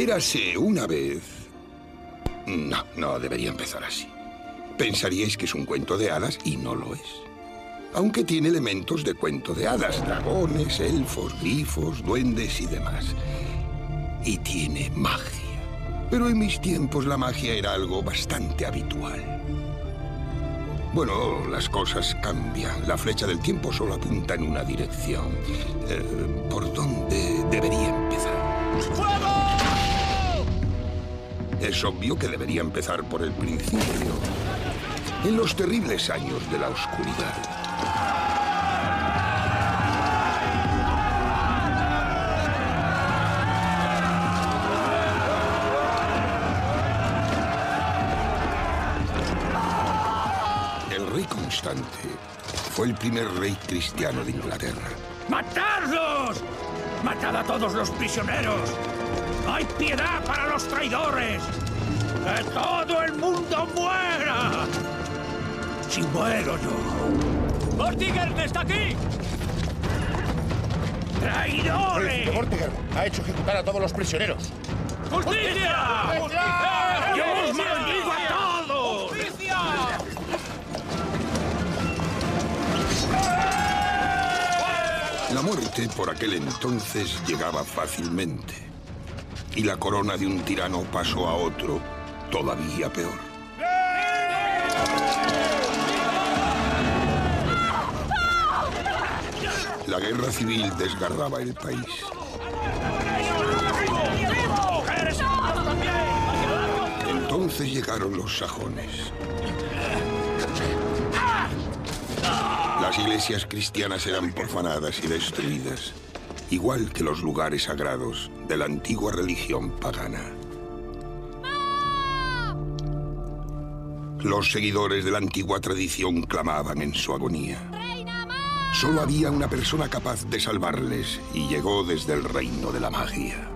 Érase una vez... No, no debería empezar así. Pensaríais que es un cuento de hadas y no lo es. Aunque tiene elementos de cuento de hadas, dragones, elfos, grifos, duendes y demás. Y tiene magia. Pero en mis tiempos la magia era algo bastante habitual. Bueno, las cosas cambian. La flecha del tiempo solo apunta en una dirección. Eh, ¿Por dónde debería empezar? Es obvio que debería empezar por el principio. En los terribles años de la oscuridad. fue el primer rey cristiano de Inglaterra. ¡Matadlos! ¡Matad a todos los prisioneros! ¡Hay piedad para los traidores! ¡Que todo el mundo muera! ¡Si muero yo! ¡Vortiger está aquí! ¡Traidores! Vortiger ha hecho ejecutar a todos los prisioneros. ¡Justicia! ¡Justicia! ¡Yo os maldigo a todos! ¡Justicia! La muerte por aquel entonces llegaba fácilmente. Y la corona de un tirano pasó a otro, todavía peor. La guerra civil desgarraba el país. Entonces llegaron los sajones. Las iglesias cristianas eran profanadas y destruidas, igual que los lugares sagrados de la antigua religión pagana. Los seguidores de la antigua tradición clamaban en su agonía. Solo había una persona capaz de salvarles y llegó desde el reino de la magia.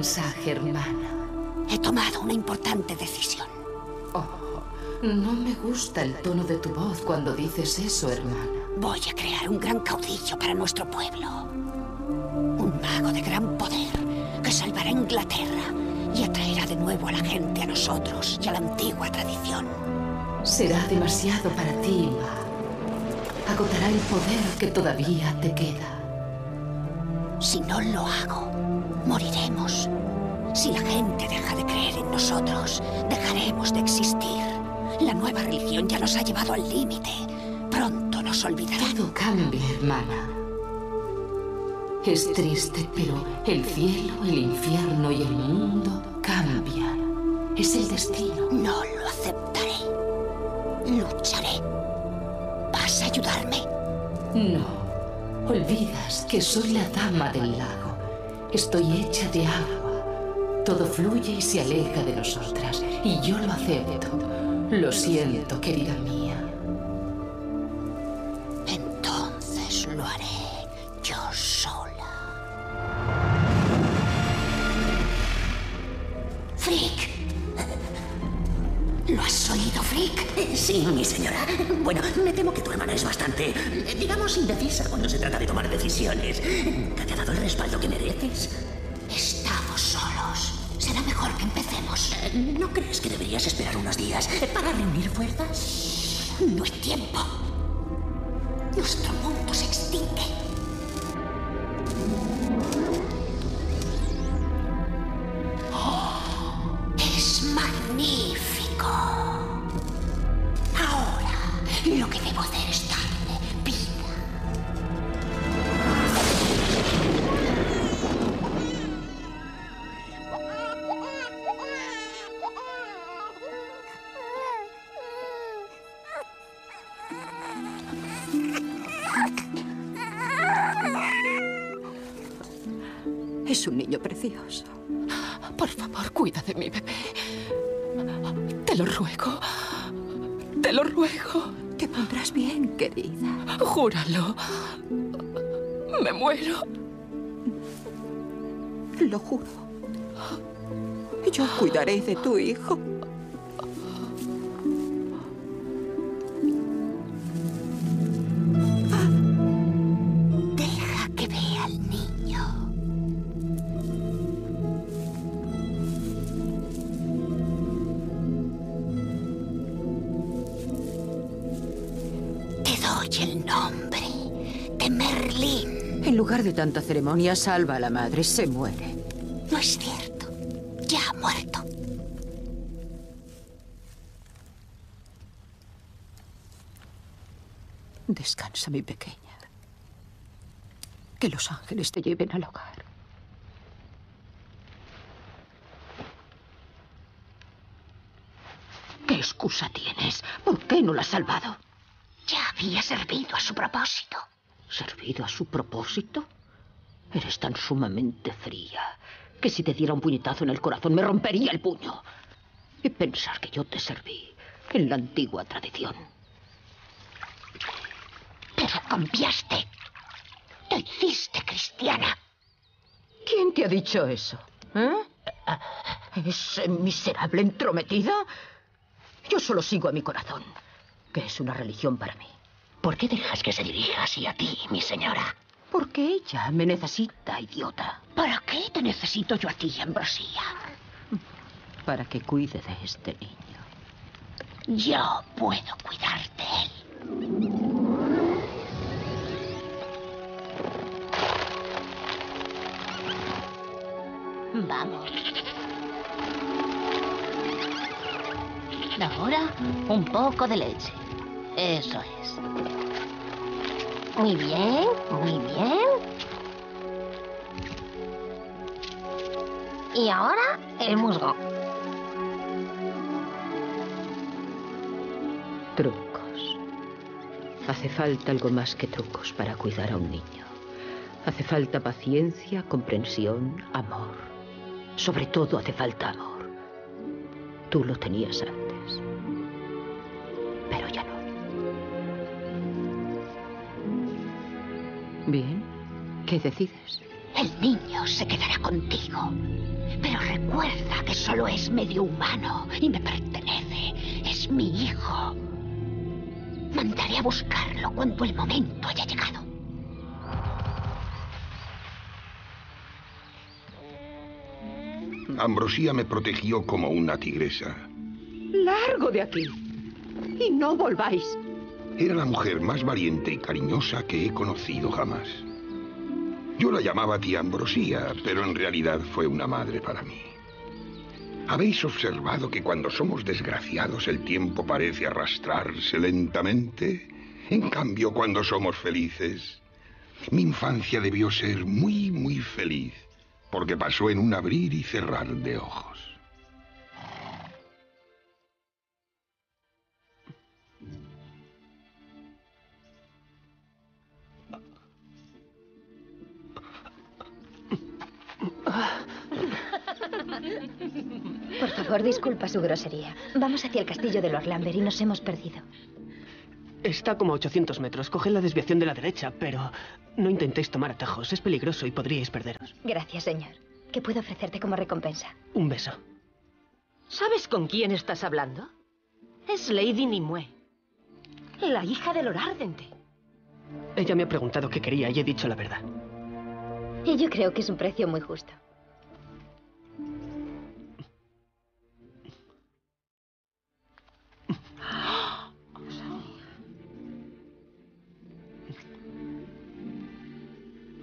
Mensaje, hermana. He tomado una importante decisión. Oh, no me gusta el tono de tu voz cuando dices eso, hermana. Voy a crear un gran caudillo para nuestro pueblo. Un mago de gran poder que salvará Inglaterra y atraerá de nuevo a la gente a nosotros y a la antigua tradición. Será demasiado para ti, Ma. Agotará el poder que todavía te queda. Si no lo hago, moriremos. Si la gente deja de creer en nosotros, dejaremos de existir. La nueva religión ya nos ha llevado al límite. Pronto nos olvidarán. Todo cambia, hermana. Es triste, pero el cielo, el infierno y el mundo cambian. Es el destino. No lo aceptaré. Lucharé. ¿Vas a ayudarme? No. Olvidas que soy la dama del lago. Estoy hecha de agua. Todo fluye y se aleja de nosotras. Y yo lo acepto. Lo siento, querida mía. Sí, mi señora. Bueno, me temo que tu hermana es bastante, eh, digamos, indecisa cuando se trata de tomar decisiones. ¿Te ha dado el respaldo que mereces? Estamos solos. Será mejor que empecemos. Eh, ¿No crees que deberías esperar unos días eh, para reunir fuerzas? No es tiempo. Nuestro mundo se extingue. Precioso. Por favor, cuida de mi bebé. Te lo ruego. Te lo ruego. Te pondrás bien, querida. Júralo. Me muero. Lo juro. Yo cuidaré de tu hijo. De tanta ceremonia, salva a la madre, se muere. No es cierto. Ya ha muerto. Descansa, mi pequeña. Que los ángeles te lleven al hogar. ¿Qué excusa tienes? ¿Por qué no la has salvado? Ya había servido a su propósito. ¿Servido a su propósito? Eres tan sumamente fría que si te diera un puñetazo en el corazón me rompería el puño. Y pensar que yo te serví en la antigua tradición. Pero cambiaste. Te hiciste cristiana. ¿Quién te ha dicho eso? ¿Eh? ¿Ese miserable entrometido? Yo solo sigo a mi corazón, que es una religión para mí. ¿Por qué dejas que se dirija así a ti, mi señora? Porque ella me necesita, idiota. ¿Para qué te necesito yo a ti, Ambrosía? Para que cuide de este niño. Yo puedo cuidar de él. Vamos. Ahora, un poco de leche. Eso es. Muy bien, muy bien. Y ahora el musgo. Trucos. Hace falta algo más que trucos para cuidar a un niño. Hace falta paciencia, comprensión, amor. Sobre todo hace falta amor. Tú lo tenías antes. Bien. ¿Qué decides? El niño se quedará contigo. Pero recuerda que solo es medio humano y me pertenece. Es mi hijo. Mandaré a buscarlo cuando el momento haya llegado. Ambrosía me protegió como una tigresa. Largo de aquí. Y no volváis. Era la mujer más valiente y cariñosa que he conocido jamás. Yo la llamaba tía Ambrosía, pero en realidad fue una madre para mí. ¿Habéis observado que cuando somos desgraciados el tiempo parece arrastrarse lentamente? En cambio, cuando somos felices... Mi infancia debió ser muy, muy feliz, porque pasó en un abrir y cerrar de ojos. Por favor, disculpa su grosería. Vamos hacia el castillo de Lord Lambert y nos hemos perdido. Está como a 800 metros. Coged la desviación de la derecha, pero no intentéis tomar atajos. Es peligroso y podríais perderos. Gracias, señor. ¿Qué puedo ofrecerte como recompensa? Un beso. ¿Sabes con quién estás hablando? Es Lady Nimue, la hija de Lord Ardente. Ella me ha preguntado qué quería y he dicho la verdad. Y yo creo que es un precio muy justo.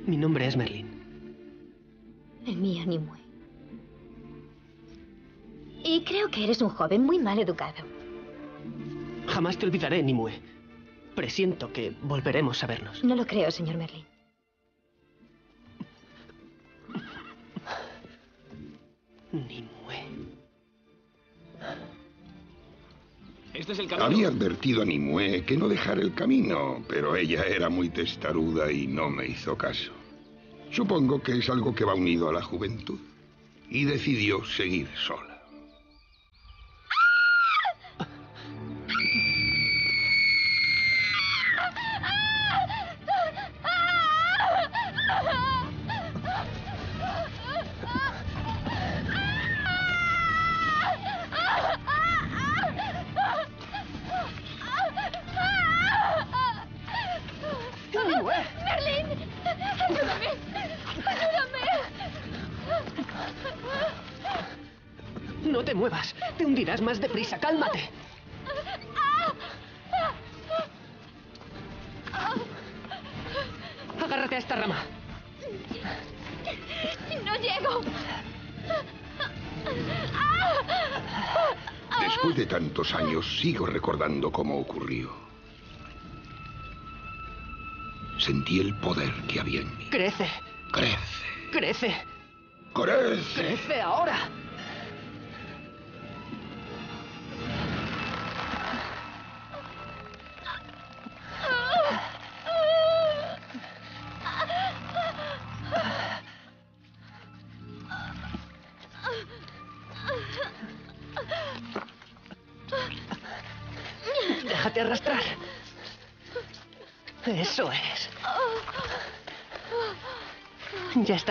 Mi nombre es Merlin. El mío, Nimue. Y creo que eres un joven muy mal educado. Jamás te olvidaré, Nimue. Presiento que volveremos a vernos. No lo creo, señor Merlin. Este. Había advertido a Nimue que no dejara el camino, pero ella era muy testaruda y no me hizo caso. Supongo que es algo que va unido a la juventud. Y decidió seguir sola. Sigo recordando cómo ocurrió. Sentí el poder que había en mí. Crece. Crece. Crece. Crece. Crece ahora.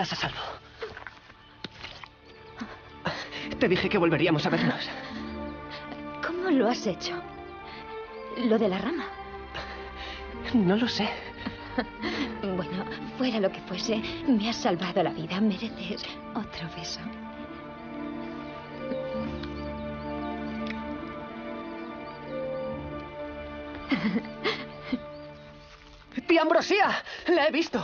Estás a salvo. Te dije que volveríamos a vernos. ¿Cómo lo has hecho? Lo de la rama. No lo sé. Bueno, fuera lo que fuese, me has salvado la vida. Mereces otro beso. ¡Tía Ambrosía! La he visto.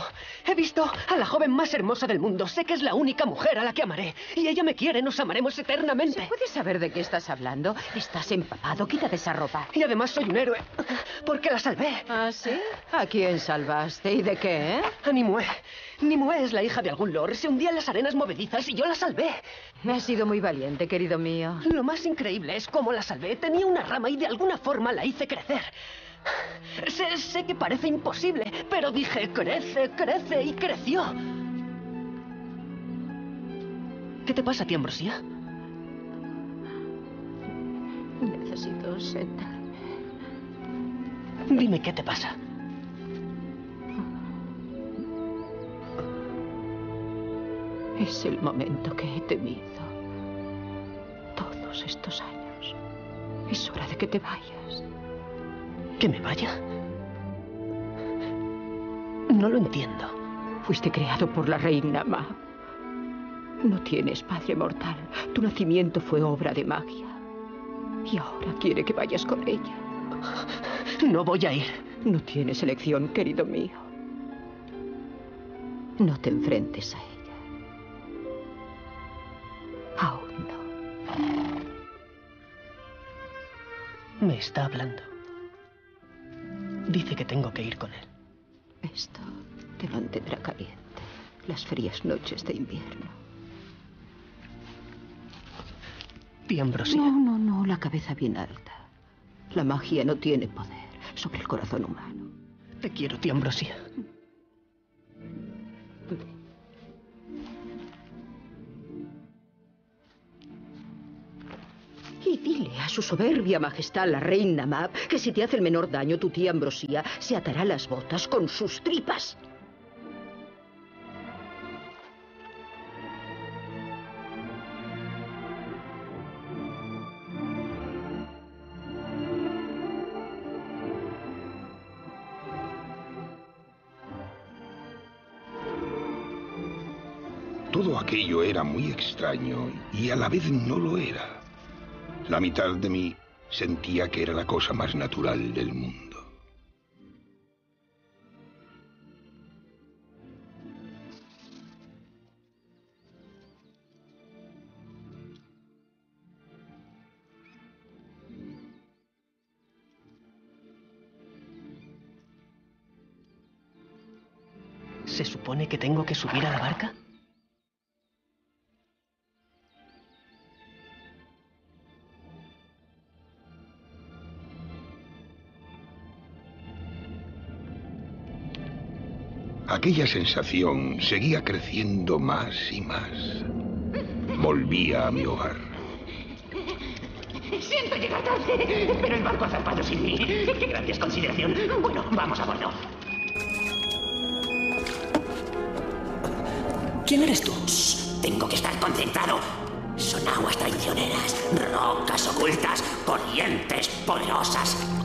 A la joven más hermosa del mundo. Sé que es la única mujer a la que amaré. Y ella me quiere. Nos amaremos eternamente. ¿Puedes saber de qué estás hablando? Estás empapado. Quítate esa ropa. Y además soy un héroe. Porque la salvé. ¿Ah, sí? ¿A quién salvaste? ¿Y de qué, eh? A Nimue. Nimue es la hija de algún lord. Se hundía en las arenas movedizas y yo la salvé. Has sido muy valiente, querido mío. Lo más increíble es cómo la salvé. Tenía una rama y de alguna forma la hice crecer. Sé, sé que parece imposible, pero dije, crece, crece y creció. ¿Qué te pasa, tía Ambrosía? Necesito sentarme. Dime qué te pasa. Es el momento que he temido. Todos estos años. Es hora de que te vayas. ¿Que me vaya? No lo entiendo. Fuiste creado por la reina Ma. No tienes padre mortal. Tu nacimiento fue obra de magia. Y ahora quiere que vayas con ella. No voy a ir. No tienes elección, querido mío. No te enfrentes a ella. Aún no. Me está hablando. Dice que tengo que ir con él. Esto te mantendrá caliente las frías noches de invierno. Tía Ambrosía. No, no, no, la cabeza bien alta. La magia no tiene poder sobre el corazón humano. Te quiero, tía Ambrosía. Dile a su soberbia majestad, la reina Mab, que si te hace el menor daño tu tía Ambrosía, se atará las botas con sus tripas. Todo aquello era muy extraño y a la vez no lo era. La mitad de mí sentía que era la cosa más natural del mundo. ¿Se supone que tengo que subir a la barca? Aquella sensación seguía creciendo más y más. Volvía a mi hogar. Siento llegar tarde, pero el barco ha zarpado sin mí. ¡Qué gran desconsideración! Bueno, vamos a bordo. ¿Quién eres tú? Tengo que estar concentrado. Son aguas traicioneras, rocas ocultas, corrientes poderosas.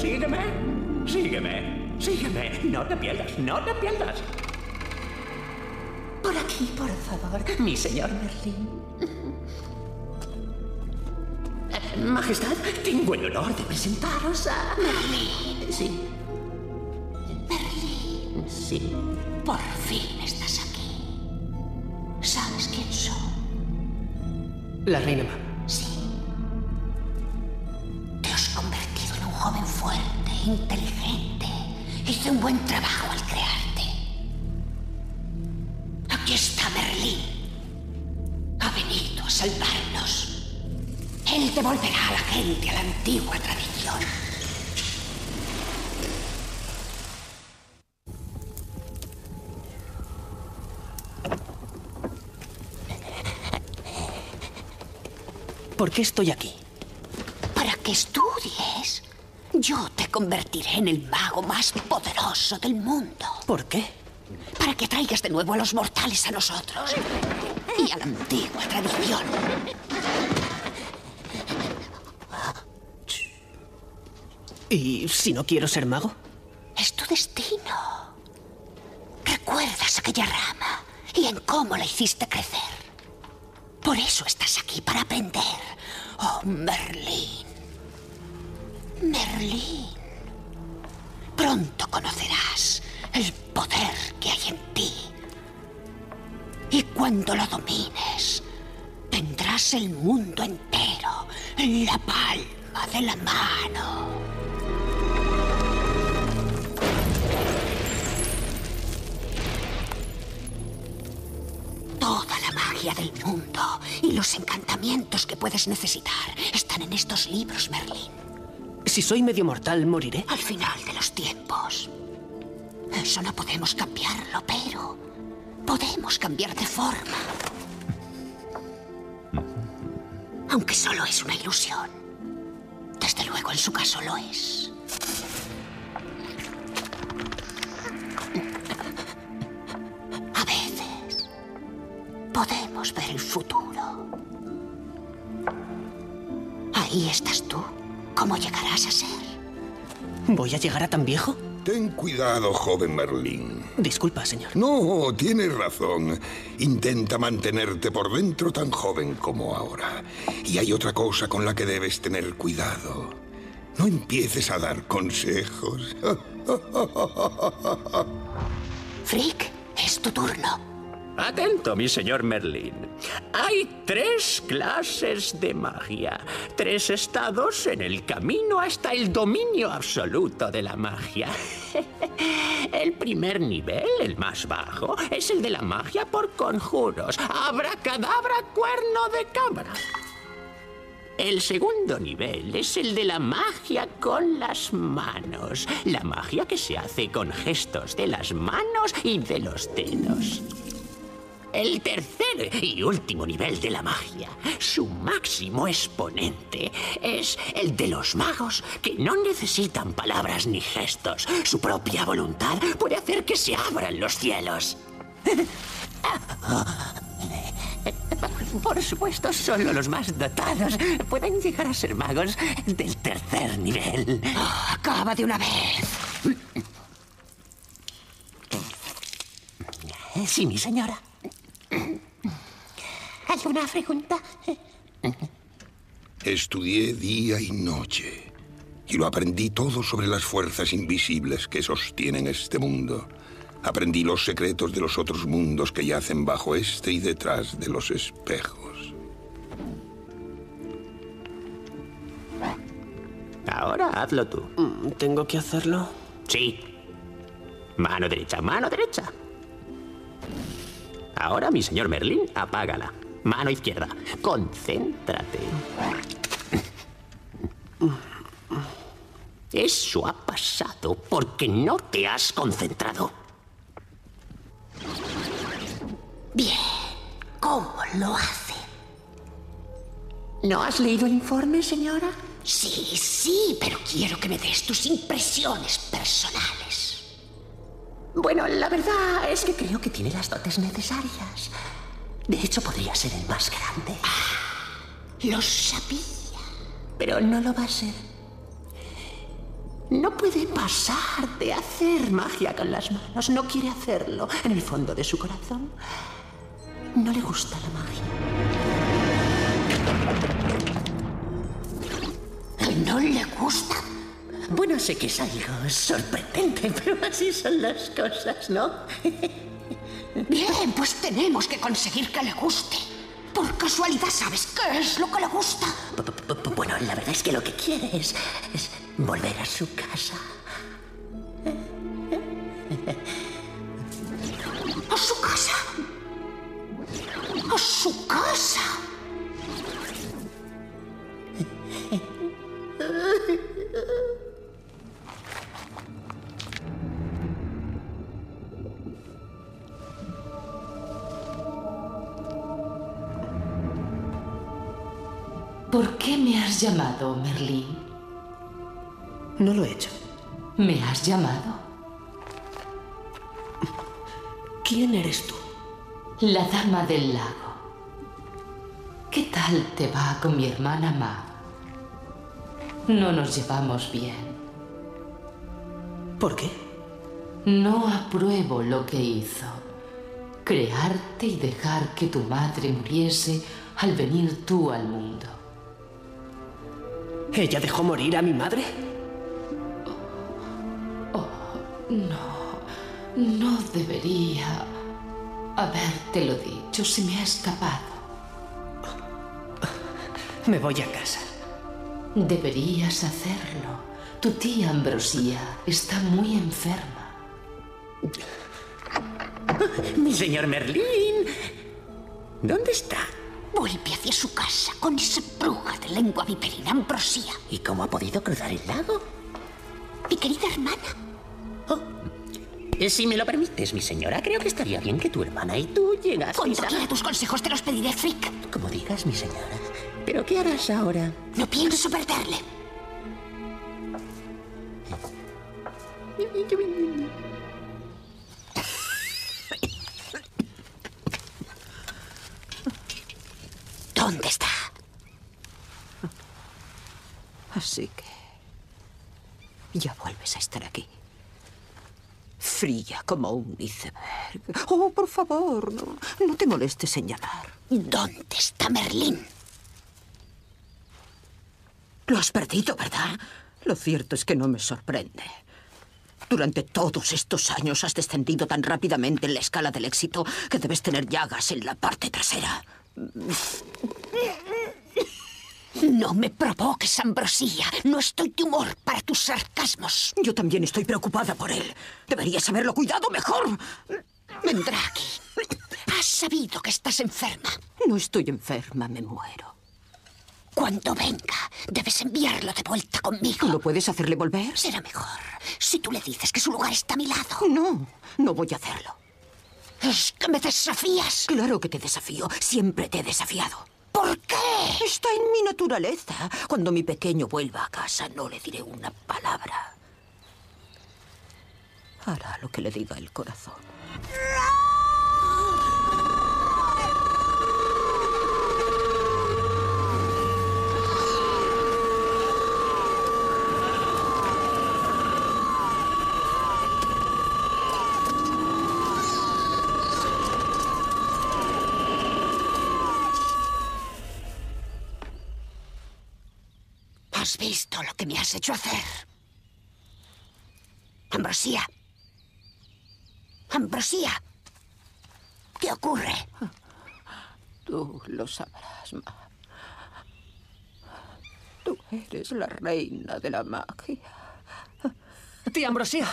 Sígueme, sígueme, sígueme. No te pierdas, no te pierdas. Por aquí, por favor, mi señor Merlín. Majestad, tengo el honor de presentaros a... Merlín. Sí. Merlín. Sí. Por fin estás aquí. ¿Sabes quién soy? La reina Ma. Fuerte, inteligente. Hice un buen trabajo al crearte. Aquí está Merlín. Ha venido a salvarnos. Él devolverá a la gente a la antigua tradición. ¿Por qué estoy aquí? Para que estudies. Yo te convertiré en el mago más poderoso del mundo. ¿Por qué? Para que traigas de nuevo a los mortales a nosotros. Y a la antigua tradición. ¿Y si no quiero ser mago? Es tu destino. Recuerdas aquella rama y en cómo la hiciste crecer. Por eso estás aquí, para aprender. Oh, Merlín. Merlín. Pronto conocerás el poder que hay en ti. Y cuando lo domines, tendrás el mundo entero en la palma de la mano. Toda la magia del mundo y los encantamientos que puedes necesitar están en estos libros, Merlín. Si soy medio mortal, moriré. Al final de los tiempos. Eso no podemos cambiarlo, pero podemos cambiar de forma. Aunque solo es una ilusión. Desde luego, en su caso lo es. A veces podemos ver el futuro. Ahí estás tú. ¿Cómo llegarás a ser? ¿Voy a llegar a tan viejo? Ten cuidado, joven Merlín. Disculpa, señor. No, tienes razón. Intenta mantenerte por dentro tan joven como ahora. Y hay otra cosa con la que debes tener cuidado. No empieces a dar consejos. Frick, es tu turno. Atento, mi señor Merlín. Hay tres clases de magia, tres estados en el camino hasta el dominio absoluto de la magia. El primer nivel, el más bajo, es el de la magia por conjuros. Abracadabra, cuerno de cabra. El segundo nivel es el de la magia con las manos. La magia que se hace con gestos de las manos y de los dedos. El tercer y último nivel de la magia, su máximo exponente, es el de los magos que no necesitan palabras ni gestos. Su propia voluntad puede hacer que se abran los cielos. Por supuesto, solo los más dotados pueden llegar a ser magos del tercer nivel. Oh, acaba de una vez. Sí, mi señora. ¿Alguna pregunta? Estudié día y noche y lo aprendí todo sobre las fuerzas invisibles que sostienen este mundo. Aprendí los secretos de los otros mundos que yacen bajo este y detrás de los espejos. Ahora hazlo tú. Mm, ¿Tengo que hacerlo? Sí. Mano derecha, mano derecha. Ahora, mi señor Merlín, apágala. Mano izquierda. Concéntrate. Eso ha pasado porque no te has concentrado. Bien. ¿Cómo lo hace? ¿No has leído el informe, señora? Sí, sí, pero quiero que me des tus impresiones personales. Bueno, la verdad es que creo que tiene las dotes necesarias. De hecho, podría ser el más grande. Lo sabía. Pero no lo va a ser. No puede pasar de hacer magia con las manos. No quiere hacerlo. En el fondo de su corazón, no le gusta la magia. ¿No le gusta? Bueno, sé que es algo sorprendente, pero así son las cosas, ¿no? Bien, pues tenemos que conseguir que le guste. Por casualidad, ¿sabes qué es lo que le gusta? Bueno, la verdad es que lo que quiere es, es volver a su casa. ¿A su casa? ¿A su casa? ¿Por qué me has llamado, Merlín? No lo he hecho. ¿Me has llamado? ¿Quién eres tú? La dama del lago. ¿Qué tal te va con mi hermana Ma? No nos llevamos bien. ¿Por qué? No apruebo lo que hizo. Crearte y dejar que tu madre muriese al venir tú al mundo. ¿Ella dejó morir a mi madre? Oh, no. No debería habértelo dicho. Se me ha escapado. Me voy a casa. Deberías hacerlo. Tu tía Ambrosía está muy enferma. Mi señor Merlín. ¿Dónde está? Vuelve hacia su casa con esa bruja de lengua viperina Ambrosía. ¿Y cómo ha podido cruzar el lago? Mi querida hermana. Eh, Si me lo permites, mi señora, creo que estaría bien que tu hermana y tú llegaseis Cuando a... quiera tus consejos te los pediré, Frick. Como digas, mi señora. ¿Pero qué harás ahora? No pienso perderle. ¿Dónde está? Así que... Ya vuelves a estar aquí. Fría como un iceberg. Oh, por favor, no, no te molestes en llamar. ¿Dónde está Merlín? Lo has perdido, ¿verdad? Lo cierto es que no me sorprende. Durante todos estos años has descendido tan rápidamente en la escala del éxito que debes tener llagas en la parte trasera. No me provoques, Ambrosía. No estoy de humor para tus sarcasmos. Yo también estoy preocupada por él. Deberías haberlo cuidado mejor. Vendrá aquí. Has sabido que estás enferma. No estoy enferma, me muero. Cuando venga, debes enviarlo de vuelta conmigo. ¿No puedes hacerle volver? Será mejor si tú le dices que su lugar está a mi lado. No, no voy a hacerlo. ¿Es que me desafías? Claro que te desafío. Siempre te he desafiado. ¿Por qué? Está en mi naturaleza. Cuando mi pequeño vuelva a casa, no le diré una palabra. Hará lo que le diga el corazón. Visto lo que me has hecho hacer. Ambrosía. Ambrosía. ¿Qué ocurre? Tú lo sabrás, Ma. Tú eres la reina de la magia. Tía Ambrosía.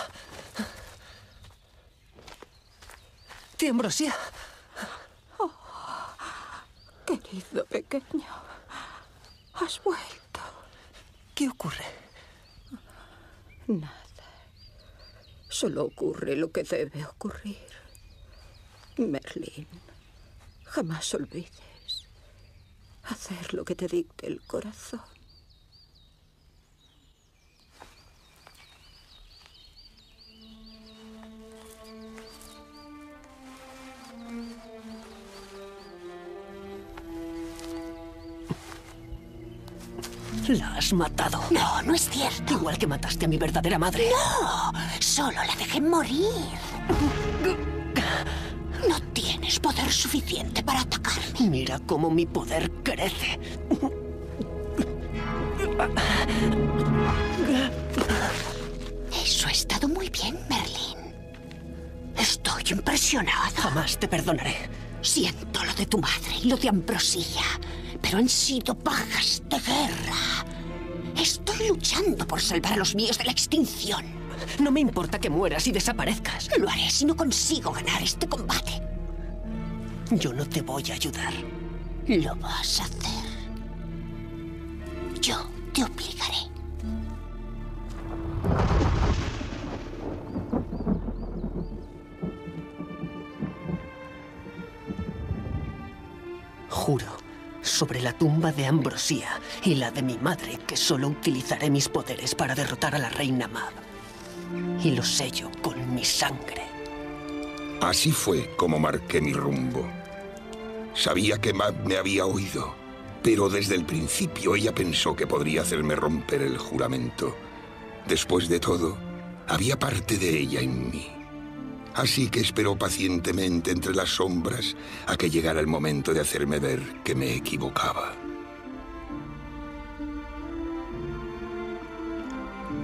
Tía Ambrosía. Oh, querido pequeño, has vuelto. ¿Qué ocurre? Nada. Solo ocurre lo que debe ocurrir. Merlín, jamás olvides hacer lo que te dicte el corazón. La has matado. No, no es cierto. Igual que mataste a mi verdadera madre. No, solo la dejé morir. No tienes poder suficiente para atacarme. Mira cómo mi poder crece. Eso ha estado muy bien, Merlin. Estoy impresionada. Jamás te perdonaré. Siento lo de tu madre y lo de Ambrosía, pero han sido bajas de guerra. Estoy luchando por salvar a los míos de la extinción. No me importa que mueras y desaparezcas. Lo haré si no consigo ganar este combate. Yo no te voy a ayudar. Lo vas a hacer. Yo te obligaré. Juro sobre la tumba de Ambrosía y la de mi madre que solo utilizaré mis poderes para derrotar a la reina Mab. Y lo sello con mi sangre. Así fue como marqué mi rumbo. Sabía que Mab me había oído, pero desde el principio ella pensó que podría hacerme romper el juramento. Después de todo, había parte de ella en mí. Así que esperó pacientemente entre las sombras a que llegara el momento de hacerme ver que me equivocaba.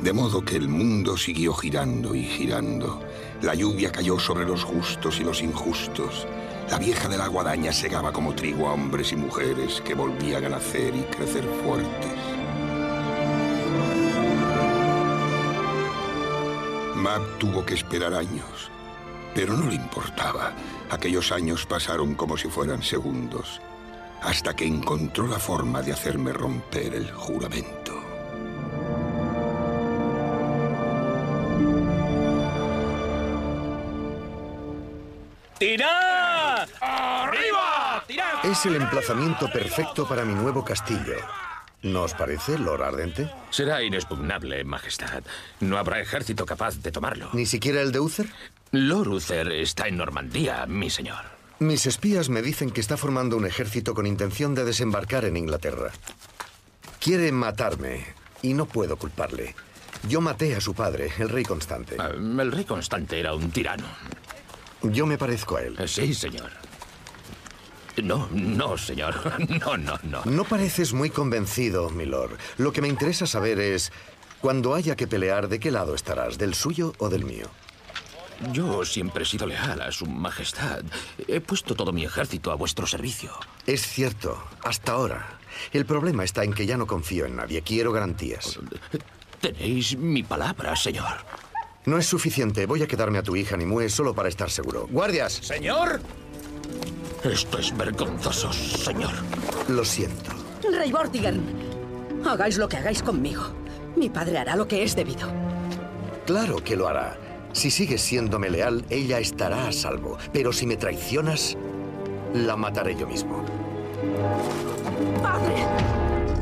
De modo que el mundo siguió girando y girando. La lluvia cayó sobre los justos y los injustos. La vieja de la guadaña segaba como trigo a hombres y mujeres que volvían a nacer y crecer fuertes. Mab tuvo que esperar años, pero no le importaba. Aquellos años pasaron como si fueran segundos, hasta que encontró la forma de hacerme romper el juramento. ¡Tirad! ¡Arriba! ¡Tirad! Es el emplazamiento perfecto para mi nuevo castillo. ¿No os parece, Lord Ardente? Será inexpugnable, Majestad. No habrá ejército capaz de tomarlo. ¿Ni siquiera el de Uther? Lord Uther está en Normandía, mi señor. Mis espías me dicen que está formando un ejército con intención de desembarcar en Inglaterra. Quiere matarme y no puedo culparle. Yo maté a su padre, el rey Constante. Ah, el rey Constante era un tirano. Yo me parezco a él. Sí, señor. No, no, señor. No, no, no. No pareces muy convencido, milord. Lo que me interesa saber es, cuando haya que pelear, ¿de qué lado estarás? ¿Del suyo o del mío? Yo siempre he sido leal a su majestad. He puesto todo mi ejército a vuestro servicio. Es cierto, hasta ahora. El problema está en que ya no confío en nadie. Quiero garantías. Tenéis mi palabra, señor. No es suficiente. Voy a quedarme a tu hija Nimue solo para estar seguro. ¡Guardias! ¡Señor! Esto es vergonzoso, señor. Lo siento. Rey Vortigern, hagáis lo que hagáis conmigo. Mi padre hará lo que es debido. Claro que lo hará. Si sigues siéndome leal, ella estará a salvo. Pero si me traicionas, la mataré yo mismo. ¡Padre!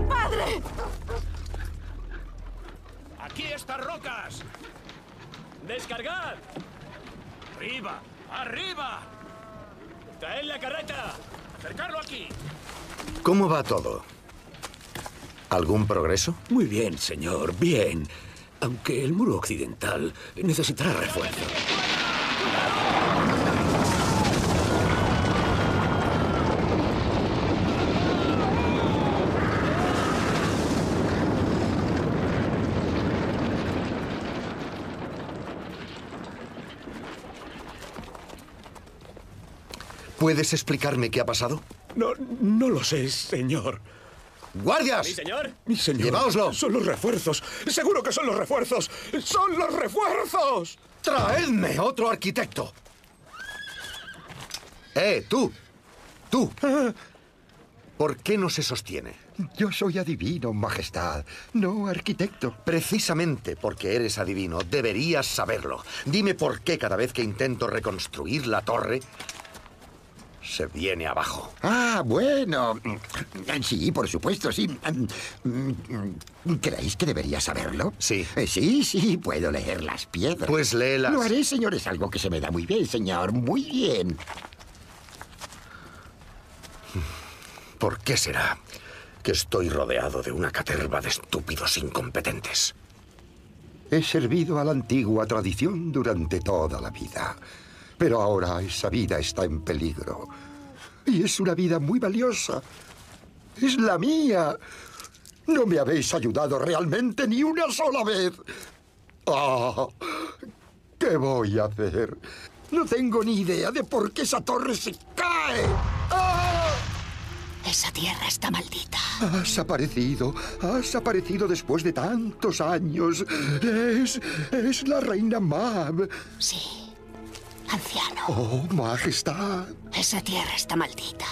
¡Padre! ¡Aquí estas rocas! ¡Descargad! ¡Arriba! ¡Arriba! ¡Traed la carreta! ¡Acercarlo aquí! ¿Cómo va todo? ¿Algún progreso? Muy bien, señor, bien. Aunque el muro occidental necesitará refuerzo. ¿Puedes explicarme qué ha pasado? No, no lo sé, señor. ¡Guardias! ¿Mi señor? Mi señor. Lleváoslo. Son los refuerzos. Seguro que son los refuerzos. ¡Son los refuerzos! ¡Traedme otro arquitecto! ¡Eh, tú! ¡Tú! ¿Por qué no se sostiene? Yo soy adivino, Majestad, no arquitecto. Precisamente porque eres adivino, deberías saberlo. Dime por qué cada vez que intento reconstruir la torre, se viene abajo. Ah, bueno. Sí, por supuesto, sí. ¿Creéis que debería saberlo? Sí. Eh, Sí, sí, puedo leer las piedras. Pues léelas. Lo haré, señor. Es algo que se me da muy bien, señor. Muy bien. ¿Por qué será que estoy rodeado de una caterva de estúpidos incompetentes? He servido a la antigua tradición durante toda la vida. Pero ahora esa vida está en peligro. Y es una vida muy valiosa. Es la mía. No me habéis ayudado realmente ni una sola vez. Ah, ¿Qué voy a hacer? No tengo ni idea de por qué esa torre se cae. ¡Ah! Esa tierra está maldita. Has aparecido, has aparecido después de tantos años. Es, es la reina Mab. Sí, anciano. Oh, majestad. Esa tierra está maldita.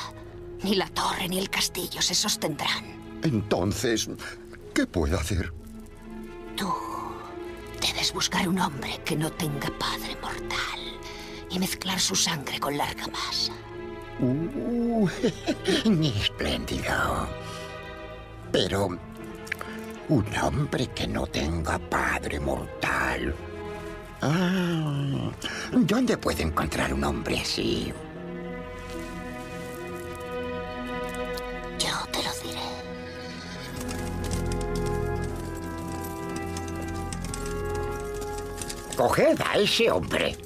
Ni la torre ni el castillo se sostendrán. Entonces, ¿qué puedo hacer? Tú debes buscar un hombre que no tenga padre mortal y mezclar su sangre con la argamasa. Uh, espléndido. Pero un hombre que no tenga padre mortal. Ah, ¿dónde puedo encontrar un hombre así? Yo te lo diré. Coged a ese hombre.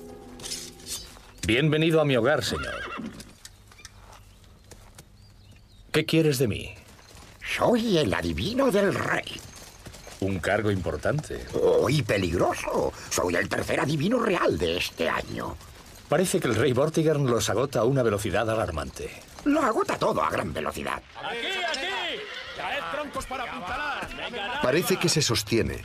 Bienvenido a mi hogar, señor. ¿Qué quieres de mí? Soy el adivino del rey. Un cargo importante. Oh, y peligroso. Soy el tercer adivino real de este año. Parece que el rey Vortigern los agota a una velocidad alarmante. Lo agota todo a gran velocidad. ¡Aquí, aquí! ¡Traed troncos para apuntalar! Parece que se sostiene.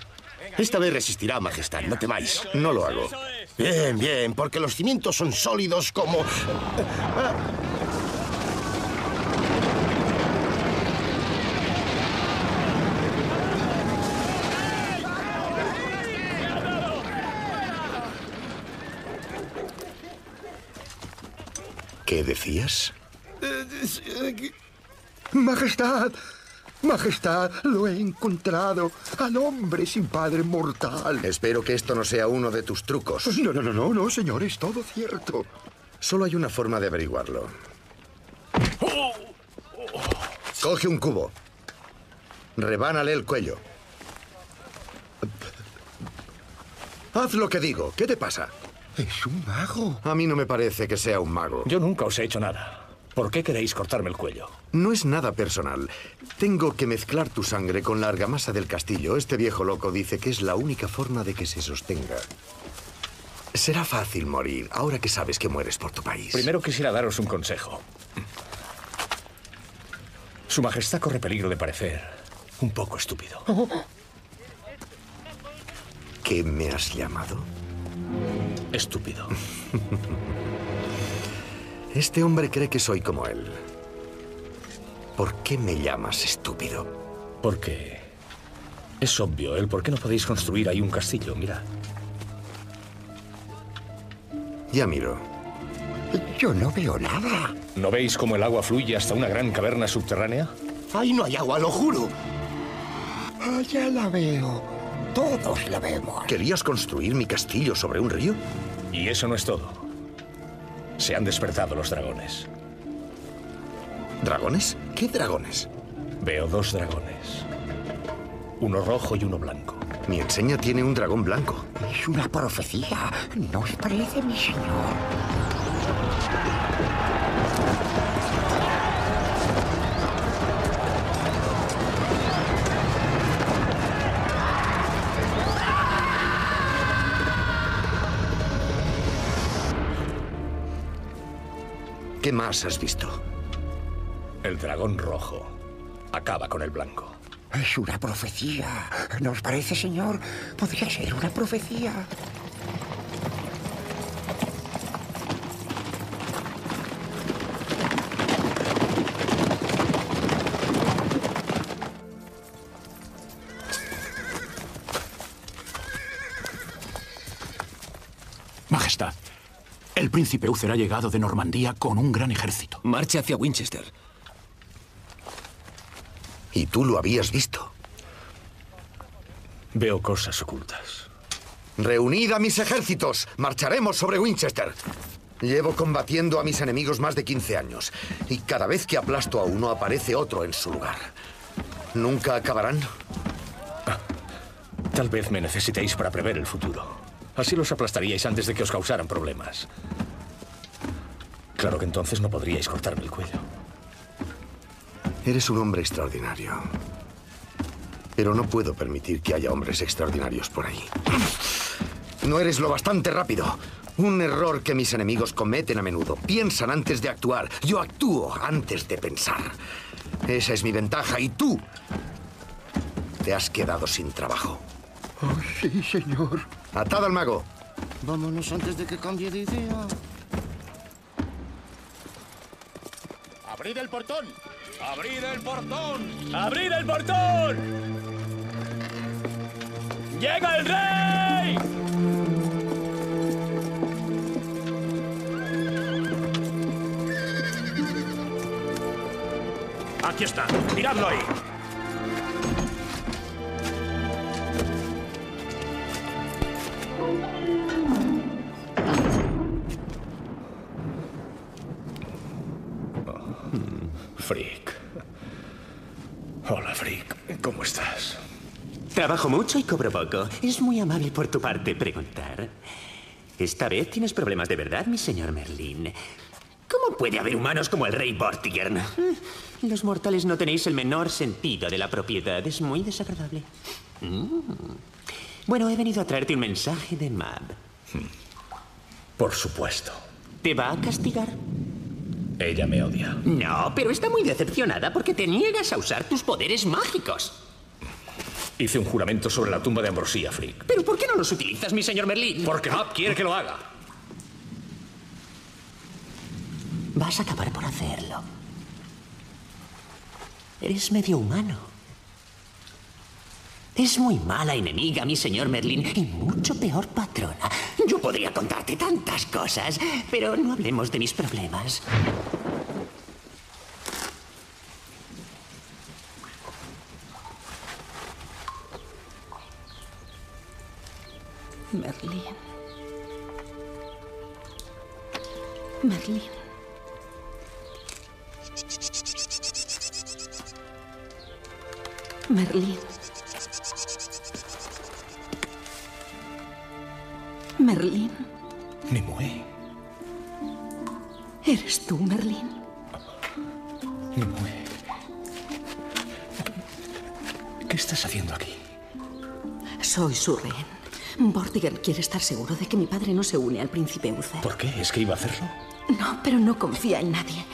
Esta vez resistirá, Majestad, no temáis. No lo hago. Bien, bien, porque los cimientos son sólidos como... ¿Qué decías? Majestad, Majestad, lo he encontrado. Al hombre sin padre mortal. Espero que esto no sea uno de tus trucos. No, no, no, no, no, señor, es todo cierto. Solo hay una forma de averiguarlo. Coge un cubo. Rebánale el cuello. Haz lo que digo. ¿Qué te pasa? Es un mago. A mí no me parece que sea un mago. Yo nunca os he hecho nada. ¿Por qué queréis cortarme el cuello? No es nada personal. Tengo que mezclar tu sangre con la argamasa del castillo. Este viejo loco dice que es la única forma de que se sostenga. Será fácil morir, ahora que sabes que mueres por tu país. Primero quisiera daros un consejo. Su Majestad corre peligro de parecer un poco estúpido. ¿Qué me has llamado? Estúpido. Este hombre cree que soy como él. ¿Por qué me llamas estúpido? Porque es obvio el por qué no podéis construir ahí un castillo. Mira. Ya miro. Yo no veo nada. ¿No veis cómo el agua fluye hasta una gran caverna subterránea? Ahí no hay agua, lo juro. Ah, ya la veo. Todos la vemos. ¿Querías construir mi castillo sobre un río? Y eso no es todo. Se han despertado los dragones. ¿Dragones? ¿Qué dragones? Veo dos dragones. Uno rojo y uno blanco. Mi enseña tiene un dragón blanco. Es una profecía. ¿No os parece, mi señor? ¿Qué más has visto? El dragón rojo acaba con el blanco. Es una profecía. ¿No os parece, señor? Podría ser una profecía. Príncipe Uther ha llegado de Normandía con un gran ejército. Marcha hacia Winchester. ¿Y tú lo habías visto? Veo cosas ocultas. Reunid a mis ejércitos. Marcharemos sobre Winchester. Llevo combatiendo a mis enemigos más de 15 años. Y cada vez que aplasto a uno aparece otro en su lugar. ¿Nunca acabarán? Tal vez me necesitéis para prever el futuro. Así los aplastaríais antes de que os causaran problemas. Claro que entonces no podríais cortarme el cuello. Eres un hombre extraordinario. Pero no puedo permitir que haya hombres extraordinarios por ahí. No eres lo bastante rápido. Un error que mis enemigos cometen a menudo. Piensan antes de actuar. Yo actúo antes de pensar. Esa es mi ventaja. Y tú te has quedado sin trabajo. Oh, sí, señor. Atad al mago. Vámonos antes de que cambie de idea. ¡Abrid el portón! ¡Abrid el portón! ¡Abrid el portón! ¡Llega el rey! Aquí está, miradlo ahí. Frick. Hola, Frick. ¿Cómo estás? Trabajo mucho y cobro poco. Es muy amable por tu parte preguntar. Esta vez tienes problemas de verdad, mi señor Merlín. ¿Cómo puede haber humanos como el rey Vortigern? Los mortales no tenéis el menor sentido de la propiedad. Es muy desagradable. Mm. Bueno, he venido a traerte un mensaje de Mab. Por supuesto. ¿Te va a castigar? Ella me odia. No, pero está muy decepcionada porque te niegas a usar tus poderes mágicos. Hice un juramento sobre la tumba de Ambrosía, Frick. ¿Pero por qué no los utilizas, mi señor Merlín? Porque Mab quiere que lo haga. Vas a acabar por hacerlo. Eres medio humano. Es muy mala enemiga, mi señor Merlín, y mucho peor patrona. Yo podría contarte tantas cosas, pero no hablemos de mis problemas. Merlín. Merlín. Merlín. Merlín. Nimue. ¿Eres tú, Merlín? Nimue. ¿Qué estás haciendo aquí? Soy su rehén. Vortigern quiere estar seguro de que mi padre no se une al príncipe Uther. ¿Por qué? ¿Es que iba a hacerlo? No, pero no confía en nadie.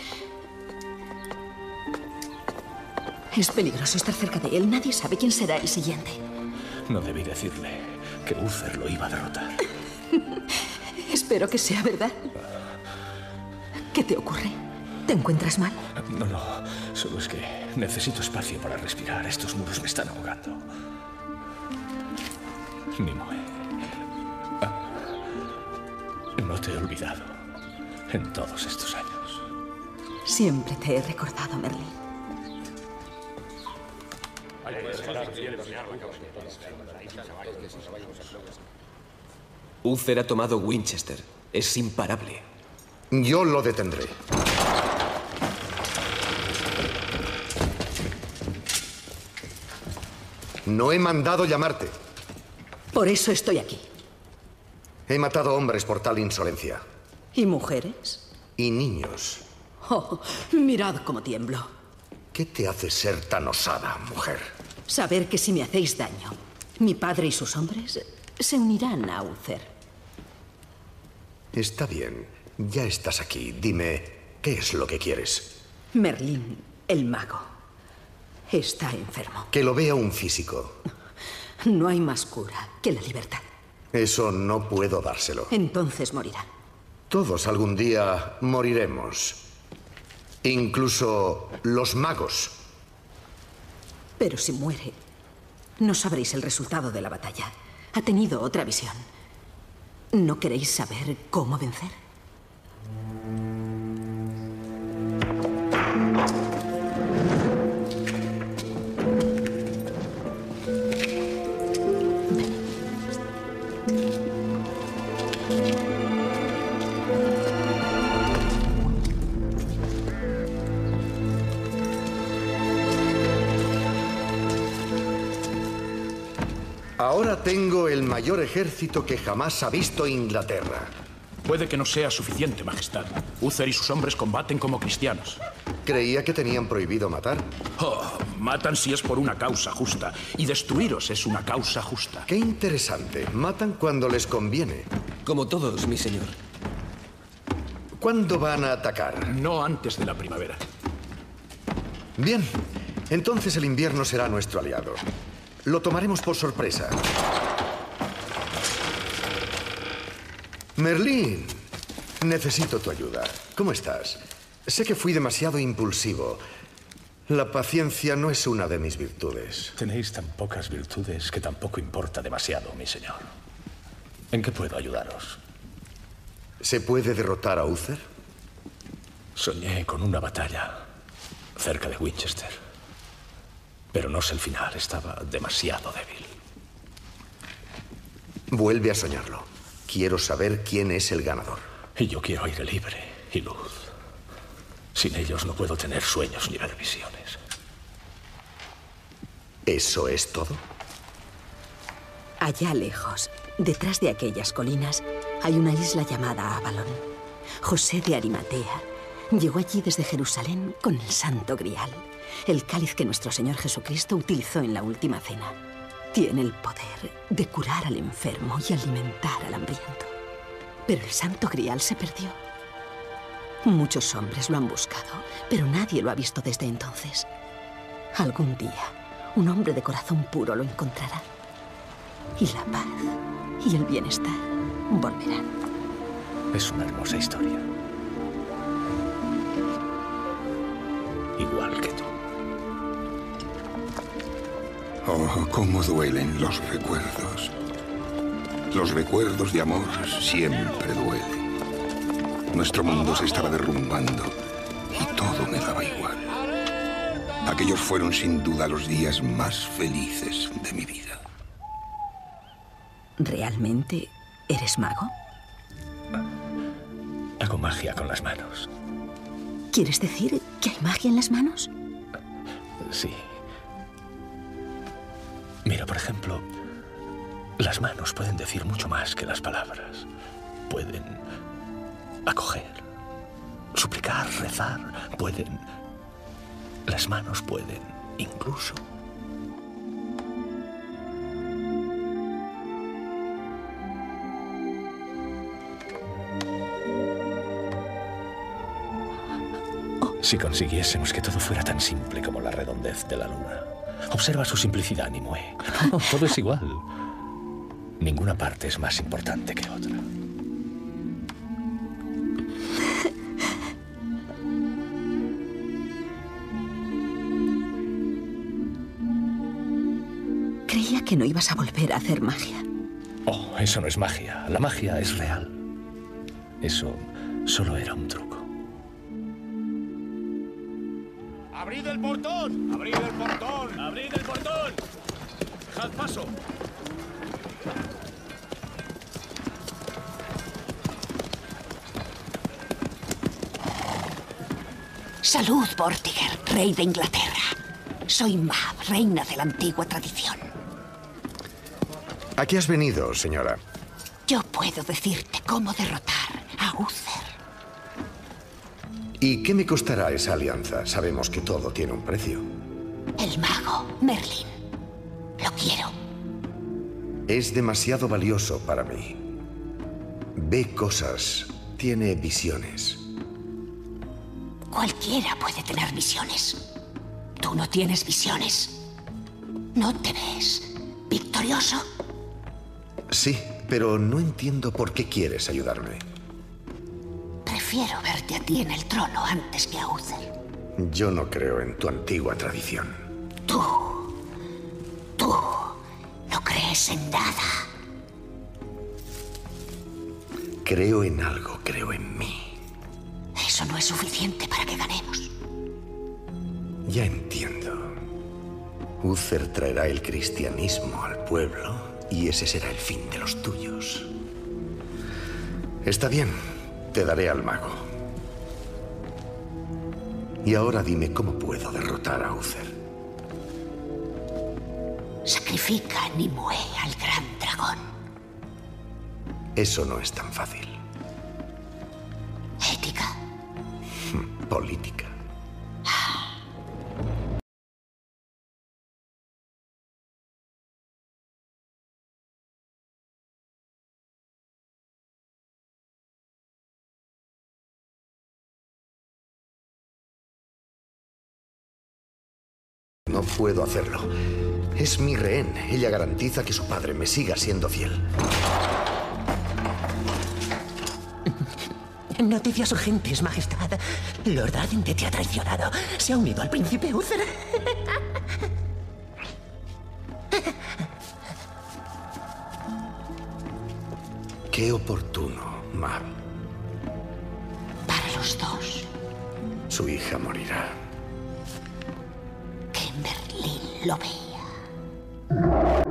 Es peligroso estar cerca de él. Nadie sabe quién será el siguiente. No debí decirle que Uther lo iba a derrotar. Espero que sea verdad. ¿Qué te ocurre? ¿Te encuentras mal? No, no. Solo es que necesito espacio para respirar. Estos muros me están ahogando. Nimue. Ah, No te he olvidado en todos estos años. Siempre te he recordado, Merlín. Uther ha tomado Winchester. Es imparable. Yo lo detendré. No he mandado llamarte. Por eso estoy aquí. He matado hombres por tal insolencia. ¿Y mujeres? Y niños. Oh, mirad cómo tiemblo. ¿Qué te hace ser tan osada, mujer? Saber que si me hacéis daño, mi padre y sus hombres se unirán a Uther. Está bien. Ya estás aquí. Dime, ¿Qué es lo que quieres? Merlín, el mago, está enfermo. Que lo vea un físico. No hay más cura que la libertad. Eso no puedo dárselo. Entonces morirá. Todos algún día moriremos. Incluso los magos. Pero si muere, no sabréis el resultado de la batalla. Ha tenido otra visión. ¿No queréis saber cómo vencer? Ahora tengo el mayor ejército que jamás ha visto Inglaterra. Puede que no sea suficiente, Majestad. Uther y sus hombres combaten como cristianos. Creía que tenían prohibido matar. Oh, matan si es por una causa justa. Y destruiros es una causa justa. Qué interesante. Matan cuando les conviene. Como todos, mi señor. ¿Cuándo van a atacar? No antes de la primavera. Bien. Entonces el invierno será nuestro aliado. Lo tomaremos por sorpresa. Merlín, necesito tu ayuda. ¿Cómo estás? Sé que fui demasiado impulsivo. La paciencia no es una de mis virtudes. Tenéis tan pocas virtudes que tampoco importa demasiado, mi señor. ¿En qué puedo ayudaros? ¿Se puede derrotar a Uther? Soñé con una batalla cerca de Winchester. Pero no sé el final, estaba demasiado débil. Vuelve a soñarlo. Quiero saber quién es el ganador. Y yo quiero aire libre y luz. Sin ellos no puedo tener sueños ni ver visiones. ¿Eso es todo? Allá lejos, detrás de aquellas colinas, hay una isla llamada Avalon. José de Arimatea llegó allí desde Jerusalén con el Santo Grial, el cáliz que nuestro Señor Jesucristo utilizó en la última cena. Tiene el poder de curar al enfermo y alimentar al hambriento. Pero el Santo Grial se perdió. Muchos hombres lo han buscado, pero nadie lo ha visto desde entonces. Algún día, un hombre de corazón puro lo encontrará. Y la paz y el bienestar volverán. Es una hermosa historia. Igual que tú. Oh, cómo duelen los recuerdos. Los recuerdos de amor siempre duelen. Nuestro mundo se estaba derrumbando y todo me daba igual. Aquellos fueron sin duda los días más felices de mi vida. ¿Realmente eres mago? Hago magia con las manos. ¿Quieres decir que hay magia en las manos? Sí. Mira, por ejemplo, las manos pueden decir mucho más que las palabras. Pueden acoger, suplicar, rezar, pueden... Las manos pueden incluso... Si consiguiésemos que todo fuera tan simple como la redondez de la luna. Observa su simplicidad, Nimue. Oh, todo es igual. Ninguna parte es más importante que otra. Creía que no ibas a volver a hacer magia. Oh, eso no es magia. La magia es real. Eso solo era un truco. Salud, Vortiger, rey de Inglaterra. Soy Mab, reina de la antigua tradición. ¿A qué has venido, señora? Yo puedo decirte cómo derrotar a Uther. ¿Y qué me costará esa alianza? Sabemos que todo tiene un precio. El mago, Merlin. Lo quiero. Es demasiado valioso para mí. Ve cosas, tiene visiones. Cualquiera puede tener visiones. Tú no tienes visiones. ¿No te ves victorioso? Sí, pero no entiendo por qué quieres ayudarme. Prefiero verte a ti en el trono antes que a Uther. Yo no creo en tu antigua tradición. Tú. Tú. No crees en nada. Creo en algo, creo en mí. No es suficiente para que ganemos. Ya entiendo. Uther traerá el cristianismo al pueblo y ese será el fin de los tuyos. Está bien, te daré al mago. Y ahora dime cómo puedo derrotar a Uther. Sacrifica a Nimue al gran dragón. Eso no es tan fácil. Política. No puedo hacerlo. Es mi rehén. Ella garantiza que su padre me siga siendo fiel. Noticias urgentes, Majestad. Lord Adente te ha traicionado. Se ha unido al príncipe Uther. Qué oportuno, Mal. Para los dos. Su hija morirá. Que Merlín lo vea.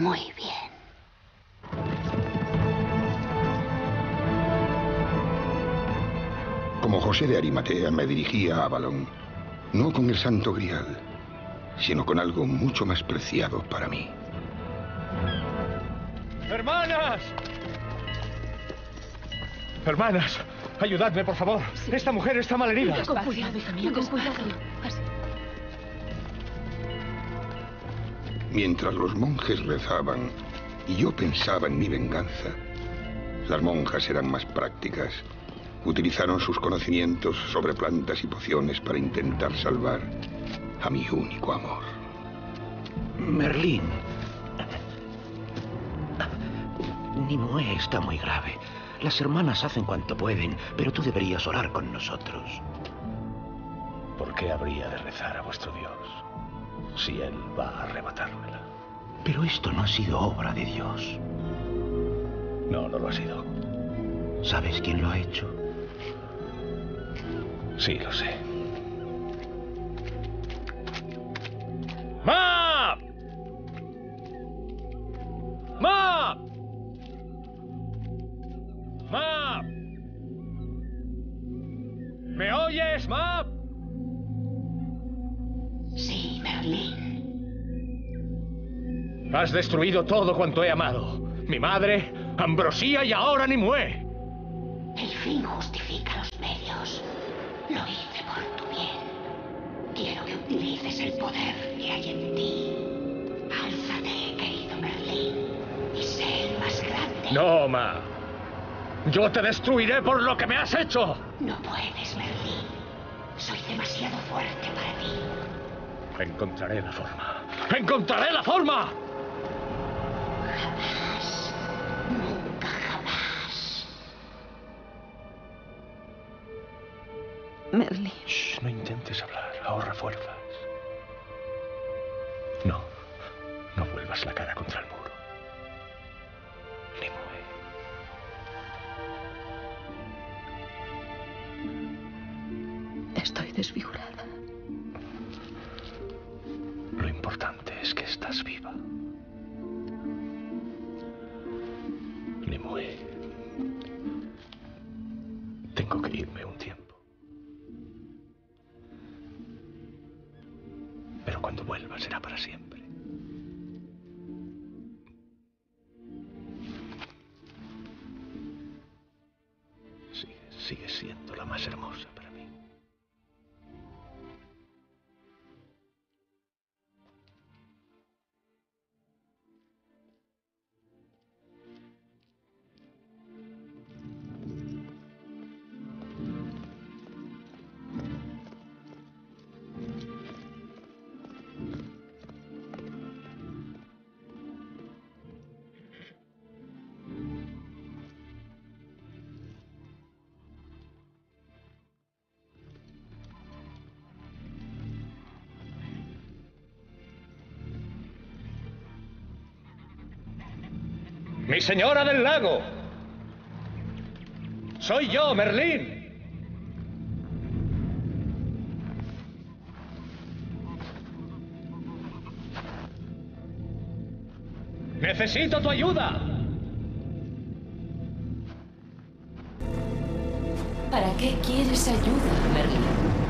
Muy bien. Como José de Arimatea me dirigía a Avalón. No con el santo grial, sino con algo mucho más preciado para mí. ¡Hermanas! Hermanas, ayudadme, por favor. Esta mujer está malherida. Con cuidado, hija mía, con cuidado. Así. Mientras los monjes rezaban y yo pensaba en mi venganza, las monjas eran más prácticas. Utilizaron sus conocimientos sobre plantas y pociones para intentar salvar a mi único amor. Merlín. Nimue está muy grave. Las hermanas hacen cuanto pueden, pero tú deberías orar con nosotros. ¿Por qué habría de rezar a vuestro Dios si Él va a arrebatármela? Pero esto no ha sido obra de Dios. No, no lo ha sido. ¿Sabes quién lo ha hecho? Sí, lo sé. ¡Ma! ¡Ma! ¡Ma! ¿Me oyes, Ma? Has destruido todo cuanto he amado. Mi madre, Ambrosía y ahora Nimue. El fin justifica los medios. Lo hice por tu bien. Quiero que utilices el poder que hay en ti. Álzate, querido Merlín, y sé el más grande. No, Ma. Yo te destruiré por lo que me has hecho. No puedes, Merlín. Soy demasiado fuerte para ti. Encontraré la forma. ¡Encontraré la forma! Jamás. Nunca jamás. Merlin. Shh, no intentes hablar. Ahorra fuerzas. No. No vuelvas la cara contra el muro. Nimue. Estoy desfigurada. Lo importante es que estás viva. Nimue. Tengo que irme un tiempo. Pero cuando vuelva será para siempre. Sigue, sigue siendo la más hermosa Mi señora del lago. Soy yo, Merlín. Necesito tu ayuda. ¿Para qué quieres ayuda, Merlin?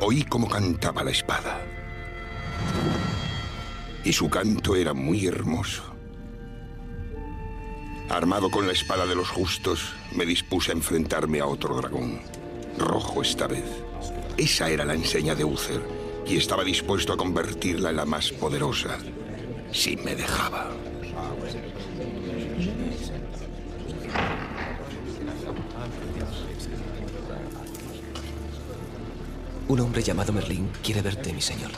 Oí cómo cantaba la espada. Y su canto era muy hermoso. Armado con la espada de los justos, me dispuse a enfrentarme a otro dragón. Rojo esta vez. Esa era la enseña de Uther, y estaba dispuesto a convertirla en la más poderosa, si me dejaba. Un hombre llamado Merlín quiere verte, mi señor.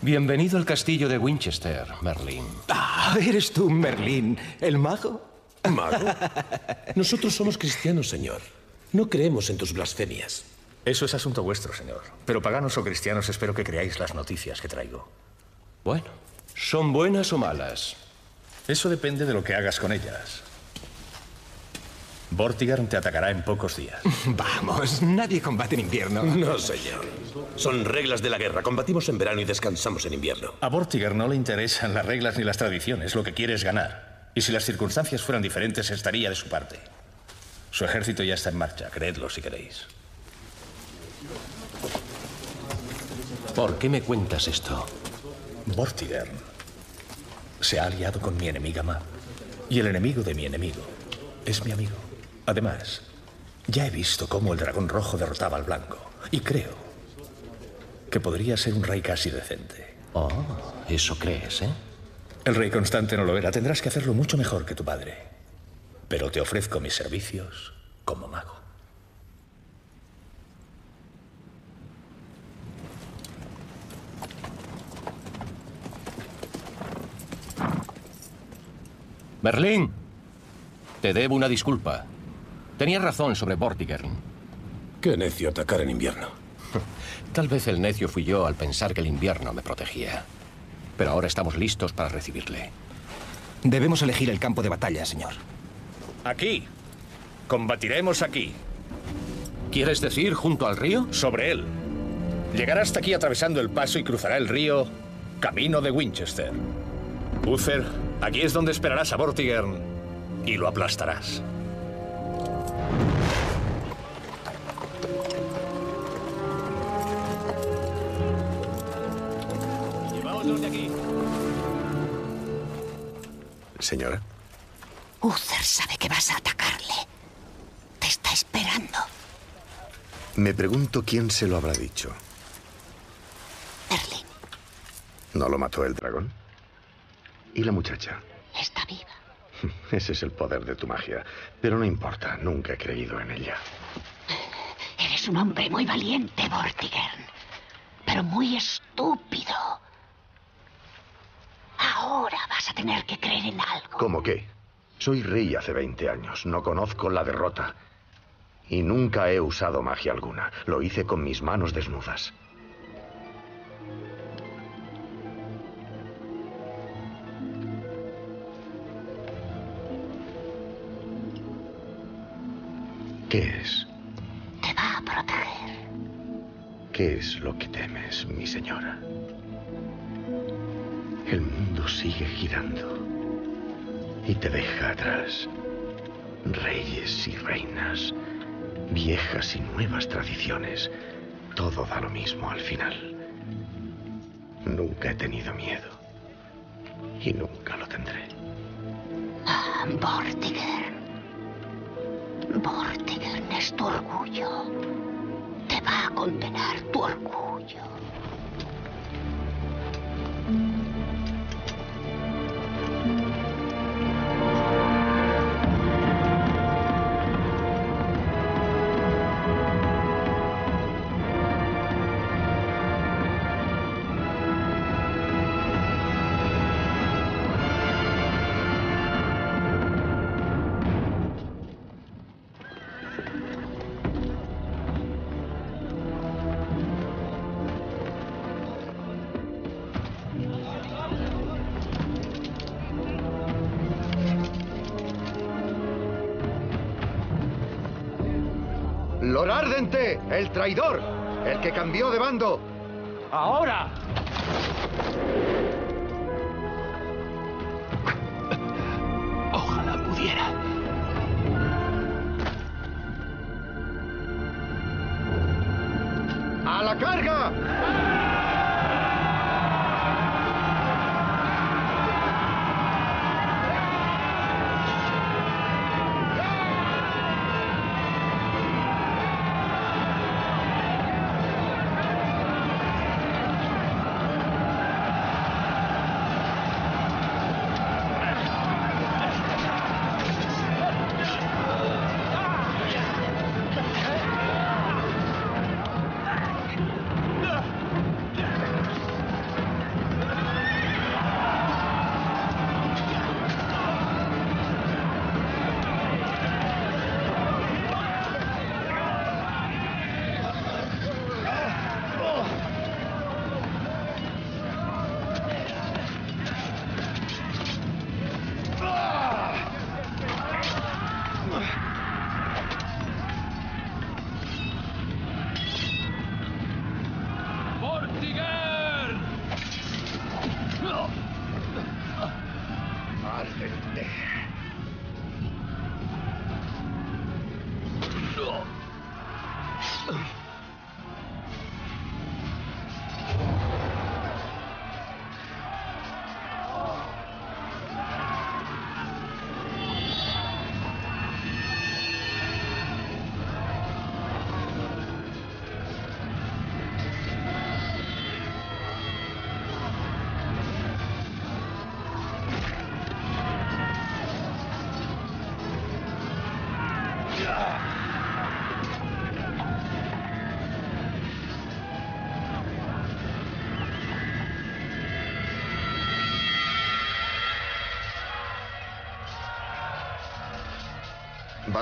Bienvenido al castillo de Winchester, Merlín. Ah, eres tú, Merlín, el mago. ¿Mago? Nosotros somos cristianos, señor. No creemos en tus blasfemias. Eso es asunto vuestro, señor. Pero paganos o cristianos, espero que creáis las noticias que traigo. Bueno, ¿son buenas o malas? Eso depende de lo que hagas con ellas. Vortigern te atacará en pocos días. Vamos, nadie combate en invierno. No, señor. Son reglas de la guerra. Combatimos en verano y descansamos en invierno. A Vortigern no le interesan las reglas ni las tradiciones. Lo que quiere es ganar. Y si las circunstancias fueran diferentes, estaría de su parte. Su ejército ya está en marcha. Creedlo si queréis. ¿Por qué me cuentas esto? Vortigern se ha aliado con mi enemiga Ma. Y el enemigo de mi enemigo es mi amigo. Además, ya he visto cómo el dragón rojo derrotaba al blanco. Y creo que podría ser un rey casi decente. Oh, eso crees, ¿eh? El rey constante no lo era. Tendrás que hacerlo mucho mejor que tu padre. Pero te ofrezco mis servicios como mago. Merlín, te debo una disculpa. Tenías razón sobre Vortigern. Qué necio atacar en invierno. Tal vez el necio fui yo al pensar que el invierno me protegía. Pero ahora estamos listos para recibirle. Debemos elegir el campo de batalla, señor. Aquí. Combatiremos aquí. ¿Quieres decir junto al río? Sobre él. Llegará hasta aquí atravesando el paso y cruzará el río camino de Winchester. Uther, aquí es donde esperarás a Vortigern y lo aplastarás. Lleváoslos de aquí. Señora. Uther sabe que vas a atacarle. Te está esperando. Me pregunto quién se lo habrá dicho. Merlin ¿No lo mató el dragón? ¿Y la muchacha? está viva. Ese es el poder de tu magia. Pero no importa, nunca he creído en ella. Eres un hombre muy valiente, Vortigern. Pero muy estúpido. Ahora vas a tener que creer en algo. ¿Cómo qué? Soy rey hace 20 años. No conozco la derrota. Y nunca he usado magia alguna. Lo hice con mis manos desnudas. ¿Qué es? Te va a proteger. ¿Qué es lo que temes, mi señora? El mundo sigue girando y te deja atrás. Reyes y reinas, viejas y nuevas tradiciones, todo da lo mismo al final. Nunca he tenido miedo y nunca lo tendré. Ah, Vortigern. Orgullo. El traidor, el que cambió de bando. ¡Ahora!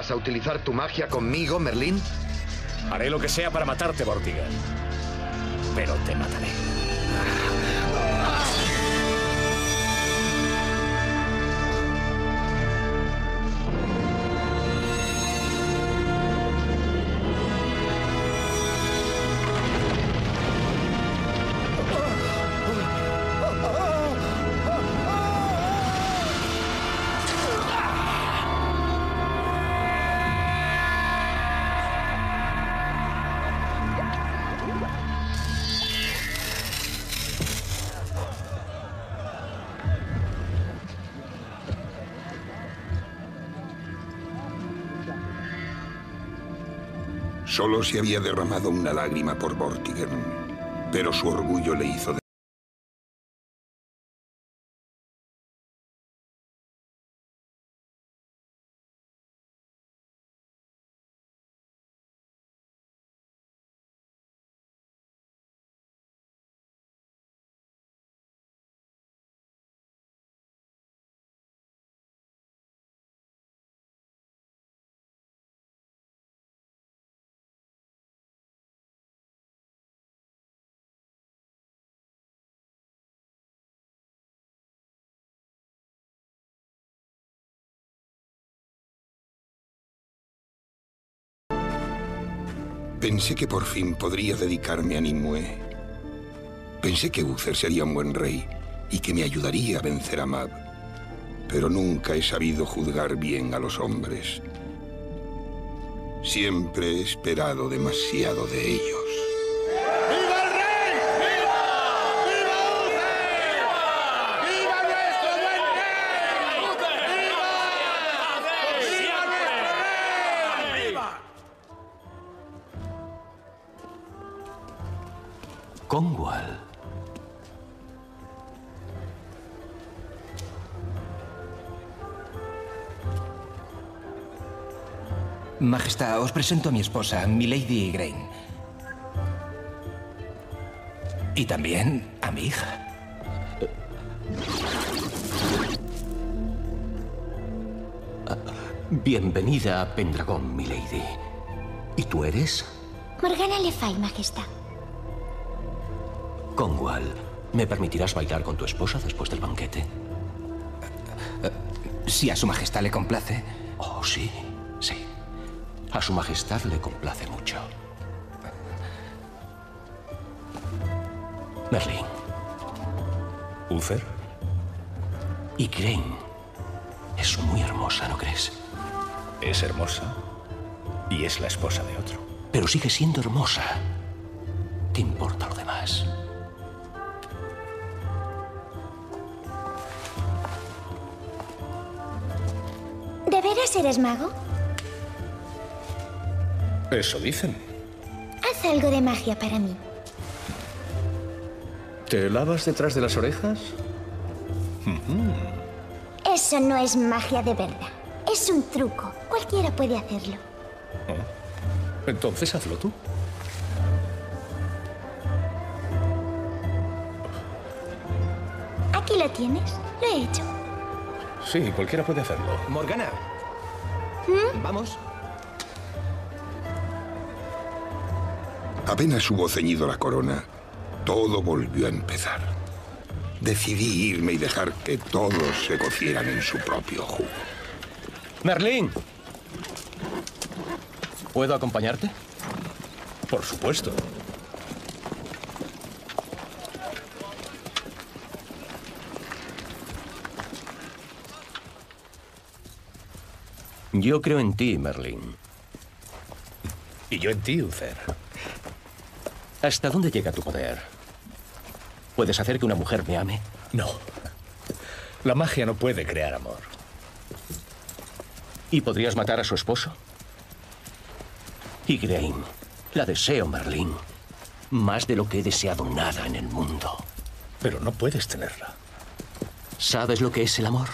¿Vas a utilizar tu magia conmigo, Merlín? Haré lo que sea para matarte, Vortiger. Pero te mataré. Solo se había derramado una lágrima por Vortigern, pero su orgullo le hizo... Pensé que por fin podría dedicarme a Nimue. Pensé que Uther sería un buen rey y que me ayudaría a vencer a Mab. Pero nunca he sabido juzgar bien a los hombres. Siempre he esperado demasiado de ellos. Majestad, os presento a mi esposa, Milady Grain. Y también a mi hija. Bienvenida a Pendragón, milady. ¿Y tú eres? Morgana Le Fay, Majestad. Conwal. ¿Me permitirás bailar con tu esposa después del banquete? Si a su majestad le complace. Oh, sí. A su majestad le complace mucho. Merlín. ¿Uther? Y Grain. Es muy hermosa, ¿no crees? Es hermosa y es la esposa de otro. Pero sigue siendo hermosa. ¿Qué importa lo demás? ¿De veras eres mago? Eso dicen. Haz algo de magia para mí. ¿Te lavas detrás de las orejas? Eso no es magia de verdad. Es un truco. Cualquiera puede hacerlo. Entonces hazlo tú. Aquí lo tienes. Lo he hecho. Sí, cualquiera puede hacerlo. Morgana. ¿Mm? Vamos. Apenas hubo ceñido la corona, todo volvió a empezar. Decidí irme y dejar que todos se cocieran en su propio jugo. Merlín. ¿Puedo acompañarte? Por supuesto. Yo creo en ti, Merlín. Y yo en ti, Uther. ¿Hasta dónde llega tu poder? ¿Puedes hacer que una mujer me ame? No. La magia no puede crear amor. ¿Y podrías matar a su esposo? Y Grain, la deseo, Merlín. Más de lo que he deseado nada en el mundo. Pero no puedes tenerla. ¿Sabes lo que es el amor?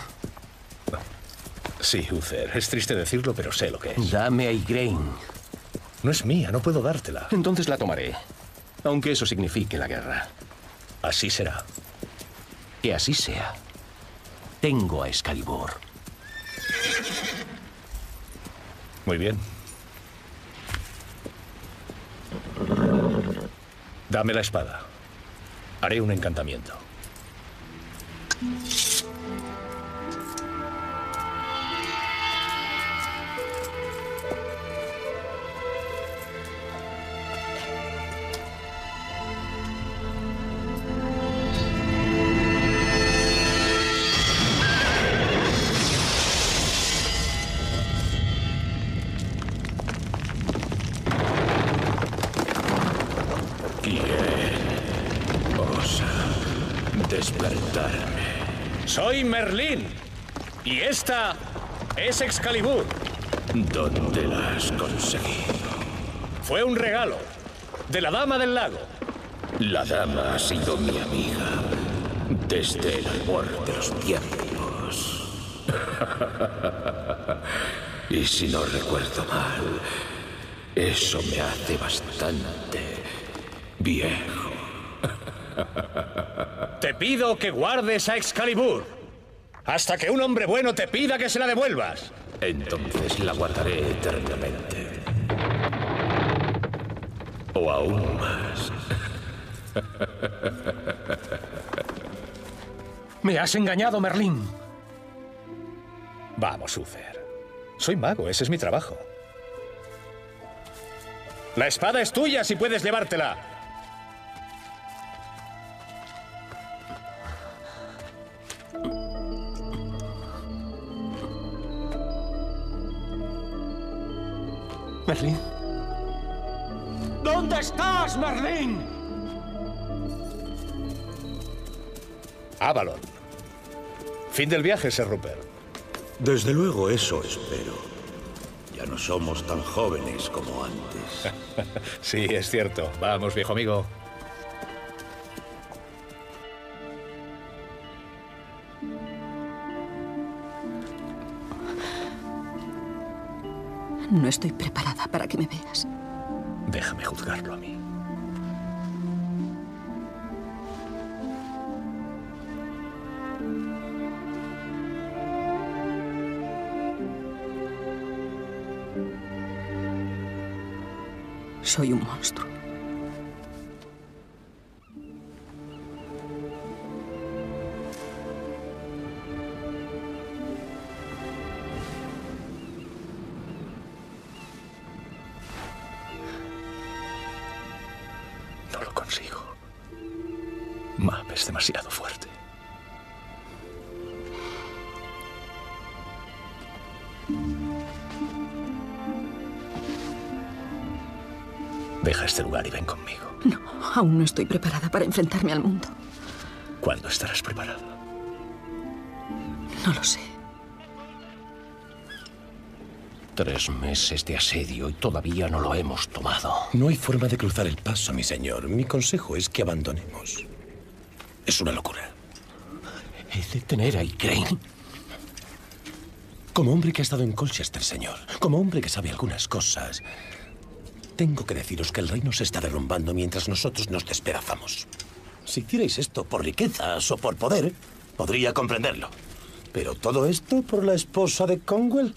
Sí, Uther. Es triste decirlo, pero sé lo que es. Dame a Igraine. No es mía, no puedo dártela. Entonces la tomaré. Aunque eso signifique la guerra. Así será. Que así sea. Tengo a Excalibur. Muy bien. Dame la espada. Haré un encantamiento. Es Excalibur. ¿Dónde la has conseguido? Fue un regalo de la Dama del Lago. La dama ha sido mi amiga desde el albor de los tiempos. y si no recuerdo mal, eso me hace bastante viejo. Te pido que guardes a Excalibur. Hasta que un hombre bueno te pida que se la devuelvas. Entonces la guardaré eternamente. O aún más. Me has engañado, Merlín. Vamos, Uther. Soy mago, ese es mi trabajo. La espada es tuya si puedes llevártela. Merlín. ¿Dónde estás, Merlín? Avalon. Fin del viaje, Sir Rupert. Desde luego eso espero. Ya no somos tan jóvenes como antes. sí, es cierto. Vamos, viejo amigo. No estoy preparada para que me veas. Déjame juzgarlo a mí. Soy un monstruo. Estoy preparada para enfrentarme al mundo. ¿Cuándo estarás preparada? No lo sé. Tres meses de asedio y todavía no lo hemos tomado. No hay forma de cruzar el paso, mi señor. Mi consejo es que abandonemos. Es una locura. He de tener a Igraine. Como hombre que ha estado en Colchester, señor, como hombre que sabe algunas cosas, tengo que deciros que el reino se está derrumbando mientras nosotros nos despedazamos. Si hicierais esto por riquezas o por poder, podría comprenderlo. Pero todo esto por la esposa de Conwell.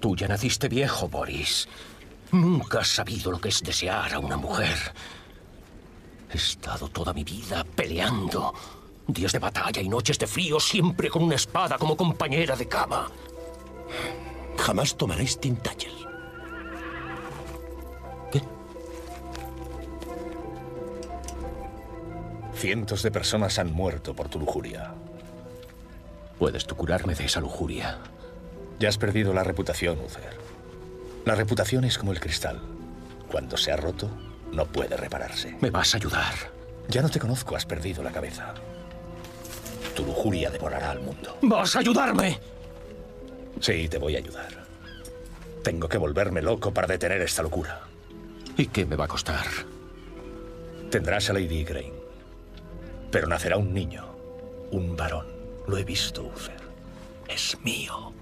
Tú ya naciste viejo, Boris. Nunca has sabido lo que es desear a una mujer. He estado toda mi vida peleando. Días de batalla y noches de frío, siempre con una espada como compañera de cama. Jamás tomaréis Tintagel. Cientos de personas han muerto por tu lujuria. ¿Puedes tú curarme de esa lujuria? Ya has perdido la reputación, Uther. La reputación es como el cristal. Cuando se ha roto, no puede repararse. ¿Me vas a ayudar? Ya no te conozco, has perdido la cabeza. Tu lujuria devorará al mundo. ¿Vas a ayudarme? Sí, te voy a ayudar. Tengo que volverme loco para detener esta locura. ¿Y qué me va a costar? Tendrás a Lady Igraine. Pero nacerá un niño, un varón. Lo he visto, Uther. Es mío.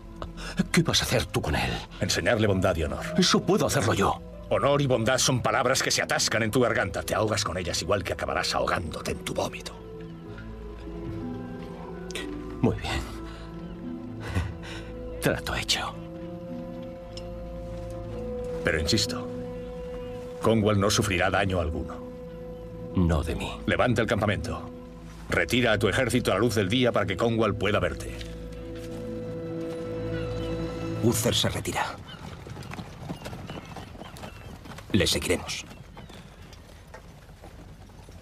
¿Qué vas a hacer tú con él? Enseñarle bondad y honor. Eso puedo hacerlo yo. Honor y bondad son palabras que se atascan en tu garganta. Te ahogas con ellas igual que acabarás ahogándote en tu vómito. Muy bien. Trato hecho. Pero insisto, Conwell no sufrirá daño alguno. No de mí. Levanta el campamento. Retira a tu ejército a la luz del día para que Conwell pueda verte. Uther se retira. Le seguiremos.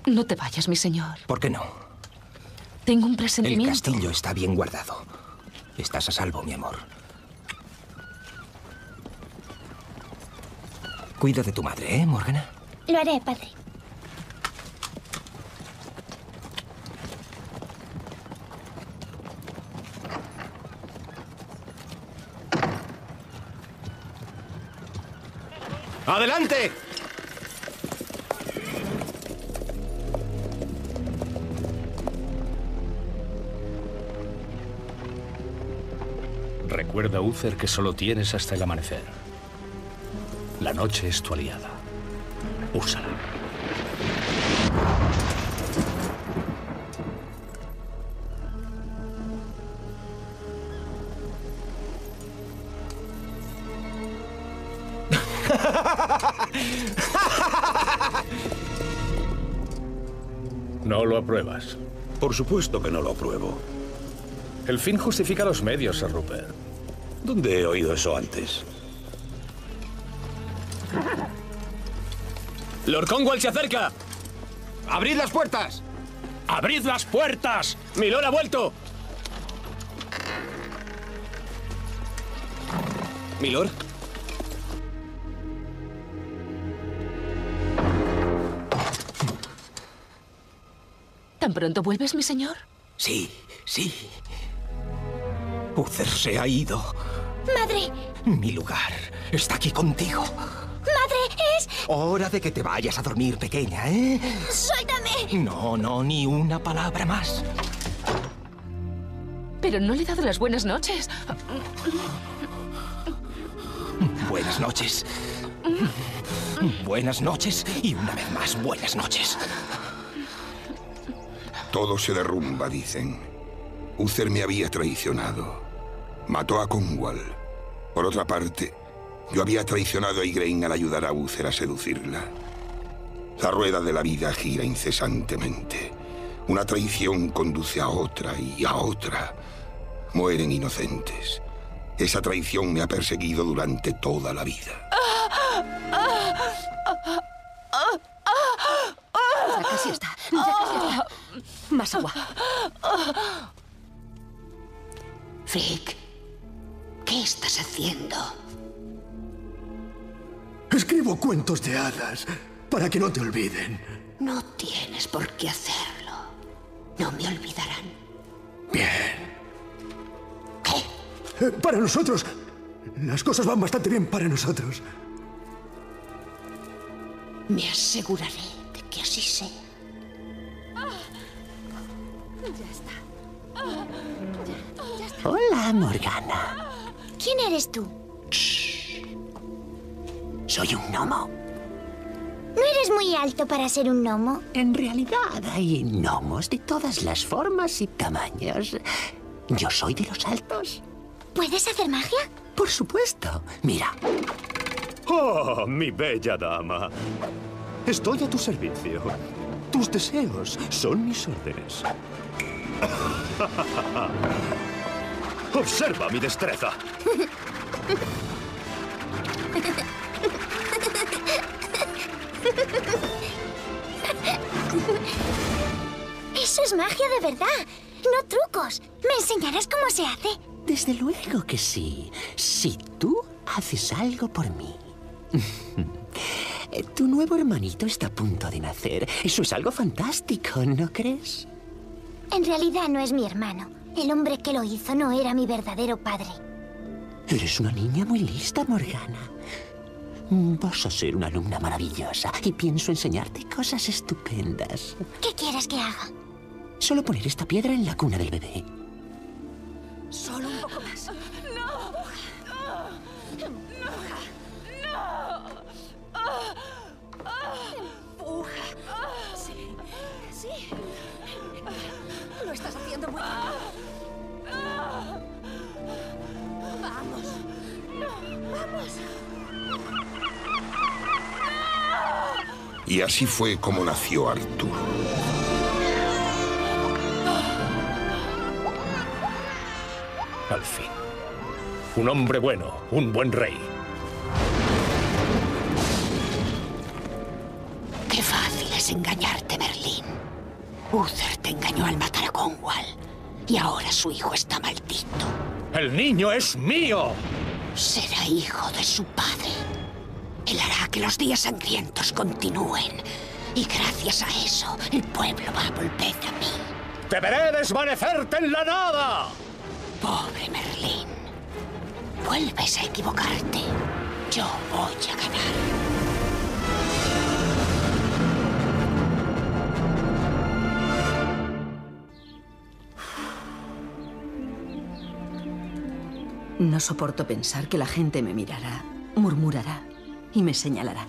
No te vayas, mi señor. ¿Por qué no? Tengo un El presentimiento. castillo está bien guardado. Estás a salvo, mi amor. Cuida de tu madre, ¿eh, Morgana? Lo haré, padre. ¡Adelante! Recuerda, Uther, que solo tienes hasta el amanecer. La noche es tu aliada. Úsala. No lo apruebas. Por supuesto que no lo apruebo. El fin justifica los medios, Sir Rupert. ¿Dónde he oído eso antes? Lord Conwell se acerca. ¡Abrid las puertas! ¡Abrid las puertas! ¡Milord ha vuelto! Milord. ¿Tan pronto vuelves, mi señor? Sí, sí. Uther se ha ido. Madre, Mi lugar está aquí contigo. madre, es... Hora de que te vayas a dormir, pequeña, ¿eh? Suéltame. No, no, ni una palabra más. Pero no le he dado las buenas noches. Buenas noches. Buenas noches y una vez más buenas noches. Todo se derrumba, dicen. Uther me había traicionado. Mató a Conwall. Por otra parte, yo había traicionado a Igraine al ayudar a Uther a seducirla. La rueda de la vida gira incesantemente. Una traición conduce a otra y a otra. Mueren inocentes. Esa traición me ha perseguido durante toda la vida. Ya está. Ya está. Más agua. Frick, ¿qué estás haciendo? Escribo cuentos de hadas para que no te olviden. No tienes por qué hacerlo. No me olvidarán. Bien. ¿Qué? Para nosotros. Las cosas van bastante bien para nosotros. Me aseguraré de que así sea. Ya está. Ya, ya está. Hola, Morgana. ¿Quién eres tú? Soy un gnomo. ¿No eres muy alto para ser un gnomo? En realidad hay gnomos de todas las formas y tamaños. Yo soy de los altos. ¿Puedes hacer magia? Por supuesto. Mira. Oh, mi bella dama. Estoy a tu servicio. Tus deseos son mis órdenes. Observa mi destreza. Eso es magia de verdad, no trucos. ¿Me enseñarás cómo se hace? Desde luego que sí. Si tú haces algo por mí. Tu nuevo hermanito está a punto de nacer. Eso es algo fantástico, ¿no crees? En realidad no es mi hermano. El hombre que lo hizo no era mi verdadero padre. Eres una niña muy lista, Morgana. Vas a ser una alumna maravillosa y pienso enseñarte cosas estupendas. ¿Qué quieres que haga? Solo poner esta piedra en la cuna del bebé. Solo un poco más. Estás haciendo muy bien. Vamos. Vamos. Y así fue como nació Arturo. Al fin. Un hombre bueno, un buen rey. Qué fácil es engañarte, Merlín. Uther te engañó al matar a Cornwall. Y ahora su hijo está maldito. ¡El niño es mío! Será hijo de su padre. Él hará que los días sangrientos continúen. Y gracias a eso, el pueblo va a volver a mí. ¡Deberé desvanecerte en la nada! Pobre Merlín. Vuelves a equivocarte. Yo voy a ganar. No soporto pensar que la gente me mirará, murmurará y me señalará.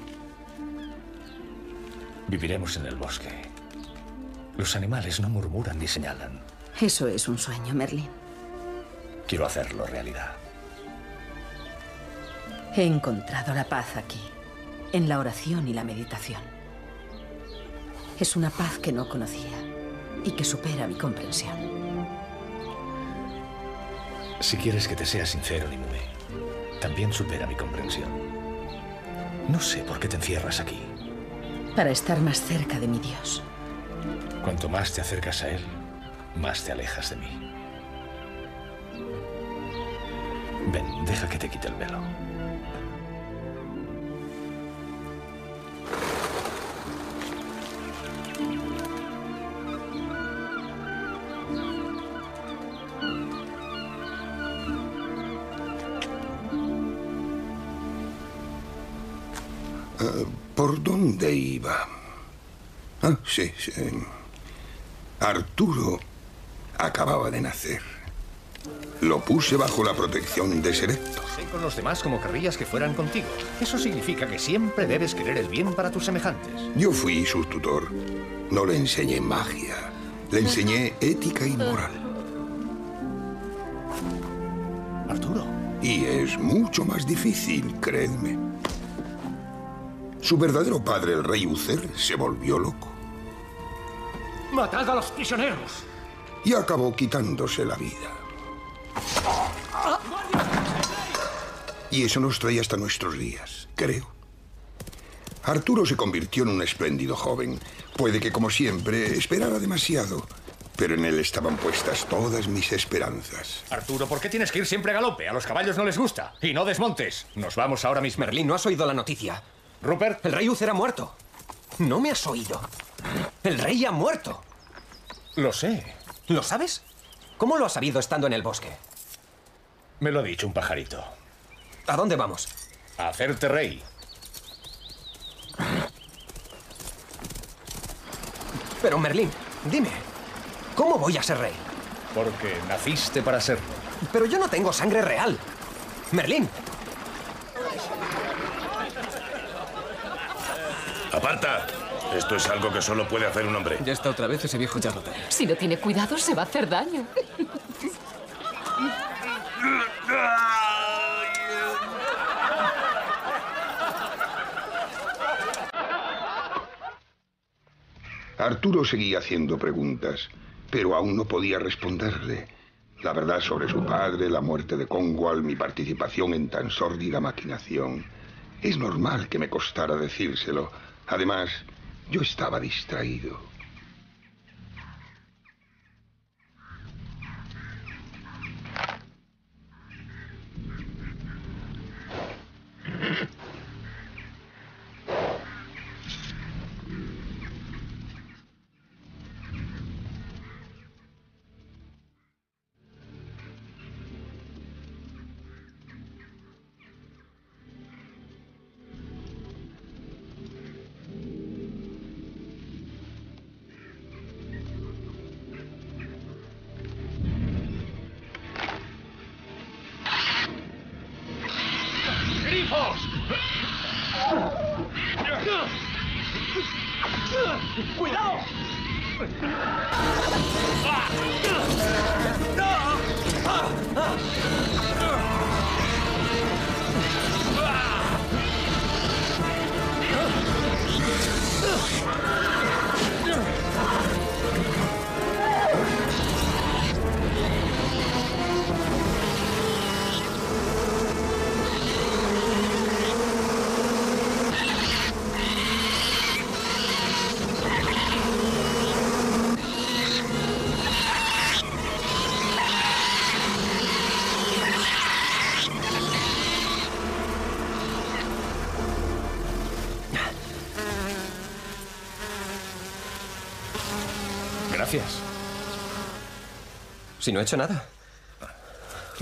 Viviremos en el bosque. Los animales no murmuran ni señalan. Eso es un sueño, Merlin. Quiero hacerlo realidad. He encontrado la paz aquí, en la oración y la meditación. Es una paz que no conocía y que supera mi comprensión. Si quieres que te sea sincero, Nimue, también supera mi comprensión. No sé por qué te encierras aquí. Para estar más cerca de mi Dios. Cuanto más te acercas a Él, más te alejas de mí. Ven, deja que te quite el velo. Sí, sí. Arturo acababa de nacer. Lo puse bajo la protección de Serecto. Sé con los demás como querrías que fueran contigo. Eso significa que siempre debes querer el bien para tus semejantes. Yo fui su tutor. No le enseñé magia. Le enseñé ética y moral. Arturo. Y es mucho más difícil, créedme. Su verdadero padre, el rey Uther, se volvió loco ¡Matad a los prisioneros! y acabó quitándose la vida. Y eso nos trae hasta nuestros días, creo. Arturo se convirtió en un espléndido joven. Puede que, como siempre, esperara demasiado. Pero en él estaban puestas todas mis esperanzas. Arturo, ¿por qué tienes que ir siempre a galope? A los caballos no les gusta. Y no desmontes. Nos vamos ahora mismo. Merlín, ¿no has oído la noticia? Rupert. El rey Uther ha muerto. No me has oído. El rey ha muerto. Lo sé. ¿Lo sabes? ¿Cómo lo has sabido estando en el bosque? Me lo ha dicho un pajarito. ¿A dónde vamos? A hacerte rey. Pero Merlín, dime, ¿cómo voy a ser rey? Porque naciste para serlo. Pero yo no tengo sangre real. Merlín, ¡Aparta! Esto es algo que solo puede hacer un hombre. Ya está otra vez ese viejo charlatán. Si no tiene cuidado, se va a hacer daño. Arturo seguía haciendo preguntas, pero aún no podía responderle. La verdad sobre su padre, la muerte de Cornwall, mi participación en tan sórdida maquinación. Es normal que me costara decírselo. Además, yo estaba distraído. Si no he hecho nada.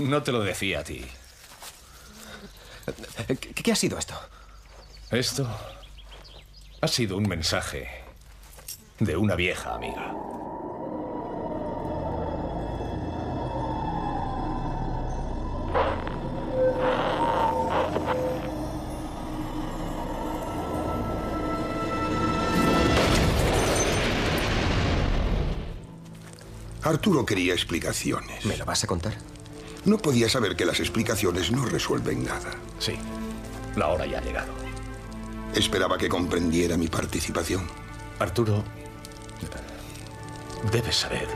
No te lo decía a ti. ¿Qué, qué ha sido esto? Esto ha sido un mensaje de una vieja amiga. Arturo quería explicaciones. ¿Me lo vas a contar? No podía saber que las explicaciones no resuelven nada. Sí, la hora ya ha llegado. Esperaba que comprendiera mi participación. Arturo, debes saber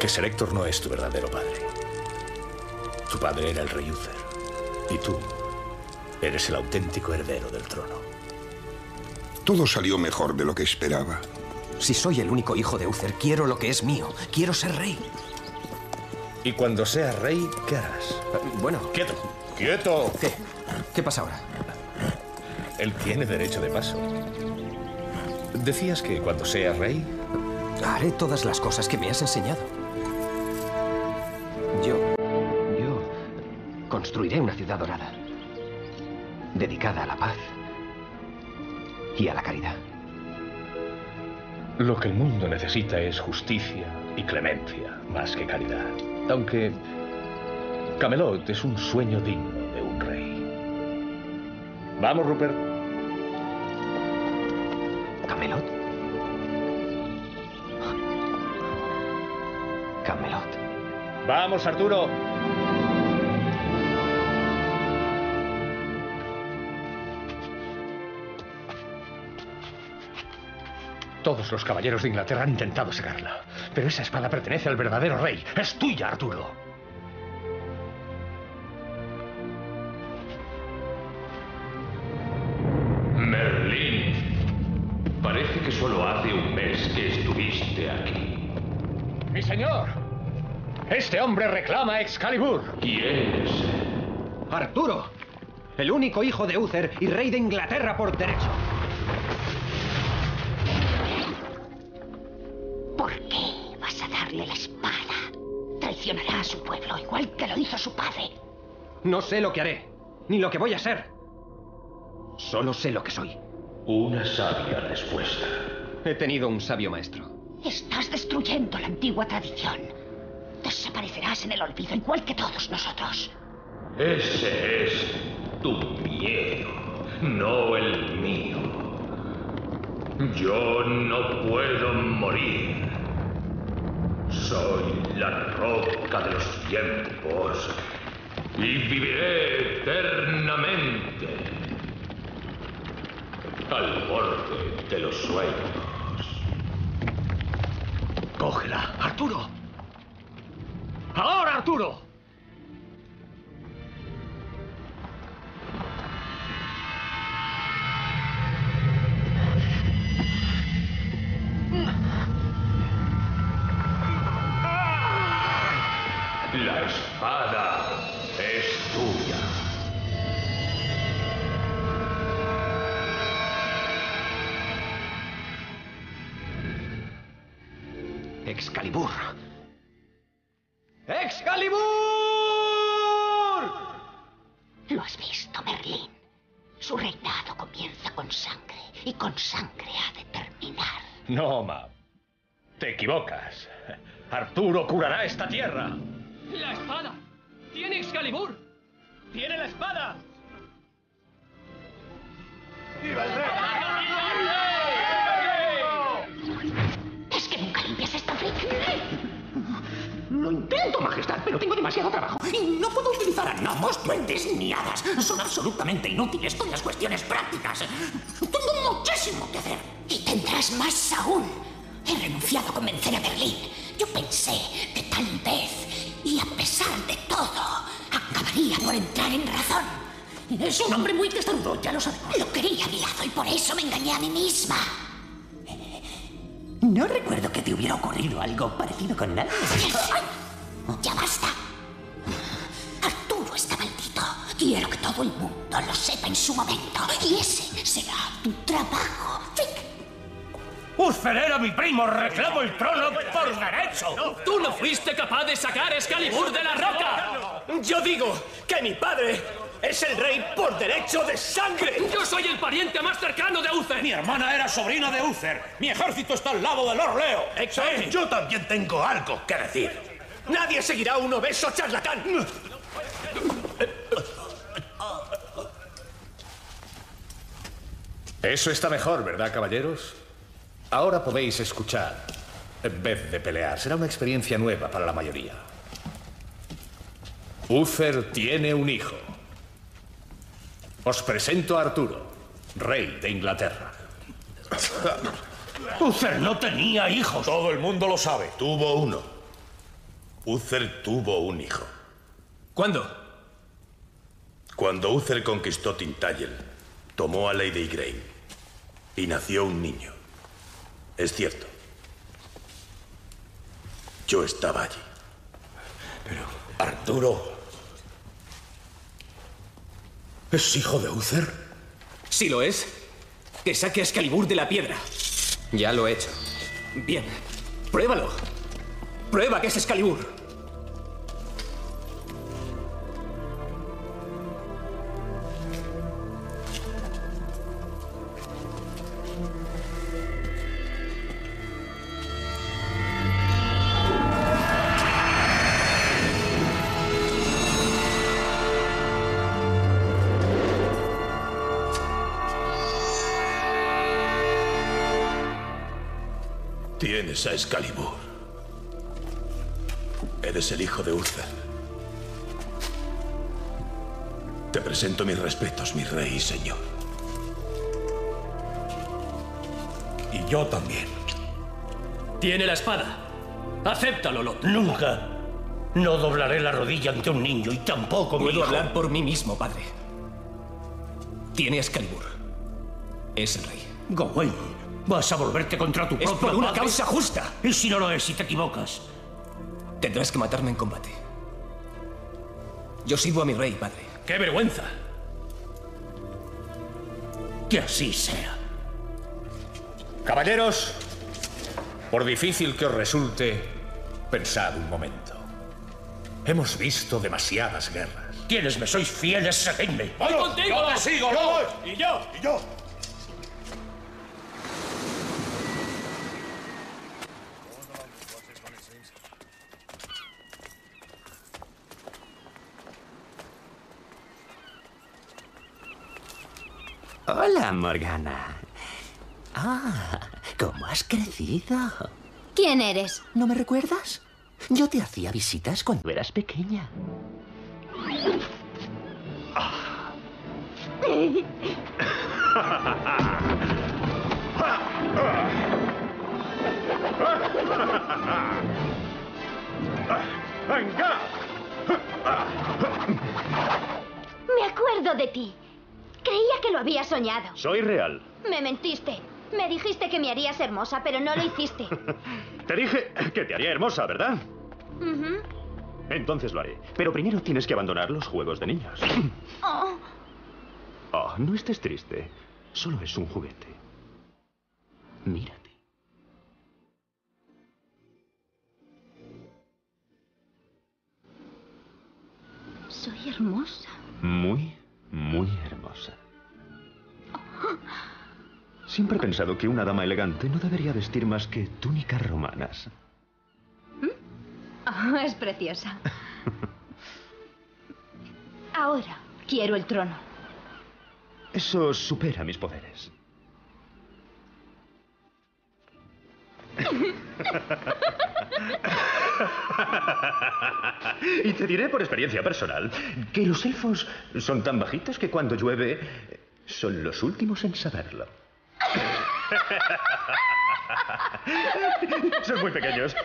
que Ser Héctor no es tu verdadero padre. Tu padre era el rey Uther. Y tú eres el auténtico heredero del trono. Todo salió mejor de lo que esperaba. Si soy el único hijo de Uther, quiero lo que es mío. Quiero ser rey. Y cuando seas rey, ¿qué harás? Bueno. ¡Quieto! ¡Quieto! ¿Qué? ¿Qué pasa ahora? Él tiene derecho de paso. Decías que cuando seas rey... Haré todas las cosas que me has enseñado. Yo... Yo... Construiré una ciudad dorada. Dedicada a la paz. Y a la caridad. Lo que el mundo necesita es justicia y clemencia, más que caridad. Aunque Camelot es un sueño digno de un rey. Vamos, Rupert. ¿Camelot? Camelot. Vamos, Arturo. Todos los caballeros de Inglaterra han intentado sacarla. Pero esa espada pertenece al verdadero rey. Es tuya, Arturo. Merlín, parece que solo hace un mes que estuviste aquí. Mi señor, este hombre reclama Excalibur. ¿Quién es? Arturo, el único hijo de Uther y rey de Inglaterra por derecho. ¿Por qué vas a darle la espada? Traicionará a su pueblo, igual que lo hizo su padre. No sé lo que haré, ni lo que voy a ser. Solo sé lo que soy. Una sabia respuesta. He tenido un sabio maestro. Estás destruyendo la antigua tradición. Desaparecerás en el olvido, igual que todos nosotros. Ese es tu miedo, no el mío. Yo no puedo morir. Soy la roca de los tiempos y viviré eternamente al borde de los sueños. Cógela, Arturo. Ahora, Arturo. La espada es tuya. Excalibur. ¡Excalibur! Lo has visto, Merlín. Su reinado comienza con sangre y con sangre ha de terminar. No, Ma. Te equivocas. Arturo curará esta tierra. ¡La espada! ¡Tiene Excalibur! ¡Tiene la espada! ¡Viva el rey! Lo intento, Majestad, pero tengo demasiado trabajo. Y no puedo utilizar a gnomos, duendes ni hadas. Son absolutamente inútiles todas las cuestiones prácticas. Tengo muchísimo que hacer. Y tendrás más aún. He renunciado a convencer a Berlín. Yo pensé que tal vez, y a pesar de todo, acabaría por entrar en razón. Es un hombre muy testarudo, ya lo sabemos. Lo quería a mi lado y por eso me engañé a mí misma. No recuerdo que te hubiera ocurrido algo parecido con nadie. ¡Ay! Ya basta. Arturo está maldito. Quiero que todo el mundo lo sepa en su momento. Y ese será tu trabajo. Fick. Era mi primo, reclamo el trono por derecho. ¡Tú no fuiste capaz de sacar a Excalibur de la roca! Yo digo que mi padre es el rey por derecho de sangre. Yo soy el pariente más cercano de Uther. Mi hermana era sobrina de Uther. Mi ejército está al lado de Lord Leo. Exacto. yo también tengo algo que decir. Nadie seguirá un obeso charlatán. Eso está mejor, ¿verdad, caballeros? Ahora podéis escuchar en vez de pelear. Será una experiencia nueva para la mayoría. Uther tiene un hijo. Os presento a Arturo, rey de Inglaterra. Uther no tenía hijos. Todo el mundo lo sabe. Tuvo uno. Uther tuvo un hijo. ¿Cuándo? Cuando Uther conquistó Tintagel, tomó a Lady Igraine y nació un niño. Es cierto. Yo estaba allí. Pero, Arturo. ¿Es hijo de Uther? Si lo es, que saque a Excalibur de la piedra. Ya lo he hecho. Bien. Pruébalo. Prueba que es Excalibur. Acéptalo, Lot. Nunca. No doblaré la rodilla ante un niño y tampoco mi Puedo hijo. hablar por mí mismo, padre. Tiene a Excalibur. Es el rey. Gawain, vas a volverte contra tu Es propio por una padre? causa justa. ¿Y si no lo es, si te equivocas? Tendrás que matarme en combate. Yo sirvo a mi rey, padre. ¡Qué vergüenza! Que así sea. Caballeros, por difícil que os resulte, pensad un momento. Hemos visto demasiadas guerras. Quienes me sois fieles, seguidme. ¡Voy contigo! ¡Yo te sigo, Yo Lord! voy. ¡Y yo! ¡Y yo! Hola, Morgana. Ah, ¿cómo has crecido? ¿Quién eres? ¿No me recuerdas? Yo te hacía visitas cuando eras pequeña. ¡Venga! Me acuerdo de ti. Creía que lo había soñado. Soy real. Me mentiste. Me dijiste que me harías hermosa, pero no lo hiciste. Te dije que te haría hermosa, ¿verdad? Entonces lo haré. Pero primero tienes que abandonar los juegos de niños. Oh, Oh, no estés triste. Solo es un juguete. Mírate. soy hermosa. Muy, muy hermosa. Siempre he pensado que una dama elegante no debería vestir más que túnicas romanas. Oh, es preciosa. Ahora quiero el trono. Eso supera mis poderes. Y te diré por experiencia personal que los elfos son tan bajitos que cuando llueve son los últimos en saberlo. Son muy pequeños.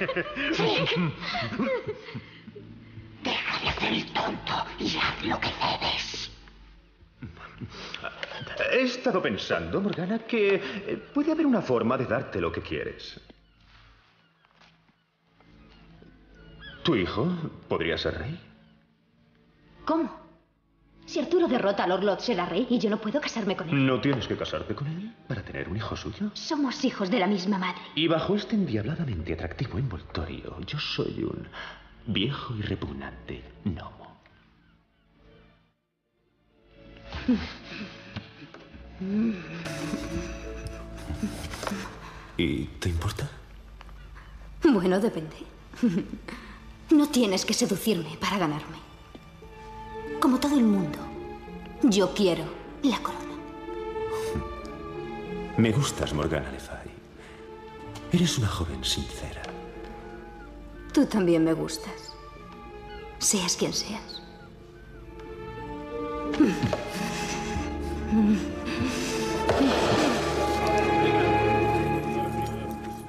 Deja de hacer el tonto y haz lo que debes. He estado pensando, Morgana, que eh, puede haber una forma de darte lo que quieres. ¿Tu hijo podría ser rey? ¿Cómo? Si Arturo derrota a Lord Lot será rey y yo no puedo casarme con él. ¿No tienes que casarte con él para tener un hijo suyo? Somos hijos de la misma madre. Y bajo este endiabladamente atractivo envoltorio, yo soy un viejo y repugnante gnomo. ¿Y te importa? Bueno, depende. No tienes que seducirme para ganarme. Como todo el mundo, yo quiero la corona. Me gustas, Morgana Le Fay. Eres una joven sincera. Tú también me gustas. Seas quien seas.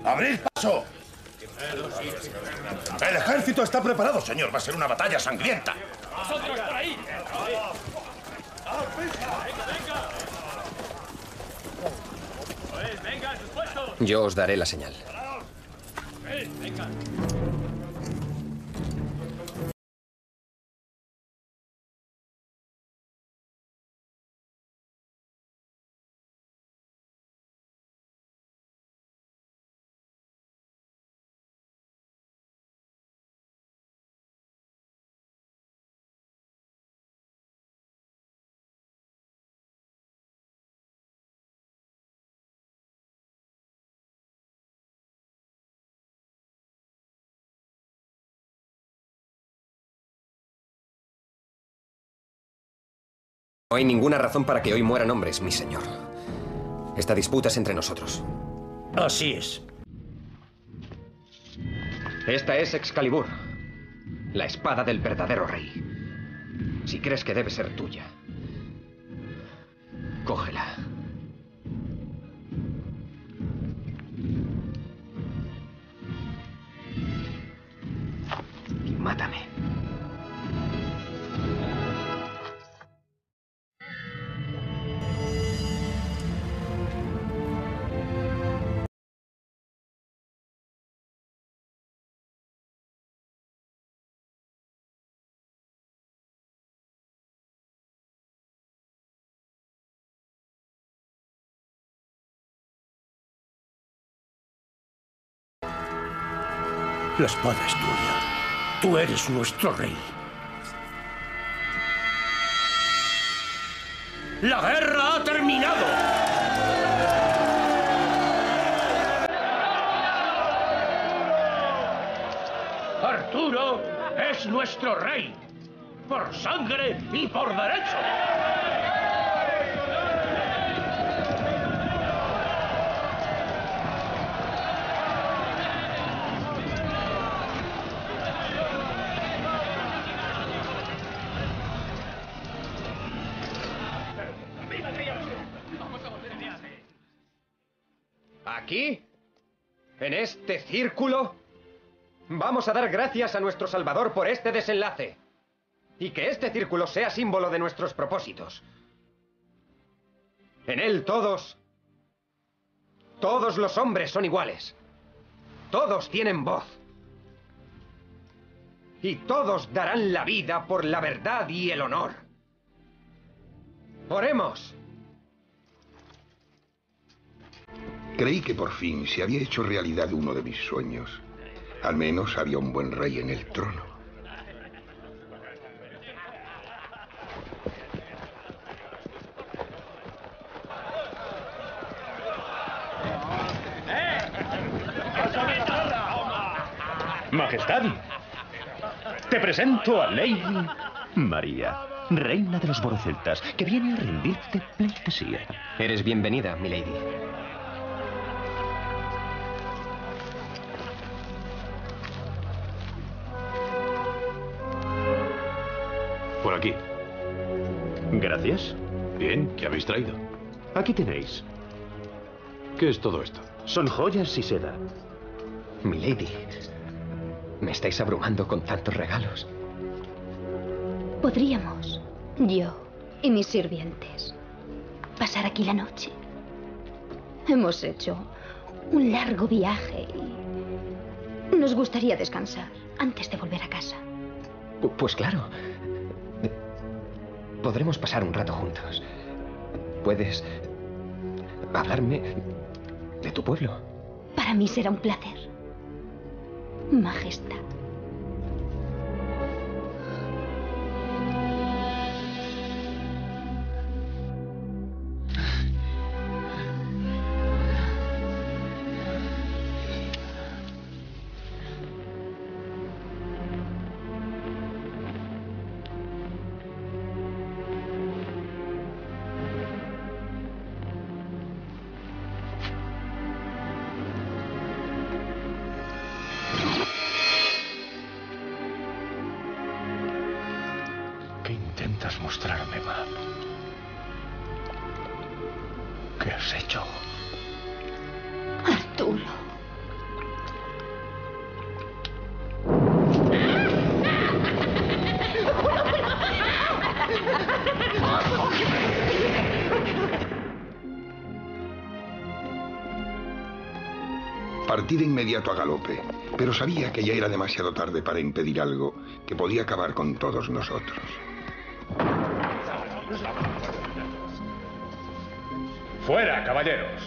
¡Abrid paso! El ejército está preparado, señor. Va a ser una batalla sangrienta. ¡Vosotros por ahí! Venga, a sus puestos. Yo os daré la señal. Venga. No hay ninguna razón para que hoy mueran hombres, mi señor. Esta disputa es entre nosotros. Así es. Esta es Excalibur, la espada del verdadero rey. Si crees que debe ser tuya, cógela. La espada es tuya. Tú eres nuestro rey. ¡La guerra ha terminado! Arturo es nuestro rey. Por sangre y por derecho. Aquí, en este círculo, vamos a dar gracias a nuestro Salvador por este desenlace. Y que este círculo sea símbolo de nuestros propósitos. En él todos, todos los hombres son iguales. Todos tienen voz. Y todos darán la vida por la verdad y el honor. Oremos. Creí que por fin se había hecho realidad uno de mis sueños. Al menos había un buen rey en el trono. Majestad, te presento a Lady María, reina de los boroceltas, que viene a rendirte pleitesía. Eres bienvenida, milady. Aquí. Gracias. Bien, ¿qué habéis traído? Aquí tenéis. ¿Qué es todo esto? Son joyas y seda. Milady, me estáis abrumando con tantos regalos. Podríamos, yo y mis sirvientes, pasar aquí la noche. Hemos hecho un largo viaje y nos gustaría descansar antes de volver a casa. Pu- Pues claro. Podremos pasar un rato juntos. Puedes hablarme de tu pueblo. Para mí será un placer. Majestad. Partí de inmediato a galope, pero sabía que ya era demasiado tarde para impedir algo que podía acabar con todos nosotros. ¡Fuera, caballeros!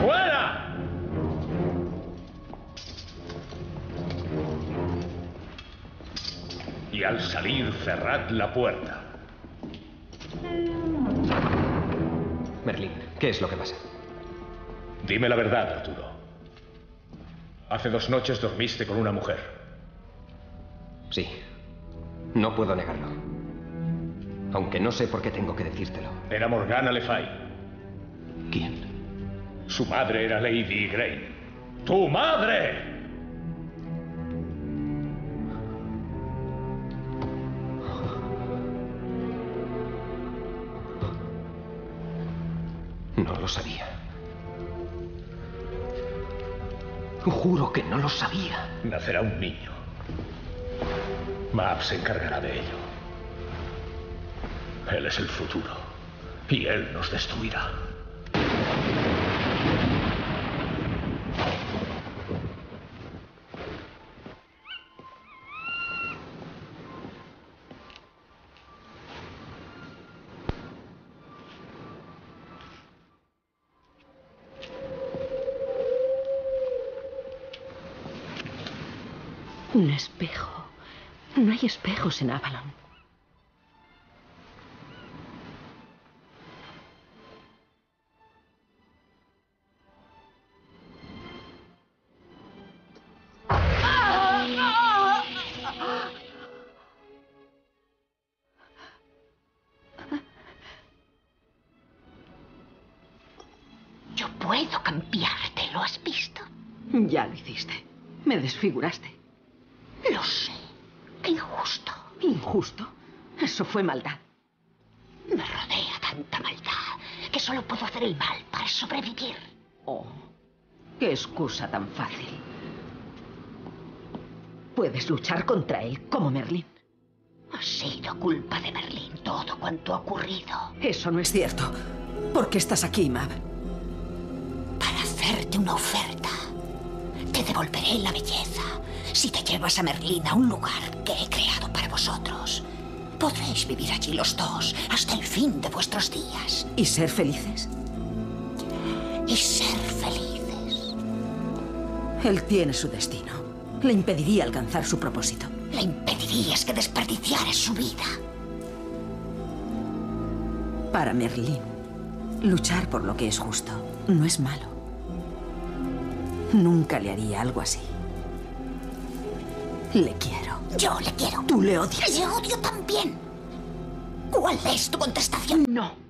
¡Fuera! Y al salir, cerrad la puerta. Merlín, ¿qué es lo que pasa? Dime la verdad, Arturo. Hace dos noches dormiste con una mujer. Sí. No puedo negarlo. Aunque no sé por qué tengo que decírtelo. Era Morgana Le Fay. ¿Quién? Su madre era Lady Grain. ¡Tu madre! No lo sabía. Juro que no lo sabía. Nacerá un niño. Mab se encargará de ello. Él es el futuro. Y él nos destruirá. En Avalon. Yo puedo cambiarte, ¿lo has visto? Ya lo hiciste. Me desfiguraste. Lo sé. Qué injusto. ¿Injusto? Eso fue maldad. Me rodea tanta maldad que solo puedo hacer el mal para sobrevivir. Oh, qué excusa tan fácil. Puedes luchar contra él como Merlín. Ha sido culpa de Merlín todo cuanto ha ocurrido. Eso no es cierto. ¿Por qué estás aquí, Mab? Para hacerte una oferta. Te devolveré la belleza si te llevas a Merlín a un lugar que he creado para vosotros. Podréis vivir allí los dos hasta el fin de vuestros días. ¿Y ser felices? Y ser felices. Él tiene su destino. Le impediría alcanzar su propósito. Le impedirías que desperdiciara su vida. Para Merlín, luchar por lo que es justo no es malo. Nunca le haría algo así. Le quiero. Yo le quiero. Tú le odias. Le odio también. ¿Cuál es tu contestación? No.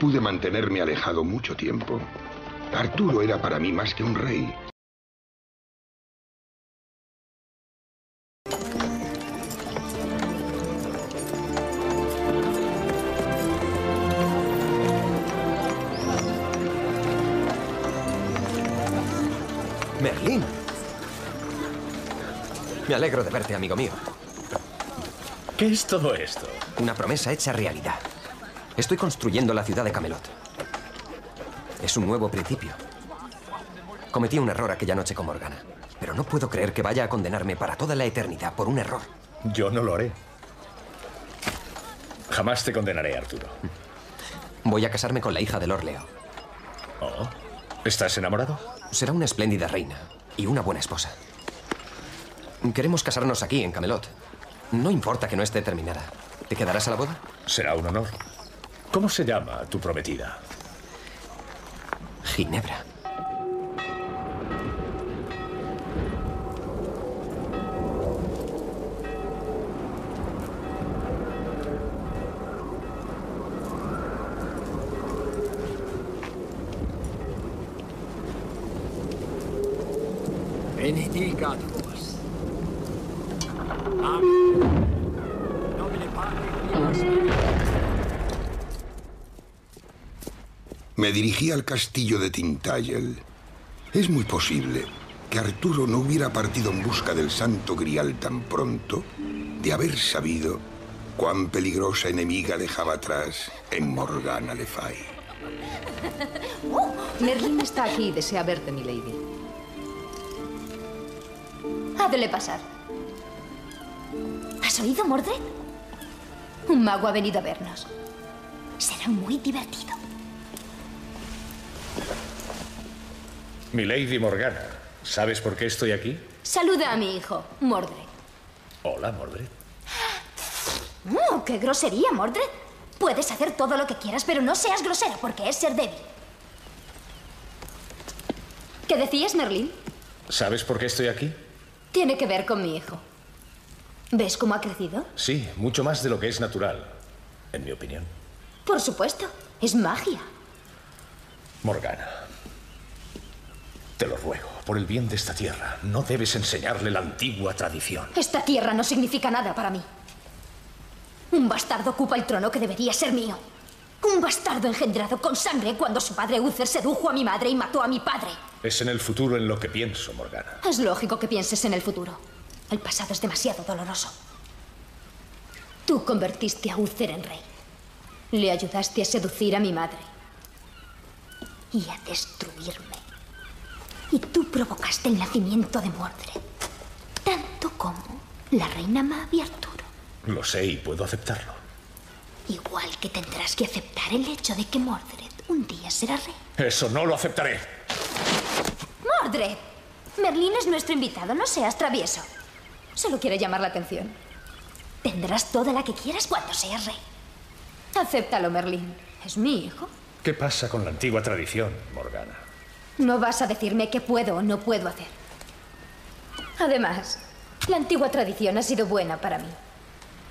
Pude mantenerme alejado mucho tiempo. Arturo era para mí más que un rey. Merlín. Me alegro de verte, amigo mío. ¿Qué es todo esto? Una promesa hecha realidad. Estoy construyendo la ciudad de Camelot. Es un nuevo principio. Cometí un error aquella noche con Morgana, pero no puedo creer que vaya a condenarme para toda la eternidad por un error. Yo no lo haré. Jamás te condenaré, Arturo. Voy a casarme con la hija de Lord Leo. Oh, ¿estás enamorado? Será una espléndida reina y una buena esposa. Queremos casarnos aquí, en Camelot. No importa que no esté terminada. ¿Te quedarás a la boda? Será un honor. ¿Cómo se llama tu prometida? Ginebra. Benedicat Me dirigí al castillo de Tintagel. Es muy posible que Arturo no hubiera partido en busca del santo grial tan pronto de haber sabido cuán peligrosa enemiga dejaba atrás en Morgana Le Fay. Merlín está aquí y desea verte, mi lady. Hádele pasar. ¿Has oído, Mordred? Un mago ha venido a vernos. Será muy divertido. Mi Lady Morgana, ¿sabes por qué estoy aquí? Saluda a mi hijo, Mordred. Hola, Mordred. ¡Oh, qué grosería, Mordred! Puedes hacer todo lo que quieras, pero no seas grosera, porque es ser débil. ¿Qué decías, Merlín? ¿Sabes por qué estoy aquí? Tiene que ver con mi hijo. ¿Ves cómo ha crecido? Sí, mucho más de lo que es natural, en mi opinión. Por supuesto. Es magia. Morgana, te lo ruego, por el bien de esta tierra, no debes enseñarle la antigua tradición. Esta tierra no significa nada para mí. Un bastardo ocupa el trono que debería ser mío. Un bastardo engendrado con sangre cuando su padre Uther sedujo a mi madre y mató a mi padre. Es en el futuro en lo que pienso, Morgana. Es lógico que pienses en el futuro. El pasado es demasiado doloroso. Tú convertiste a Uther en rey. Le ayudaste a seducir a mi madre. Y a destruirme. Y tú provocaste el nacimiento de Mordred. Tanto como la reina Mav y Arturo. Lo sé y puedo aceptarlo. Igual que tendrás que aceptar el hecho de que Mordred un día será rey. Eso no lo aceptaré. ¡Mordred! Merlín es nuestro invitado, no seas travieso. Solo quiere llamar la atención. Tendrás toda la que quieras cuando seas rey. Acéptalo, Merlín. Es mi hijo. ¿Qué pasa con la antigua tradición, Morgana? No vas a decirme qué puedo o no puedo hacer. Además, la antigua tradición ha sido buena para mí.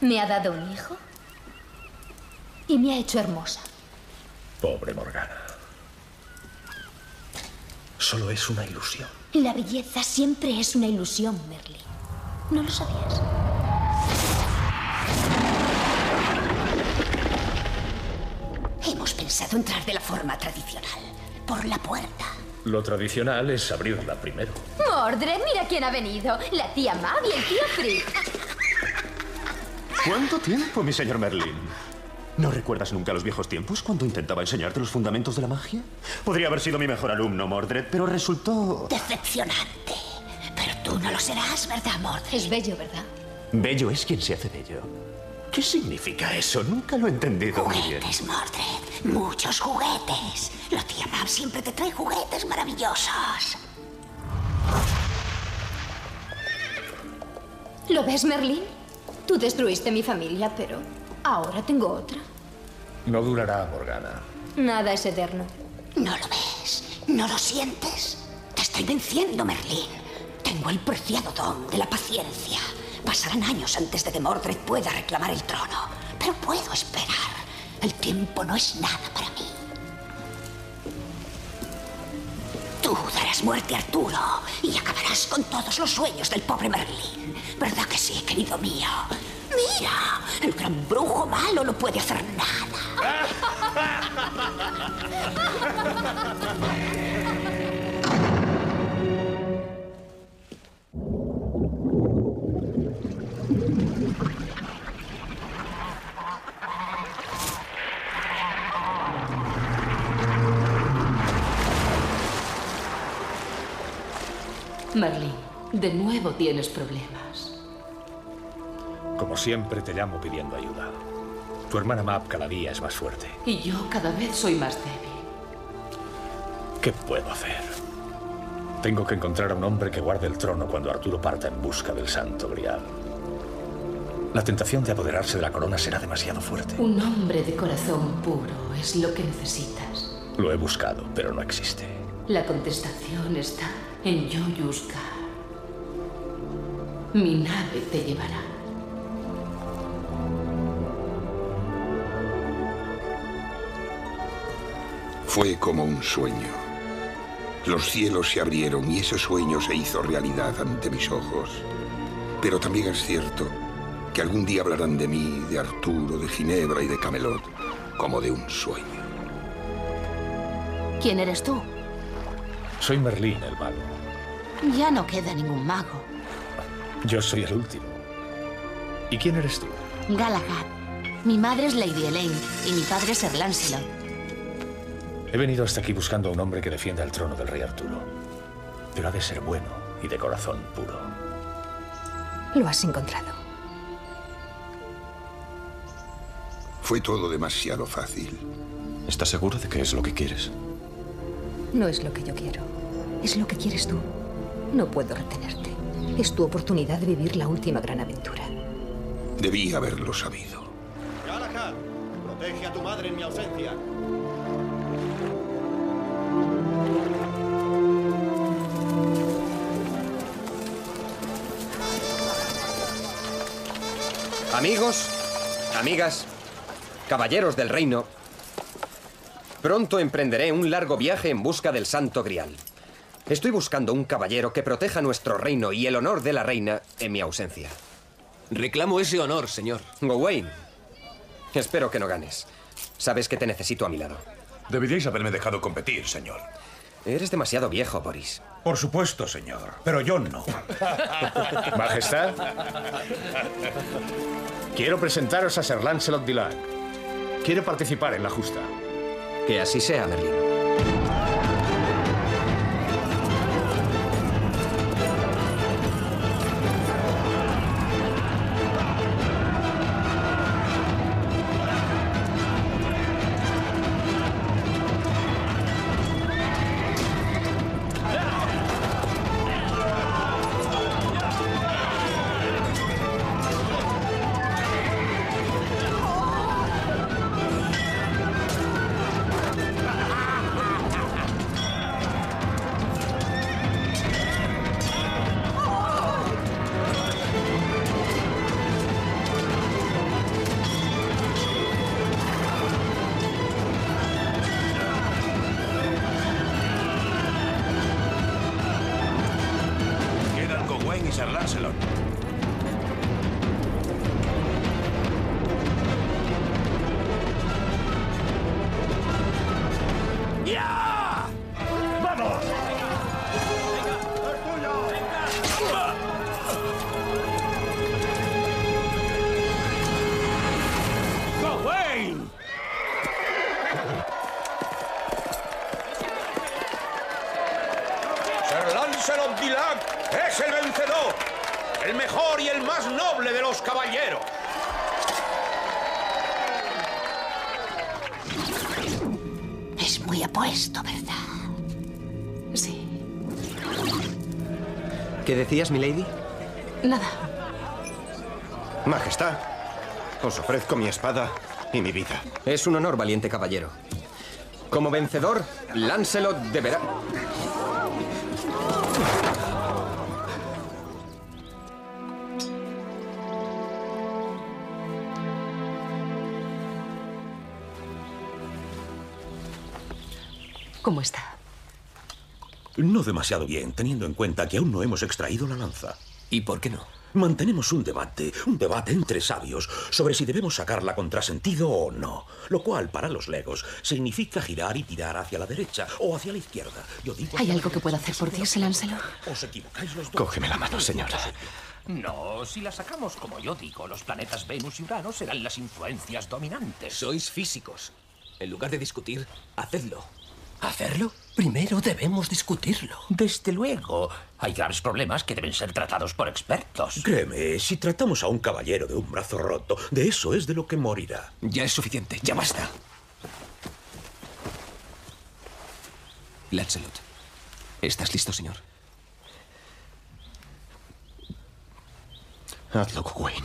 Me ha dado un hijo y me ha hecho hermosa. Pobre Morgana. Solo es una ilusión. La belleza siempre es una ilusión, Merlin. ¿No lo sabías? Hemos pensado entrar de la forma tradicional, por la puerta. Lo tradicional es abrirla primero. Mordred, mira quién ha venido. La tía Mav y el tío Frick. ¿Cuánto tiempo, mi señor Merlin? ¿No recuerdas nunca los viejos tiempos cuando intentaba enseñarte los fundamentos de la magia? Podría haber sido mi mejor alumno, Mordred, pero resultó... Decepcionante. Pero tú no lo serás, ¿verdad, Mordred? Es bello, ¿verdad? Bello es quien se hace bello. ¿Qué significa eso? Nunca lo he entendido muy bien. Juguetes, Mordred. Muchos juguetes. La tía Mav siempre te trae juguetes maravillosos. ¿Lo ves, Merlín? Tú destruiste mi familia, pero ahora tengo otra. No durará, Morgana. Nada es eterno. ¿No lo ves? ¿No lo sientes? Te estoy venciendo, Merlín. Tengo el preciado don de la paciencia. Pasarán años antes de que Mordred pueda reclamar el trono. Pero puedo esperar. El tiempo no es nada para mí. Tú darás muerte a Arturo y acabarás con todos los sueños del pobre Merlín. ¿Verdad que sí, querido mío? Mira, el gran brujo malo no puede hacer nada. Merlín, de nuevo tienes problemas. Como siempre, te llamo pidiendo ayuda. Tu hermana Map cada día es más fuerte. Y yo cada vez soy más débil. ¿Qué puedo hacer? Tengo que encontrar a un hombre que guarde el trono cuando Arturo parta en busca del Santo Grial. La tentación de apoderarse de la corona será demasiado fuerte. Un hombre de corazón puro es lo que necesitas. Lo he buscado, pero no existe. La contestación está en Yoyuskar. Mi nave te llevará. Fue como un sueño. Los cielos se abrieron y ese sueño se hizo realidad ante mis ojos. Pero también es cierto que algún día hablarán de mí, de Arturo, de Ginebra y de Camelot, como de un sueño. ¿Quién eres tú? Soy Merlín, el mago. Ya no queda ningún mago. Yo soy el último. ¿Y quién eres tú? Galahad. Mi madre es Lady Elaine y mi padre es Sir Lancelot. He venido hasta aquí buscando a un hombre que defienda el trono del rey Arturo. Pero ha de ser bueno y de corazón puro. Lo has encontrado. Fue todo demasiado fácil. ¿Estás seguro de que es lo que quieres? No es lo que yo quiero. Es lo que quieres tú. No puedo retenerte. Es tu oportunidad de vivir la última gran aventura. Debí haberlo sabido. Galahad, protege a tu madre en mi ausencia. Amigos, amigas, caballeros del reino, pronto emprenderé un largo viaje en busca del Santo Grial. Estoy buscando un caballero que proteja nuestro reino y el honor de la reina en mi ausencia. Reclamo ese honor, señor. Gawain, espero que no ganes. Sabes que te necesito a mi lado. Deberíais haberme dejado competir, señor. Eres demasiado viejo, Boris. Por supuesto, señor. Pero yo no. Majestad, quiero presentaros a Sir Lancelot Dulac. Quiere participar en la justa. Que así sea, Merlín. Decías, milady? Nada. Majestad, os ofrezco mi espada y mi vida. Es un honor, valiente caballero. Como vencedor, Lancelot deberá... ¿Cómo está? No demasiado bien, teniendo en cuenta que aún no hemos extraído la lanza. ¿Y por qué no? Mantenemos un debate, un debate entre sabios, sobre si debemos sacarla contrasentido o no. Lo cual, para los legos, significa girar y tirar hacia la derecha o hacia la izquierda. Yo digo ¿Hay algo que pueda hacer por ti, Sir Lancelot? Os equivocáis los dos. Cógeme la mano, señora. No, si la sacamos como yo digo, los planetas Venus y Urano serán las influencias dominantes. Sois físicos. En lugar de discutir, hacedlo. ¿Hacerlo? Primero debemos discutirlo. Desde luego. Hay graves problemas que deben ser tratados por expertos. Créeme, si tratamos a un caballero de un brazo roto, de eso es de lo que morirá. Ya es suficiente, ya basta. Lancelot, ¿estás listo, señor? Hazlo, Gawain.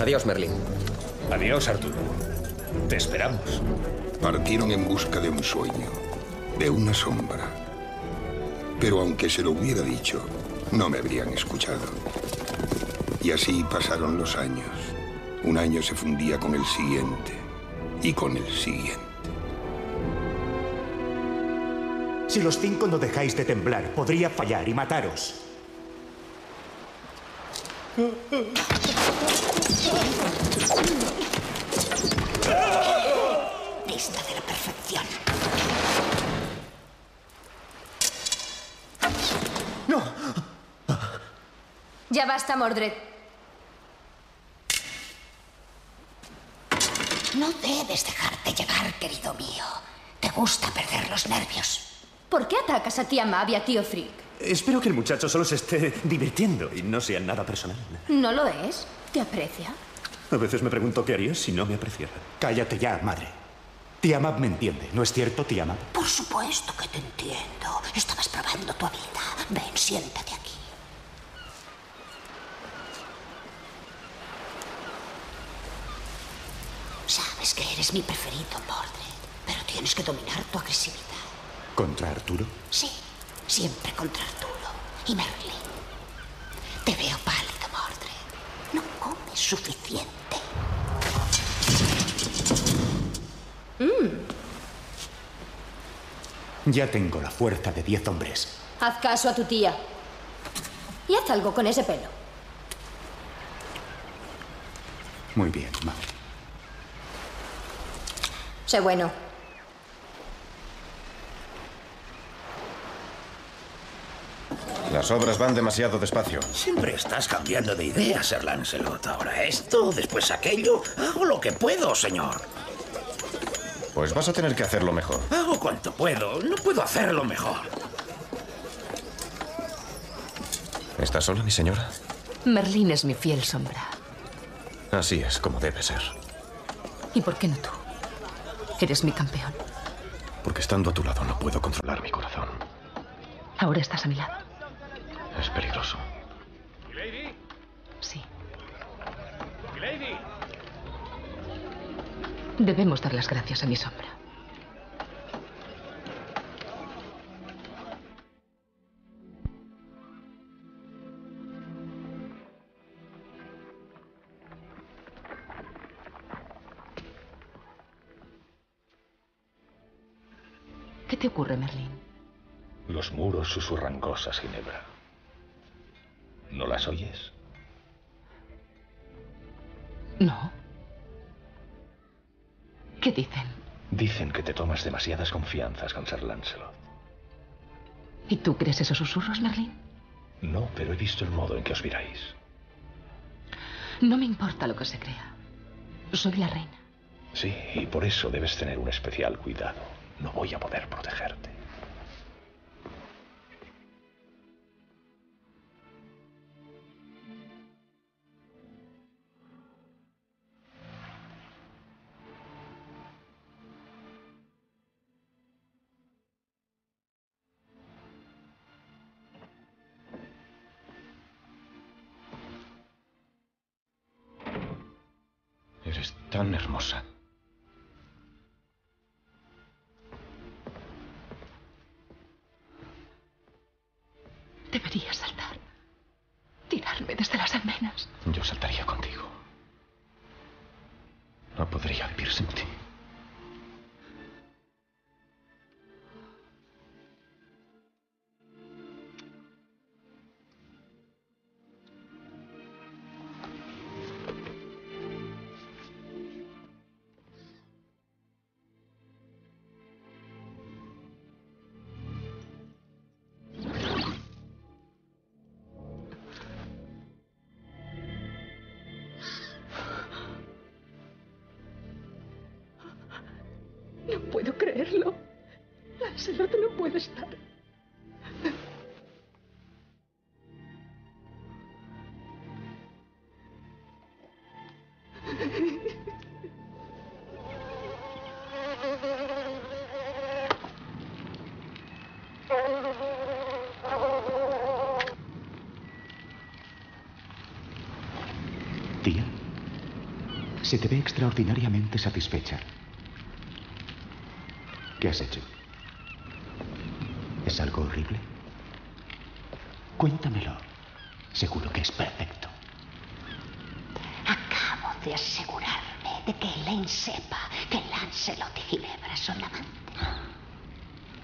Adiós, Merlín. Adiós, Arturo. Te esperamos. Partieron en busca de un sueño, de una sombra. Pero aunque se lo hubiera dicho, no me habrían escuchado. Y así pasaron los años. Un año se fundía con el siguiente y con el siguiente. Si los cinco no dejáis de temblar, podría fallar y mataros. Vista de la perfección. Ya basta, Mordred. No debes dejarte llevar, querido mío. Te gusta perder los nervios. ¿Por qué atacas a tía Mab y a tío Frick? Espero que el muchacho solo se esté divirtiendo y no sea nada personal. ¿No lo es? ¿Te aprecia? A veces me pregunto qué haría si no me apreciara. Cállate ya, madre. Tía Mab me entiende, ¿no es cierto, tía Mab? Por supuesto que te entiendo. Estabas probando tu vida. Ven, siéntate aquí. Sabes que eres mi preferido, Mordred, pero tienes que dominar tu agresividad. ¿Contra Arturo? Sí, siempre contra Arturo y Merlin. Te veo pálido, Mordred. No comes suficiente. Ya tengo la fuerza de diez hombres. Haz caso a tu tía. Y haz algo con ese pelo. Muy bien, madre. Sé bueno. Las obras van demasiado despacio. Siempre estás cambiando de idea, Sir Lancelot. Ahora esto, después aquello. Hago lo que puedo, señor. Pues vas a tener que hacerlo mejor. Hago cuanto puedo. No puedo hacerlo mejor. ¿Estás sola, mi señora? Merlín es mi fiel sombra. Así es como debe ser. ¿Y por qué no tú? Eres mi campeón. Porque estando a tu lado no puedo controlar mi corazón. Ahora estás a mi lado. Es peligroso. ¿Milady? Sí. ¿Milady? Debemos dar las gracias a mi sombra. ¿Qué te ocurre, Merlín? Los muros susurran cosas, Ginebra. ¿No las oyes? No. ¿Qué dicen? Dicen que te tomas demasiadas confianzas con Sir Lancelot. ¿Y tú crees esos susurros, Merlín? No, pero he visto el modo en que os miráis. No me importa lo que se crea. Soy la reina. Sí, y por eso debes tener un especial cuidado no voy a poder protegerte. Eres tan hermosa. Se te ve extraordinariamente satisfecha. ¿Qué has hecho? ¿Es algo horrible? Cuéntamelo. Seguro que es perfecto. Acabo de asegurarme de que Elaine sepa que Lancelot y Ginebra son amantes.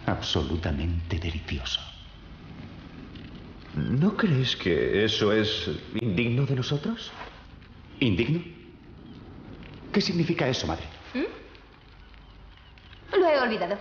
Absolutamente delicioso. ¿No crees que eso es indigno de nosotros? ¿Indigno? ¿Qué significa eso, madre? Lo he olvidado.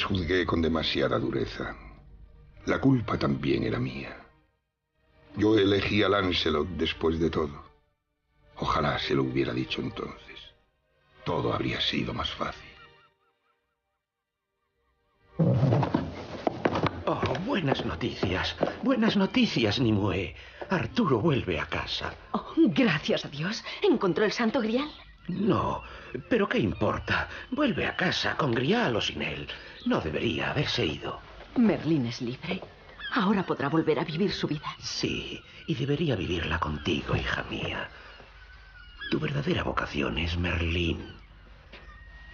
Les juzgué con demasiada dureza. La culpa también era mía. Yo elegí a Lancelot después de todo. Ojalá se lo hubiera dicho entonces. Todo habría sido más fácil. Oh, buenas noticias. Buenas noticias, Nimue. Arturo vuelve a casa. Oh, gracias a Dios. ¿Encontró el santo grial? No, pero ¿qué importa? Vuelve a casa, con Grial o sin él. No debería haberse ido. Merlín es libre. Ahora podrá volver a vivir su vida. Sí, y debería vivirla contigo, hija mía. Tu verdadera vocación es Merlín.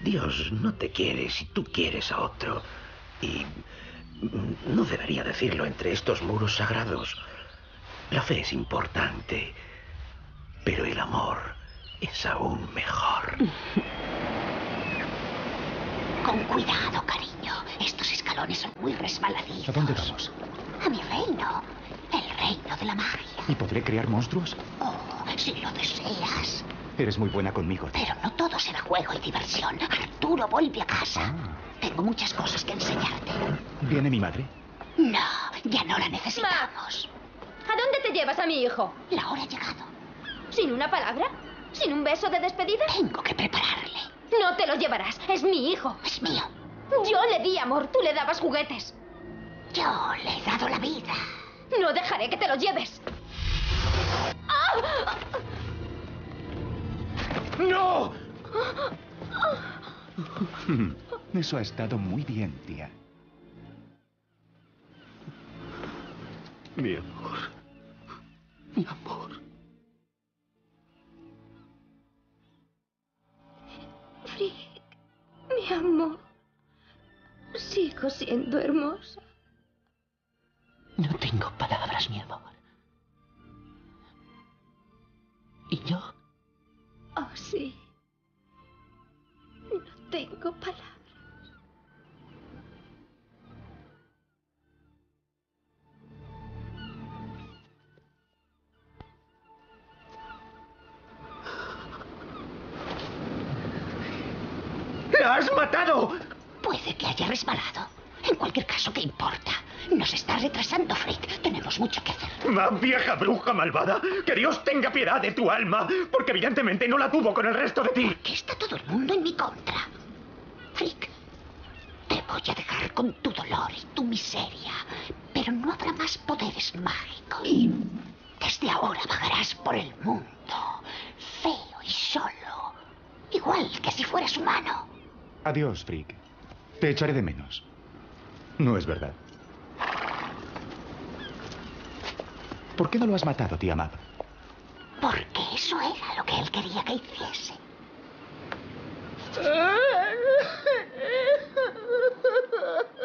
Dios no te quiere si tú quieres a otro. Y no debería decirlo entre estos muros sagrados. La fe es importante, pero el amor es aún mejor. Con cuidado, cariño. Estos escalones son muy resbaladizos. ¿A dónde vamos? A mi reino. El reino de la magia. ¿Y podré crear monstruos? Oh, si lo deseas. Eres muy buena conmigo. Pero no todo será juego y diversión. Arturo vuelve a casa. Tengo muchas cosas que enseñarte. ¿Viene mi madre? No, ya no la necesitamos. ¿A dónde te llevas a mi hijo? La hora ha llegado. ¿Sin una palabra? ¿Sin un beso de despedida? Tengo que prepararle. No te lo llevarás. Es mi hijo. Es mío. Yo le di amor. Tú le dabas juguetes. Yo le he dado la vida. No dejaré que te lo lleves. ¡Ah! ¡No! Eso ha estado muy bien, tía. Mi amor. Mi amor. Amo. Sigo siendo hermosa. No tengo palabras, mi amor. ¿Y yo? Oh, sí. No tengo palabras. Has matado! Puede que haya resbalado. En cualquier caso, ¿qué importa? Nos está retrasando, Frick. Tenemos mucho que hacer. ¡Ah, vieja bruja malvada! ¡Que Dios tenga piedad de tu alma! Porque evidentemente no la tuvo con el resto de ti. Que está todo el mundo en mi contra. Frick, te voy a dejar con tu dolor y tu miseria. Pero no habrá más poderes mágicos. Desde ahora vagarás por el mundo, feo y solo. Igual que si fueras humano. Adiós, Frick. Te echaré de menos. No es verdad. ¿Por qué no lo has matado, tía Mab? Porque eso era lo que él quería que hiciese.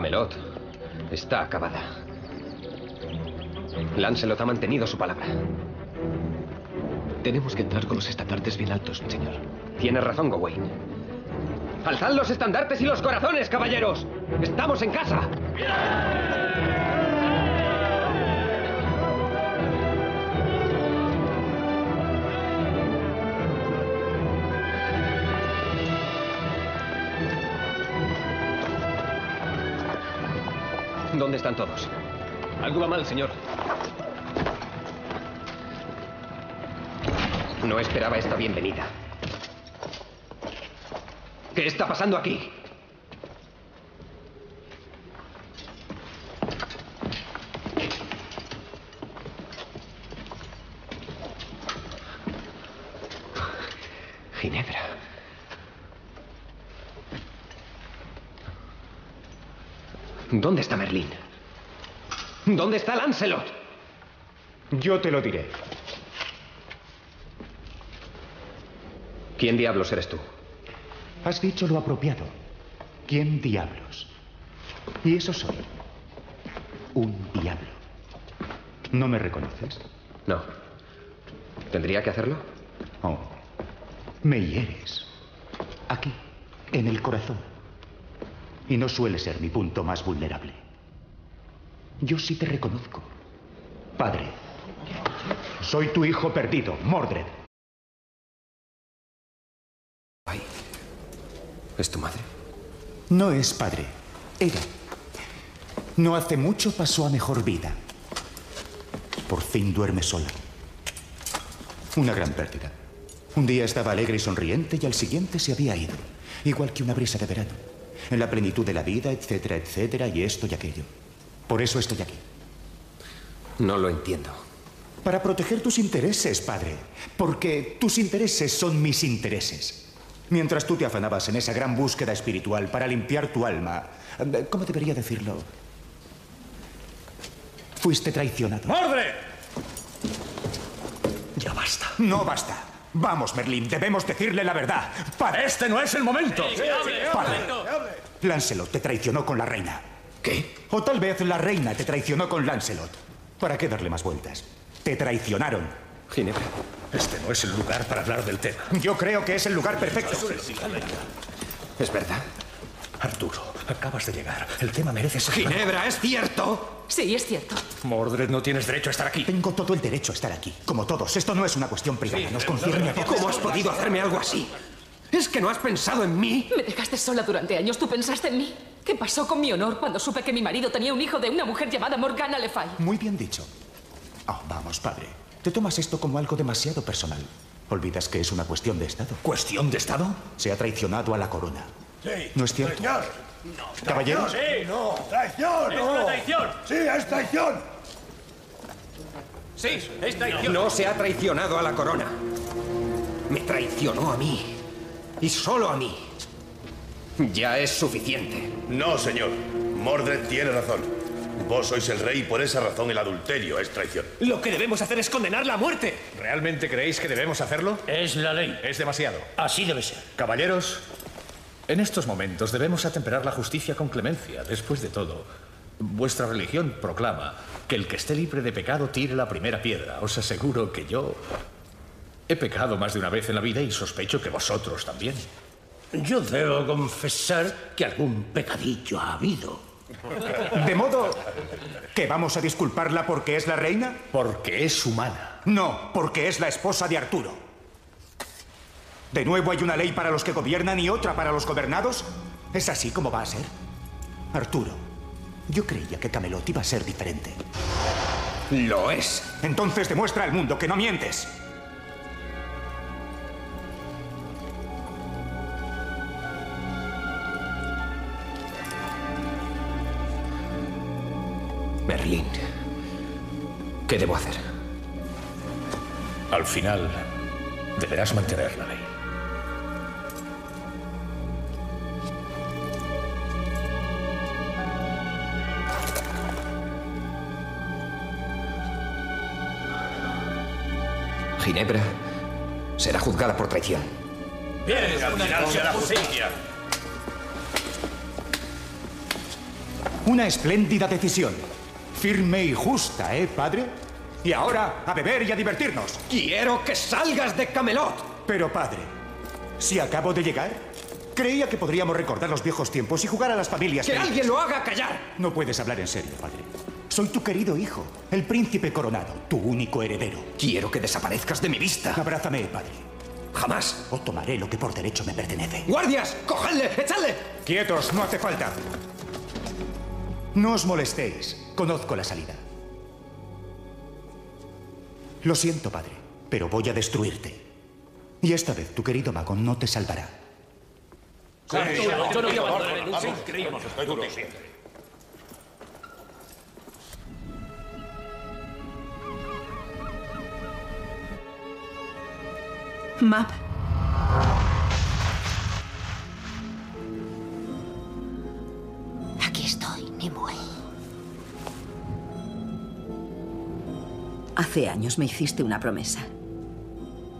Camelot está acabada. Lancelot ha mantenido su palabra. Tenemos que entrar con los estandartes bien altos, señor. Tiene razón, Gawain. ¡Alzad los estandartes y los corazones, caballeros! ¡Estamos en casa! ¿Dónde están todos? Algo va mal, señor. No esperaba esta bienvenida. ¿Qué está pasando aquí? Ginebra. ¿Dónde Merlín? ¿Dónde está Lancelot? Yo te lo diré. ¿Quién diablos eres tú? Has dicho lo apropiado. ¿Quién diablos? Y eso soy. Un diablo. ¿No me reconoces? No. ¿Tendría que hacerlo? Oh. Me hieres. Aquí, en el corazón. Y no suele ser mi punto más vulnerable. Yo sí te reconozco. Padre. Soy tu hijo perdido, Mordred. ¿Es tu madre? No es padre. Era. No hace mucho pasó a mejor vida. Por fin duerme sola. Una gran pérdida. Un día estaba alegre y sonriente y al siguiente se había ido. Igual que una brisa de verano. En la plenitud de la vida, etcétera, etcétera, y esto y aquello. Por eso estoy aquí. No lo entiendo. Para proteger tus intereses, padre. Porque tus intereses son mis intereses. Mientras tú te afanabas en esa gran búsqueda espiritual para limpiar tu alma, ¿cómo debería decirlo? Fuiste traicionado. ¡Mordred! Ya basta. No basta. Vamos, Merlín, debemos decirle la verdad. Padre. Este no es el momento. Padre. Lancelot te traicionó con la reina. ¿Qué? O tal vez la reina te traicionó con Lancelot. ¿Para qué darle más vueltas? Te traicionaron. Ginebra. Este no es el lugar para hablar del tema. Yo creo que es el lugar perfecto. ¿Es verdad? Arturo, acabas de llegar. El tema merece ser... Ginebra, ¿es cierto? Sí, es cierto. Mordred, no tienes derecho a estar aquí. Tengo todo el derecho a estar aquí. Como todos. Esto no es una cuestión privada. Nos concierne a todos. ¿Cómo has podido hacerme algo así? ¿Es que no has pensado en mí? Me dejaste sola durante años. ¿Tú pensaste en mí? ¿Qué pasó con mi honor cuando supe que mi marido tenía un hijo de una mujer llamada Morgana Le Fay? Muy bien dicho. Oh, vamos, padre. Te tomas esto como algo demasiado personal. Olvidas que es una cuestión de Estado. ¿Cuestión de Estado? Se ha traicionado a la corona. Sí. ¿No es cierto? Señor. Caballeros. Sí, no. Traición, ¡Es no. una traición! Sí, es traición. Sí, es traición. No se ha traicionado a la corona. Me traicionó a mí. Y solo a mí. Ya es suficiente. No, señor. Mordred tiene razón. Vos sois el rey y por esa razón el adulterio es traición. Lo que debemos hacer es condenarla a muerte. ¿Realmente creéis que debemos hacerlo? Es la ley. Es demasiado. Así debe ser. Caballeros, en estos momentos debemos atemperar la justicia con clemencia. Después de todo, vuestra religión proclama que el que esté libre de pecado tire la primera piedra. Os aseguro que yo he pecado más de una vez en la vida y sospecho que vosotros también. Yo debo confesar que algún pecadillo ha habido. ¿De modo que vamos a disculparla porque es la reina? Porque es humana. No, porque es la esposa de Arturo. ¿De nuevo hay una ley para los que gobiernan y otra para los gobernados? ¿Es así como va a ser? Arturo, yo creía que Camelot iba a ser diferente. Lo es. Entonces demuestra al mundo que no mientes. ¿Qué debo hacer? Al final, deberás mantener la ley. Ginebra será juzgada por traición. Bien, será justicia. Una espléndida decisión. Firme y justa, ¿eh, padre? Y ahora, a beber y a divertirnos. ¡Quiero que salgas de Camelot! Pero, padre, si acabo de llegar, creía que podríamos recordar los viejos tiempos y jugar a las familias. ¡Que felices. alguien lo haga callar! No puedes hablar en serio, padre. Soy tu querido hijo, el príncipe coronado, tu único heredero. Quiero que desaparezcas de mi vista. Abrázame, padre. Jamás. O tomaré lo que por derecho me pertenece. ¡Guardias! ¡Cogedle! ¡Echadle! Quietos, no hace falta. No os molestéis. Conozco la salida. Lo siento, padre, pero voy a destruirte. Y esta vez tu querido mago no te salvará. Yo no voy a abandonar el uso. Creíamos Estoy duro siempre. Map. Aquí estoy, Nimue. Hace años me hiciste una promesa.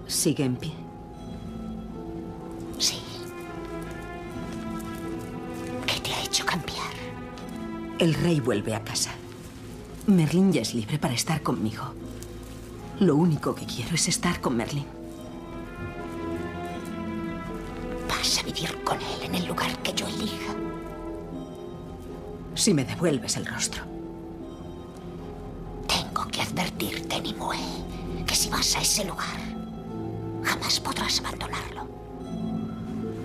¿Sigue en pie? Sí. ¿Qué te ha hecho cambiar? El rey vuelve a casa. Merlín ya es libre para estar conmigo. Lo único que quiero es estar con Merlín. Vas a vivir con él en el lugar que yo elija. Si me devuelves el rostro. Tengo que advertirte, Nimue, que si vas a ese lugar, jamás podrás abandonarlo.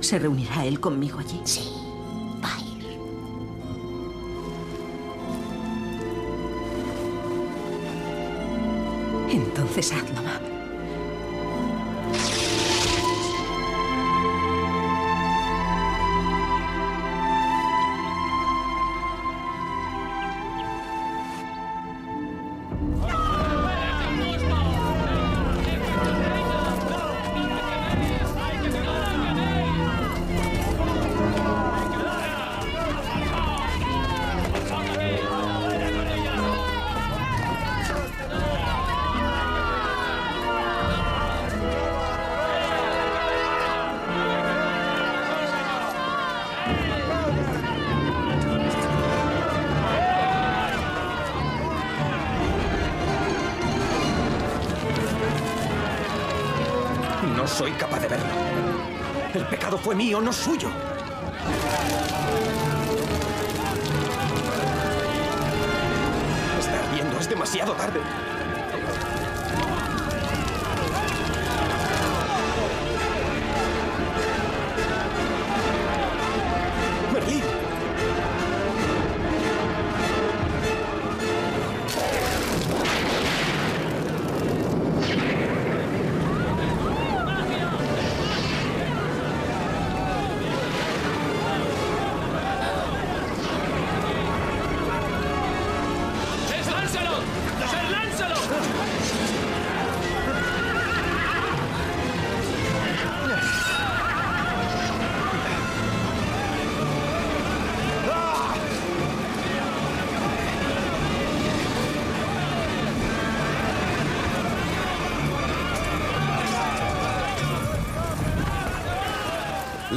¿Se reunirá él conmigo allí? Sí, va a ir. Entonces hazlo, mío, no suyo.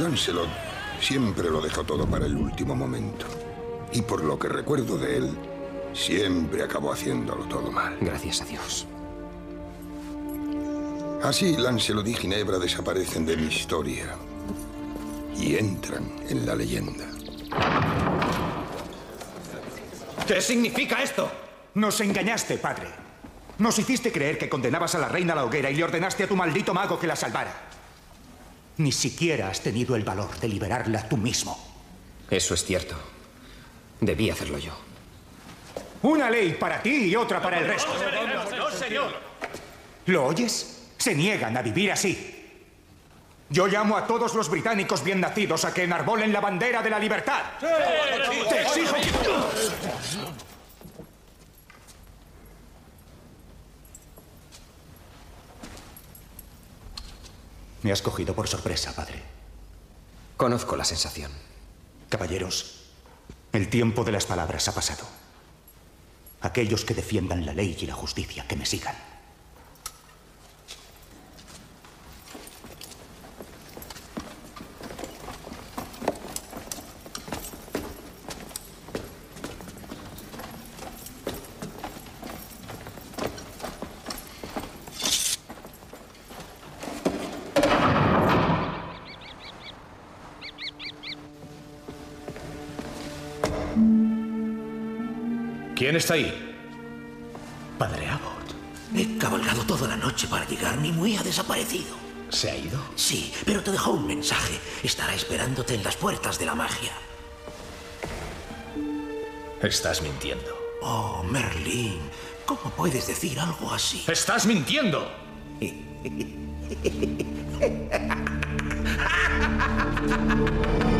Lancelot siempre lo dejó todo para el último momento. Y por lo que recuerdo de él, siempre acabó haciéndolo todo mal. Gracias a Dios. Así Lancelot y Ginebra desaparecen de mi historia y entran en la leyenda. ¿Qué significa esto? Nos engañaste, padre. Nos hiciste creer que condenabas a la reina a la hoguera y le ordenaste a tu maldito mago que la salvara. Ni siquiera has tenido el valor de liberarla tú mismo. Eso es cierto. Debí hacerlo yo. Una ley para ti y otra para el resto. No, señor. ¿Lo oyes? Se niegan a vivir así. Yo llamo a todos los británicos bien nacidos a que enarbolen la bandera de la libertad. ¡Te exijo! Me has cogido por sorpresa, padre. Conozco la sensación. Caballeros, el tiempo de las palabras ha pasado. Aquellos que defiendan la ley y la justicia, que me sigan. ¿Quién está ahí? Padre Abbott, he cabalgado toda la noche para llegar. Nimue ha desaparecido. ¿Se ha ido? Sí, pero te dejó un mensaje. Estará esperándote en las puertas de la magia. Estás mintiendo. Oh, Merlín, ¿cómo puedes decir algo así? ¡Estás mintiendo!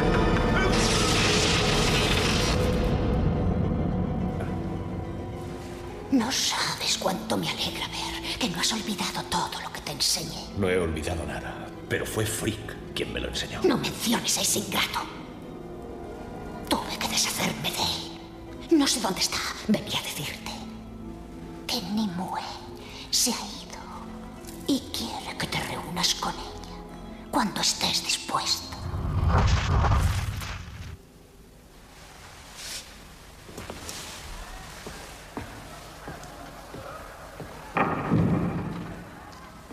No sabes cuánto me alegra ver que no has olvidado todo lo que te enseñé. No he olvidado nada, pero fue Frick quien me lo enseñó. No menciones a ese ingrato. Tuve que deshacerme de él. No sé dónde está. Venía a decirte que Nimue se ha ido y quiere que te reúnas con ella cuando estés dispuesto.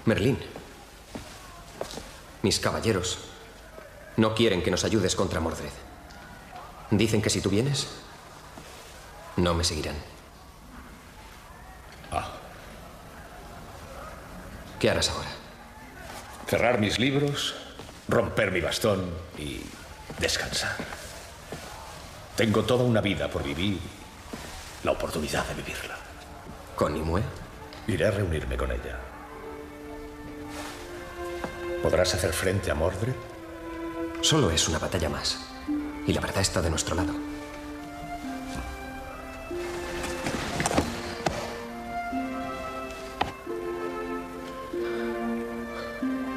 Merlín, mis caballeros no quieren que nos ayudes contra Mordred. Dicen que si tú vienes, no me seguirán. Ah. ¿Qué harás ahora? Cerrar mis libros, romper mi bastón y descansar. Tengo toda una vida por vivir, la oportunidad de vivirla. ¿Con Nimue? Iré a reunirme con ella. ¿Podrás hacer frente a Mordred? Solo es una batalla más. Y la verdad está de nuestro lado.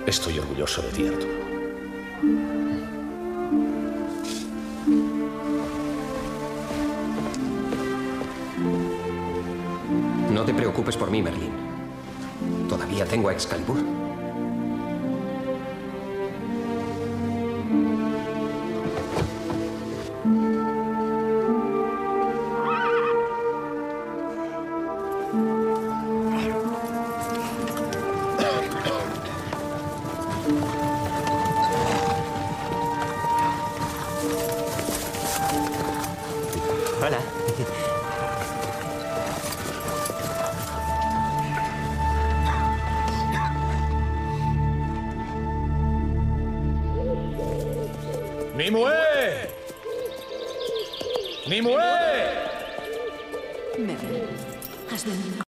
Estoy orgulloso de ti, Arturo. No te preocupes por mí, Merlín. Todavía tengo a Excalibur. ¡Nimue! ¡Nimue! Merlin, has venido.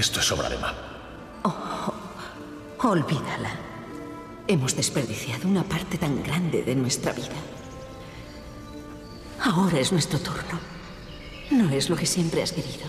Esto es obra de Ma. Oh, olvídala. Hemos desperdiciado una parte tan grande de nuestra vida. Ahora es nuestro turno. No es lo que siempre has querido.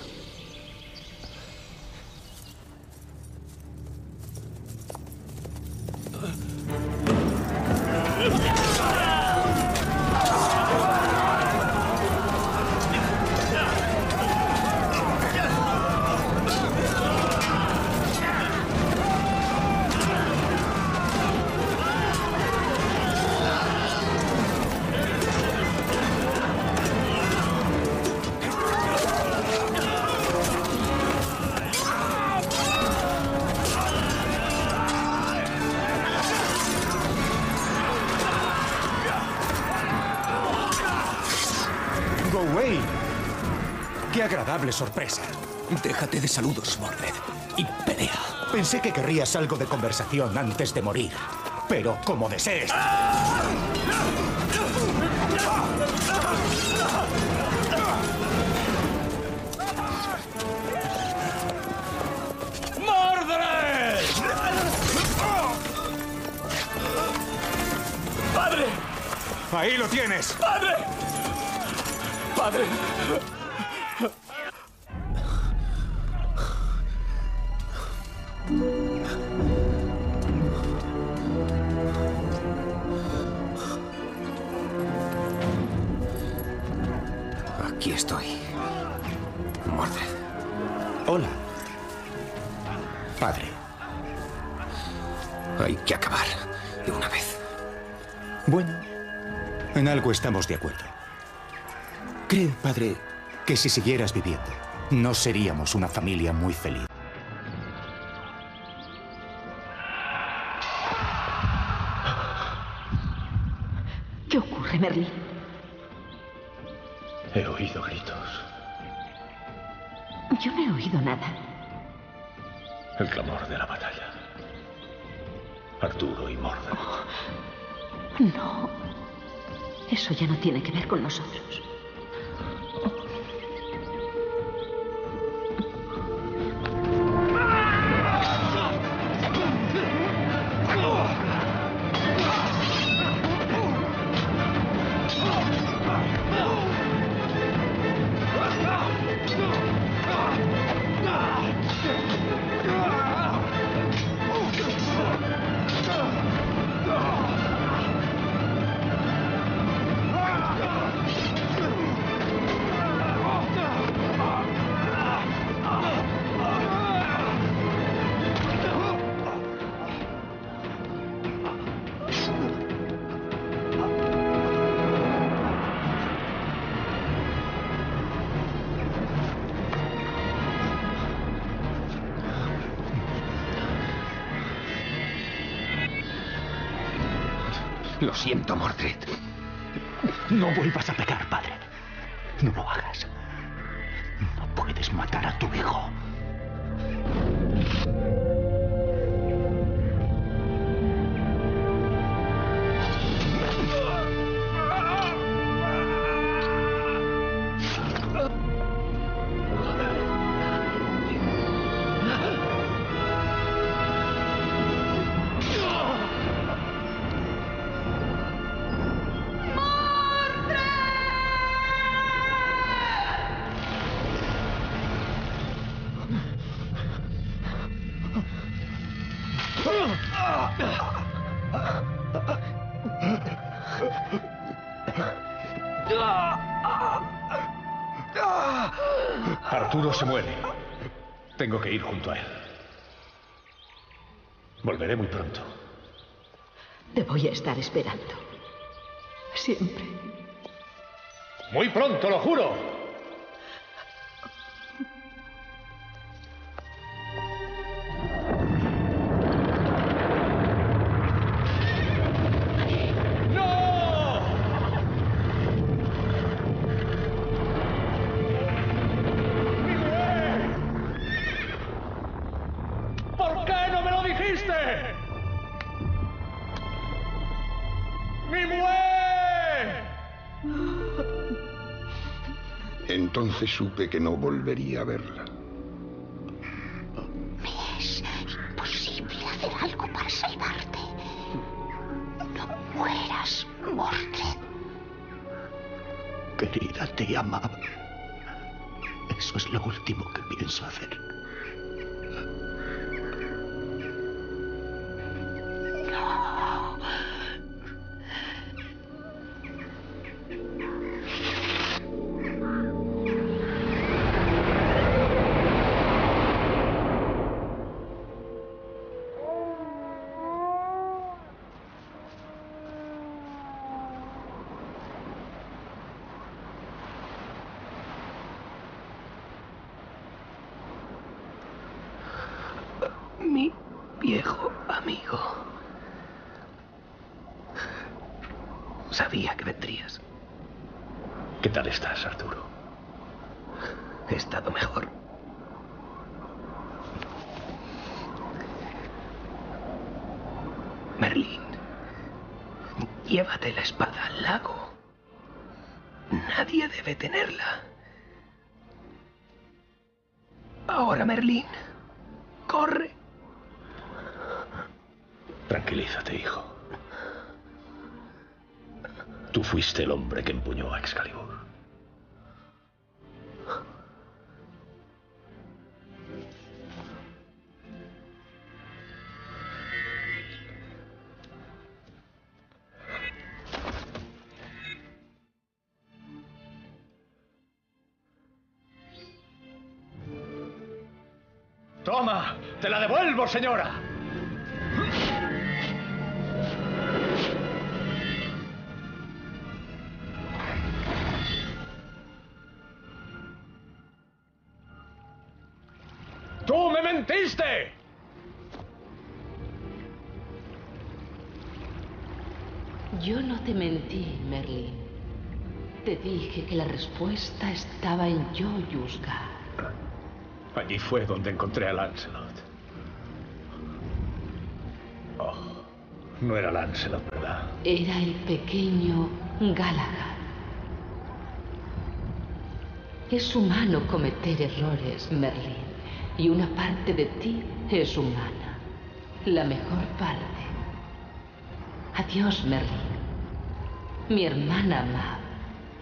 Déjate de saludos, Mordred, y pelea. Pensé que querrías algo de conversación antes de morir. Pero como desees. ¡Mordred! ¡Padre! Ahí lo tienes. ¡Padre! ¡Padre! Que si siguieras viviendo, no seríamos una familia muy feliz. Lo siento, Mordred. No vuelvas a pecar, padre. No lo hagas. No puedes matar a tu hijo. Tengo que ir junto a él. Volveré muy pronto. Te voy a estar esperando. Siempre. Muy pronto, lo juro. Entonces supe que no volvería a verla. Señora! ¡Tú me mentiste! Yo no te mentí, Merlin. Te dije que la respuesta estaba en Yoyusga. Allí fue donde encontré a Lancelot. Oh, no era Lancelot, ¿verdad? Era el pequeño Galahad. Es humano cometer errores, Merlin. Y una parte de ti es humana. La mejor parte. Adiós, Merlin. Mi hermana Mab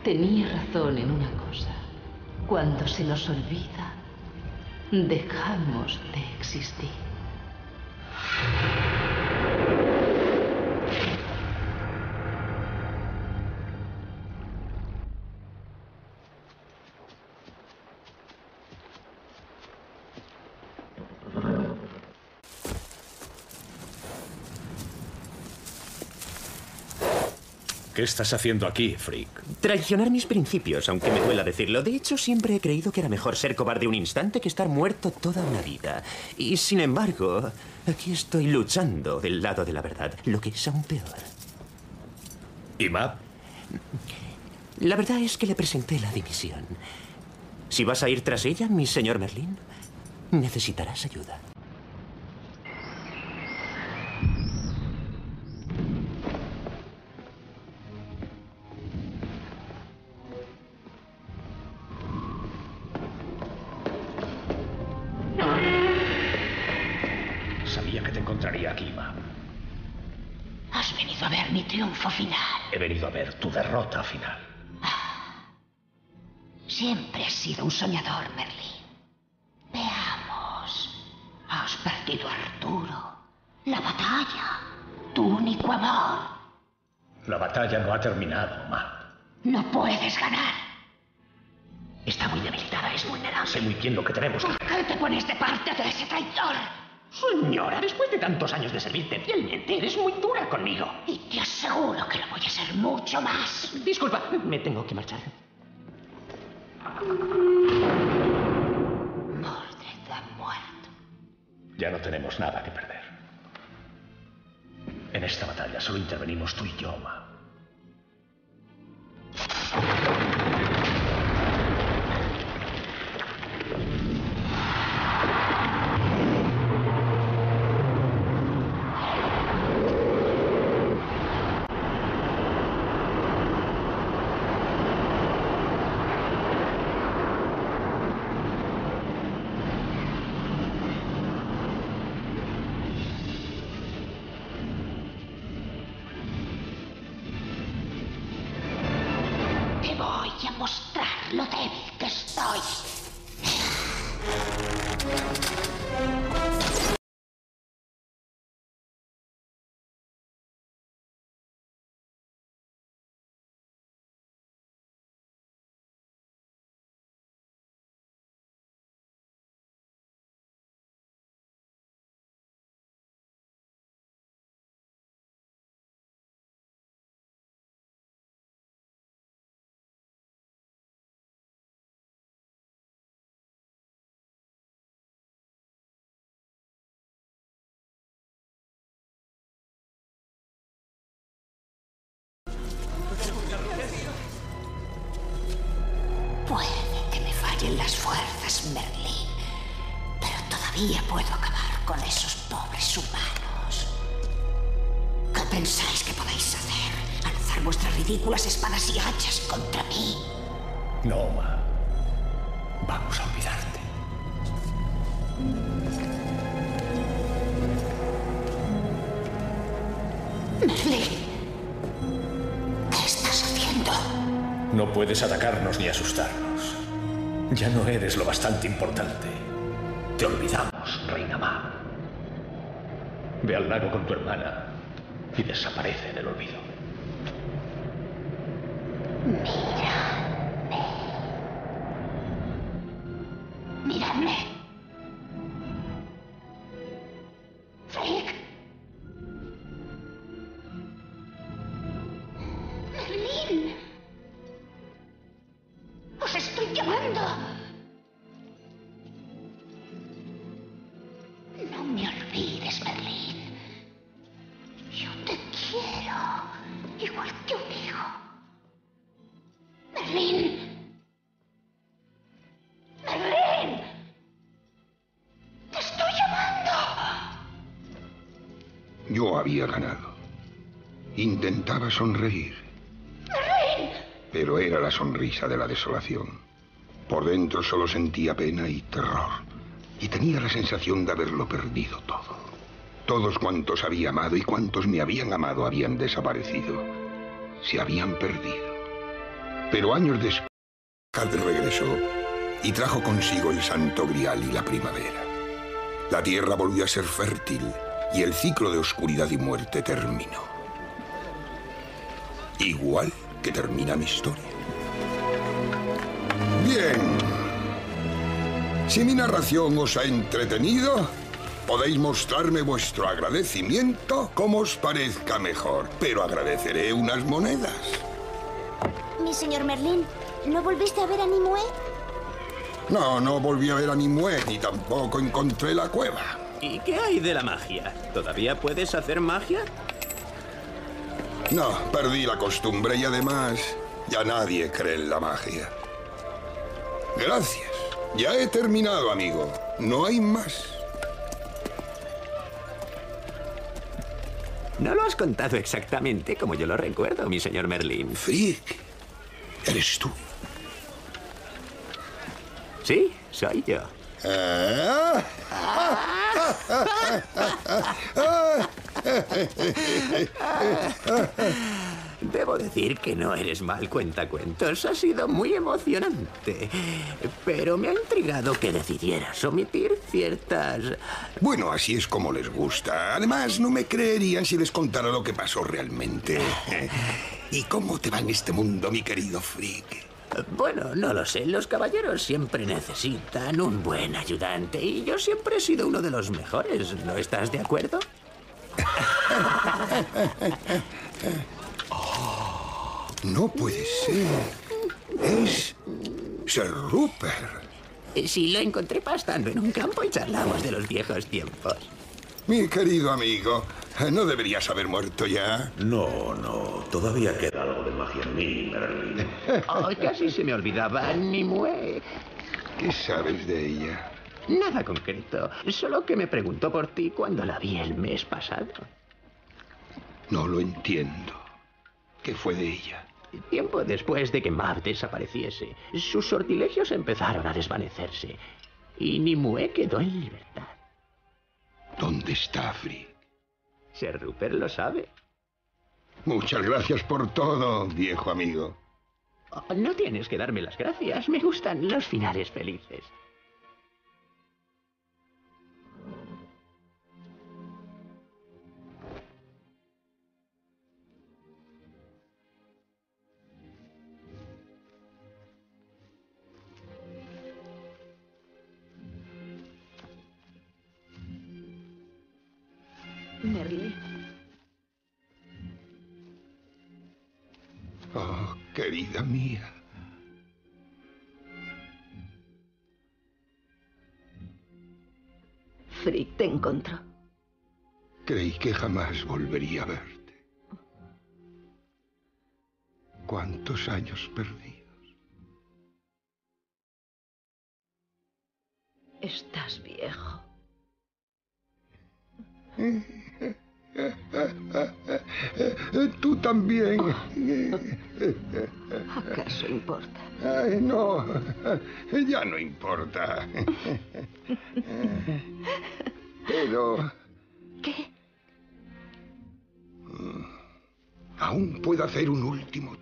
tenía razón en una cosa. Cuando se nos olvida, dejamos de existir. ¿Qué estás haciendo aquí, Freak? Traicionar mis principios, aunque me duela decirlo. De hecho, siempre he creído que era mejor ser cobarde un instante que estar muerto toda una vida. Y sin embargo, aquí estoy luchando del lado de la verdad, lo que es aún peor. ¿Y Map? La verdad es que le presenté la dimisión. Si vas a ir tras ella, mi señor Merlín, necesitarás ayuda. Sido un soñador, Merlín. Veamos. Has perdido a Arturo. La batalla. Tu único amor. La batalla no ha terminado, Map. No puedes ganar. Está muy debilitada, es vulnerable. Sé muy bien lo que tenemos ¿Por qué te pones de parte de ese traidor? Señora, después de tantos años de servirte fielmente, eres muy dura conmigo. Y te aseguro que lo voy a ser mucho más. Disculpa, me tengo que marchar. Mordred ha muerto. Ya no tenemos nada que perder. En esta batalla solo intervenimos tú y yo, Map. Todavía puedo acabar con esos pobres humanos. ¿Qué pensáis que podéis hacer? ¿Alzar vuestras ridículas espadas y hachas contra mí? No, Ma. Vamos a olvidarte. Merlín, ¿qué estás haciendo? No puedes atacarnos ni asustarnos. Ya no eres lo bastante importante. Te olvidamos, Reina Ma. Ve al lago con tu hermana y desaparece del olvido. Míradme. Frick. Había ganado. Intentaba sonreír, pero era la sonrisa de la desolación. Por dentro solo sentía pena y terror. Y tenía la sensación de haberlo perdido todo. Todos cuantos había amado y cuantos me habían amado habían desaparecido. Se habían perdido. Pero años después, Cad regresó y trajo consigo el santo grial y la primavera. La tierra volvió a ser fértil y el ciclo de oscuridad y muerte terminó. Igual que termina mi historia. Bien. Si mi narración os ha entretenido, podéis mostrarme vuestro agradecimiento como os parezca mejor, pero agradeceré unas monedas. Mi señor Merlín, ¿no volviste a ver a Nimue? No, no volví a ver a Nimue ni tampoco encontré la cueva. ¿Y qué hay de la magia? ¿Todavía puedes hacer magia? No, perdí la costumbre y además ya nadie cree en la magia. Gracias. Ya he terminado, amigo. No hay más. No lo has contado exactamente como yo lo recuerdo, mi señor Merlín. Frick, ¿eres tú? Sí, soy yo. Debo decir que no eres mal cuentacuentos. Ha sido muy emocionante. Pero me ha intrigado que decidieras omitir ciertas... Bueno, así es como les gusta. Además, no me creerían si les contara lo que pasó realmente. ¿Y cómo te va en este mundo, mi querido Frick? Bueno, no lo sé. Los caballeros siempre necesitan un buen ayudante y yo siempre he sido uno de los mejores. ¿No estás de acuerdo? No puede ser. Es Sir Rupert. Sí, lo encontré pastando en un campo y charlamos de los viejos tiempos. Mi querido amigo, ¿no deberías haber muerto ya? No, no. Todavía queda algo de magia en mí, Merlin. Oh, casi se me olvidaba. Nimue. ¿Qué sabes de ella? Nada concreto. Solo que me preguntó por ti cuando la vi el mes pasado. No lo entiendo. ¿Qué fue de ella? Tiempo después de que Mav desapareciese, sus sortilegios empezaron a desvanecerse. Y Nimue quedó en libertad. ¿Dónde está Frick? Rupert lo sabe. Muchas gracias por todo, viejo amigo. No tienes que darme las gracias. Me gustan los finales felices. Querida mía. Frick te encontró. Creí que jamás volvería a verte. ¿Cuántos años perdí? Estás viejo. Tú también. ¿Acaso importa? Ay, no, ya no importa. Pero... ¿Qué? Aún puedo hacer un último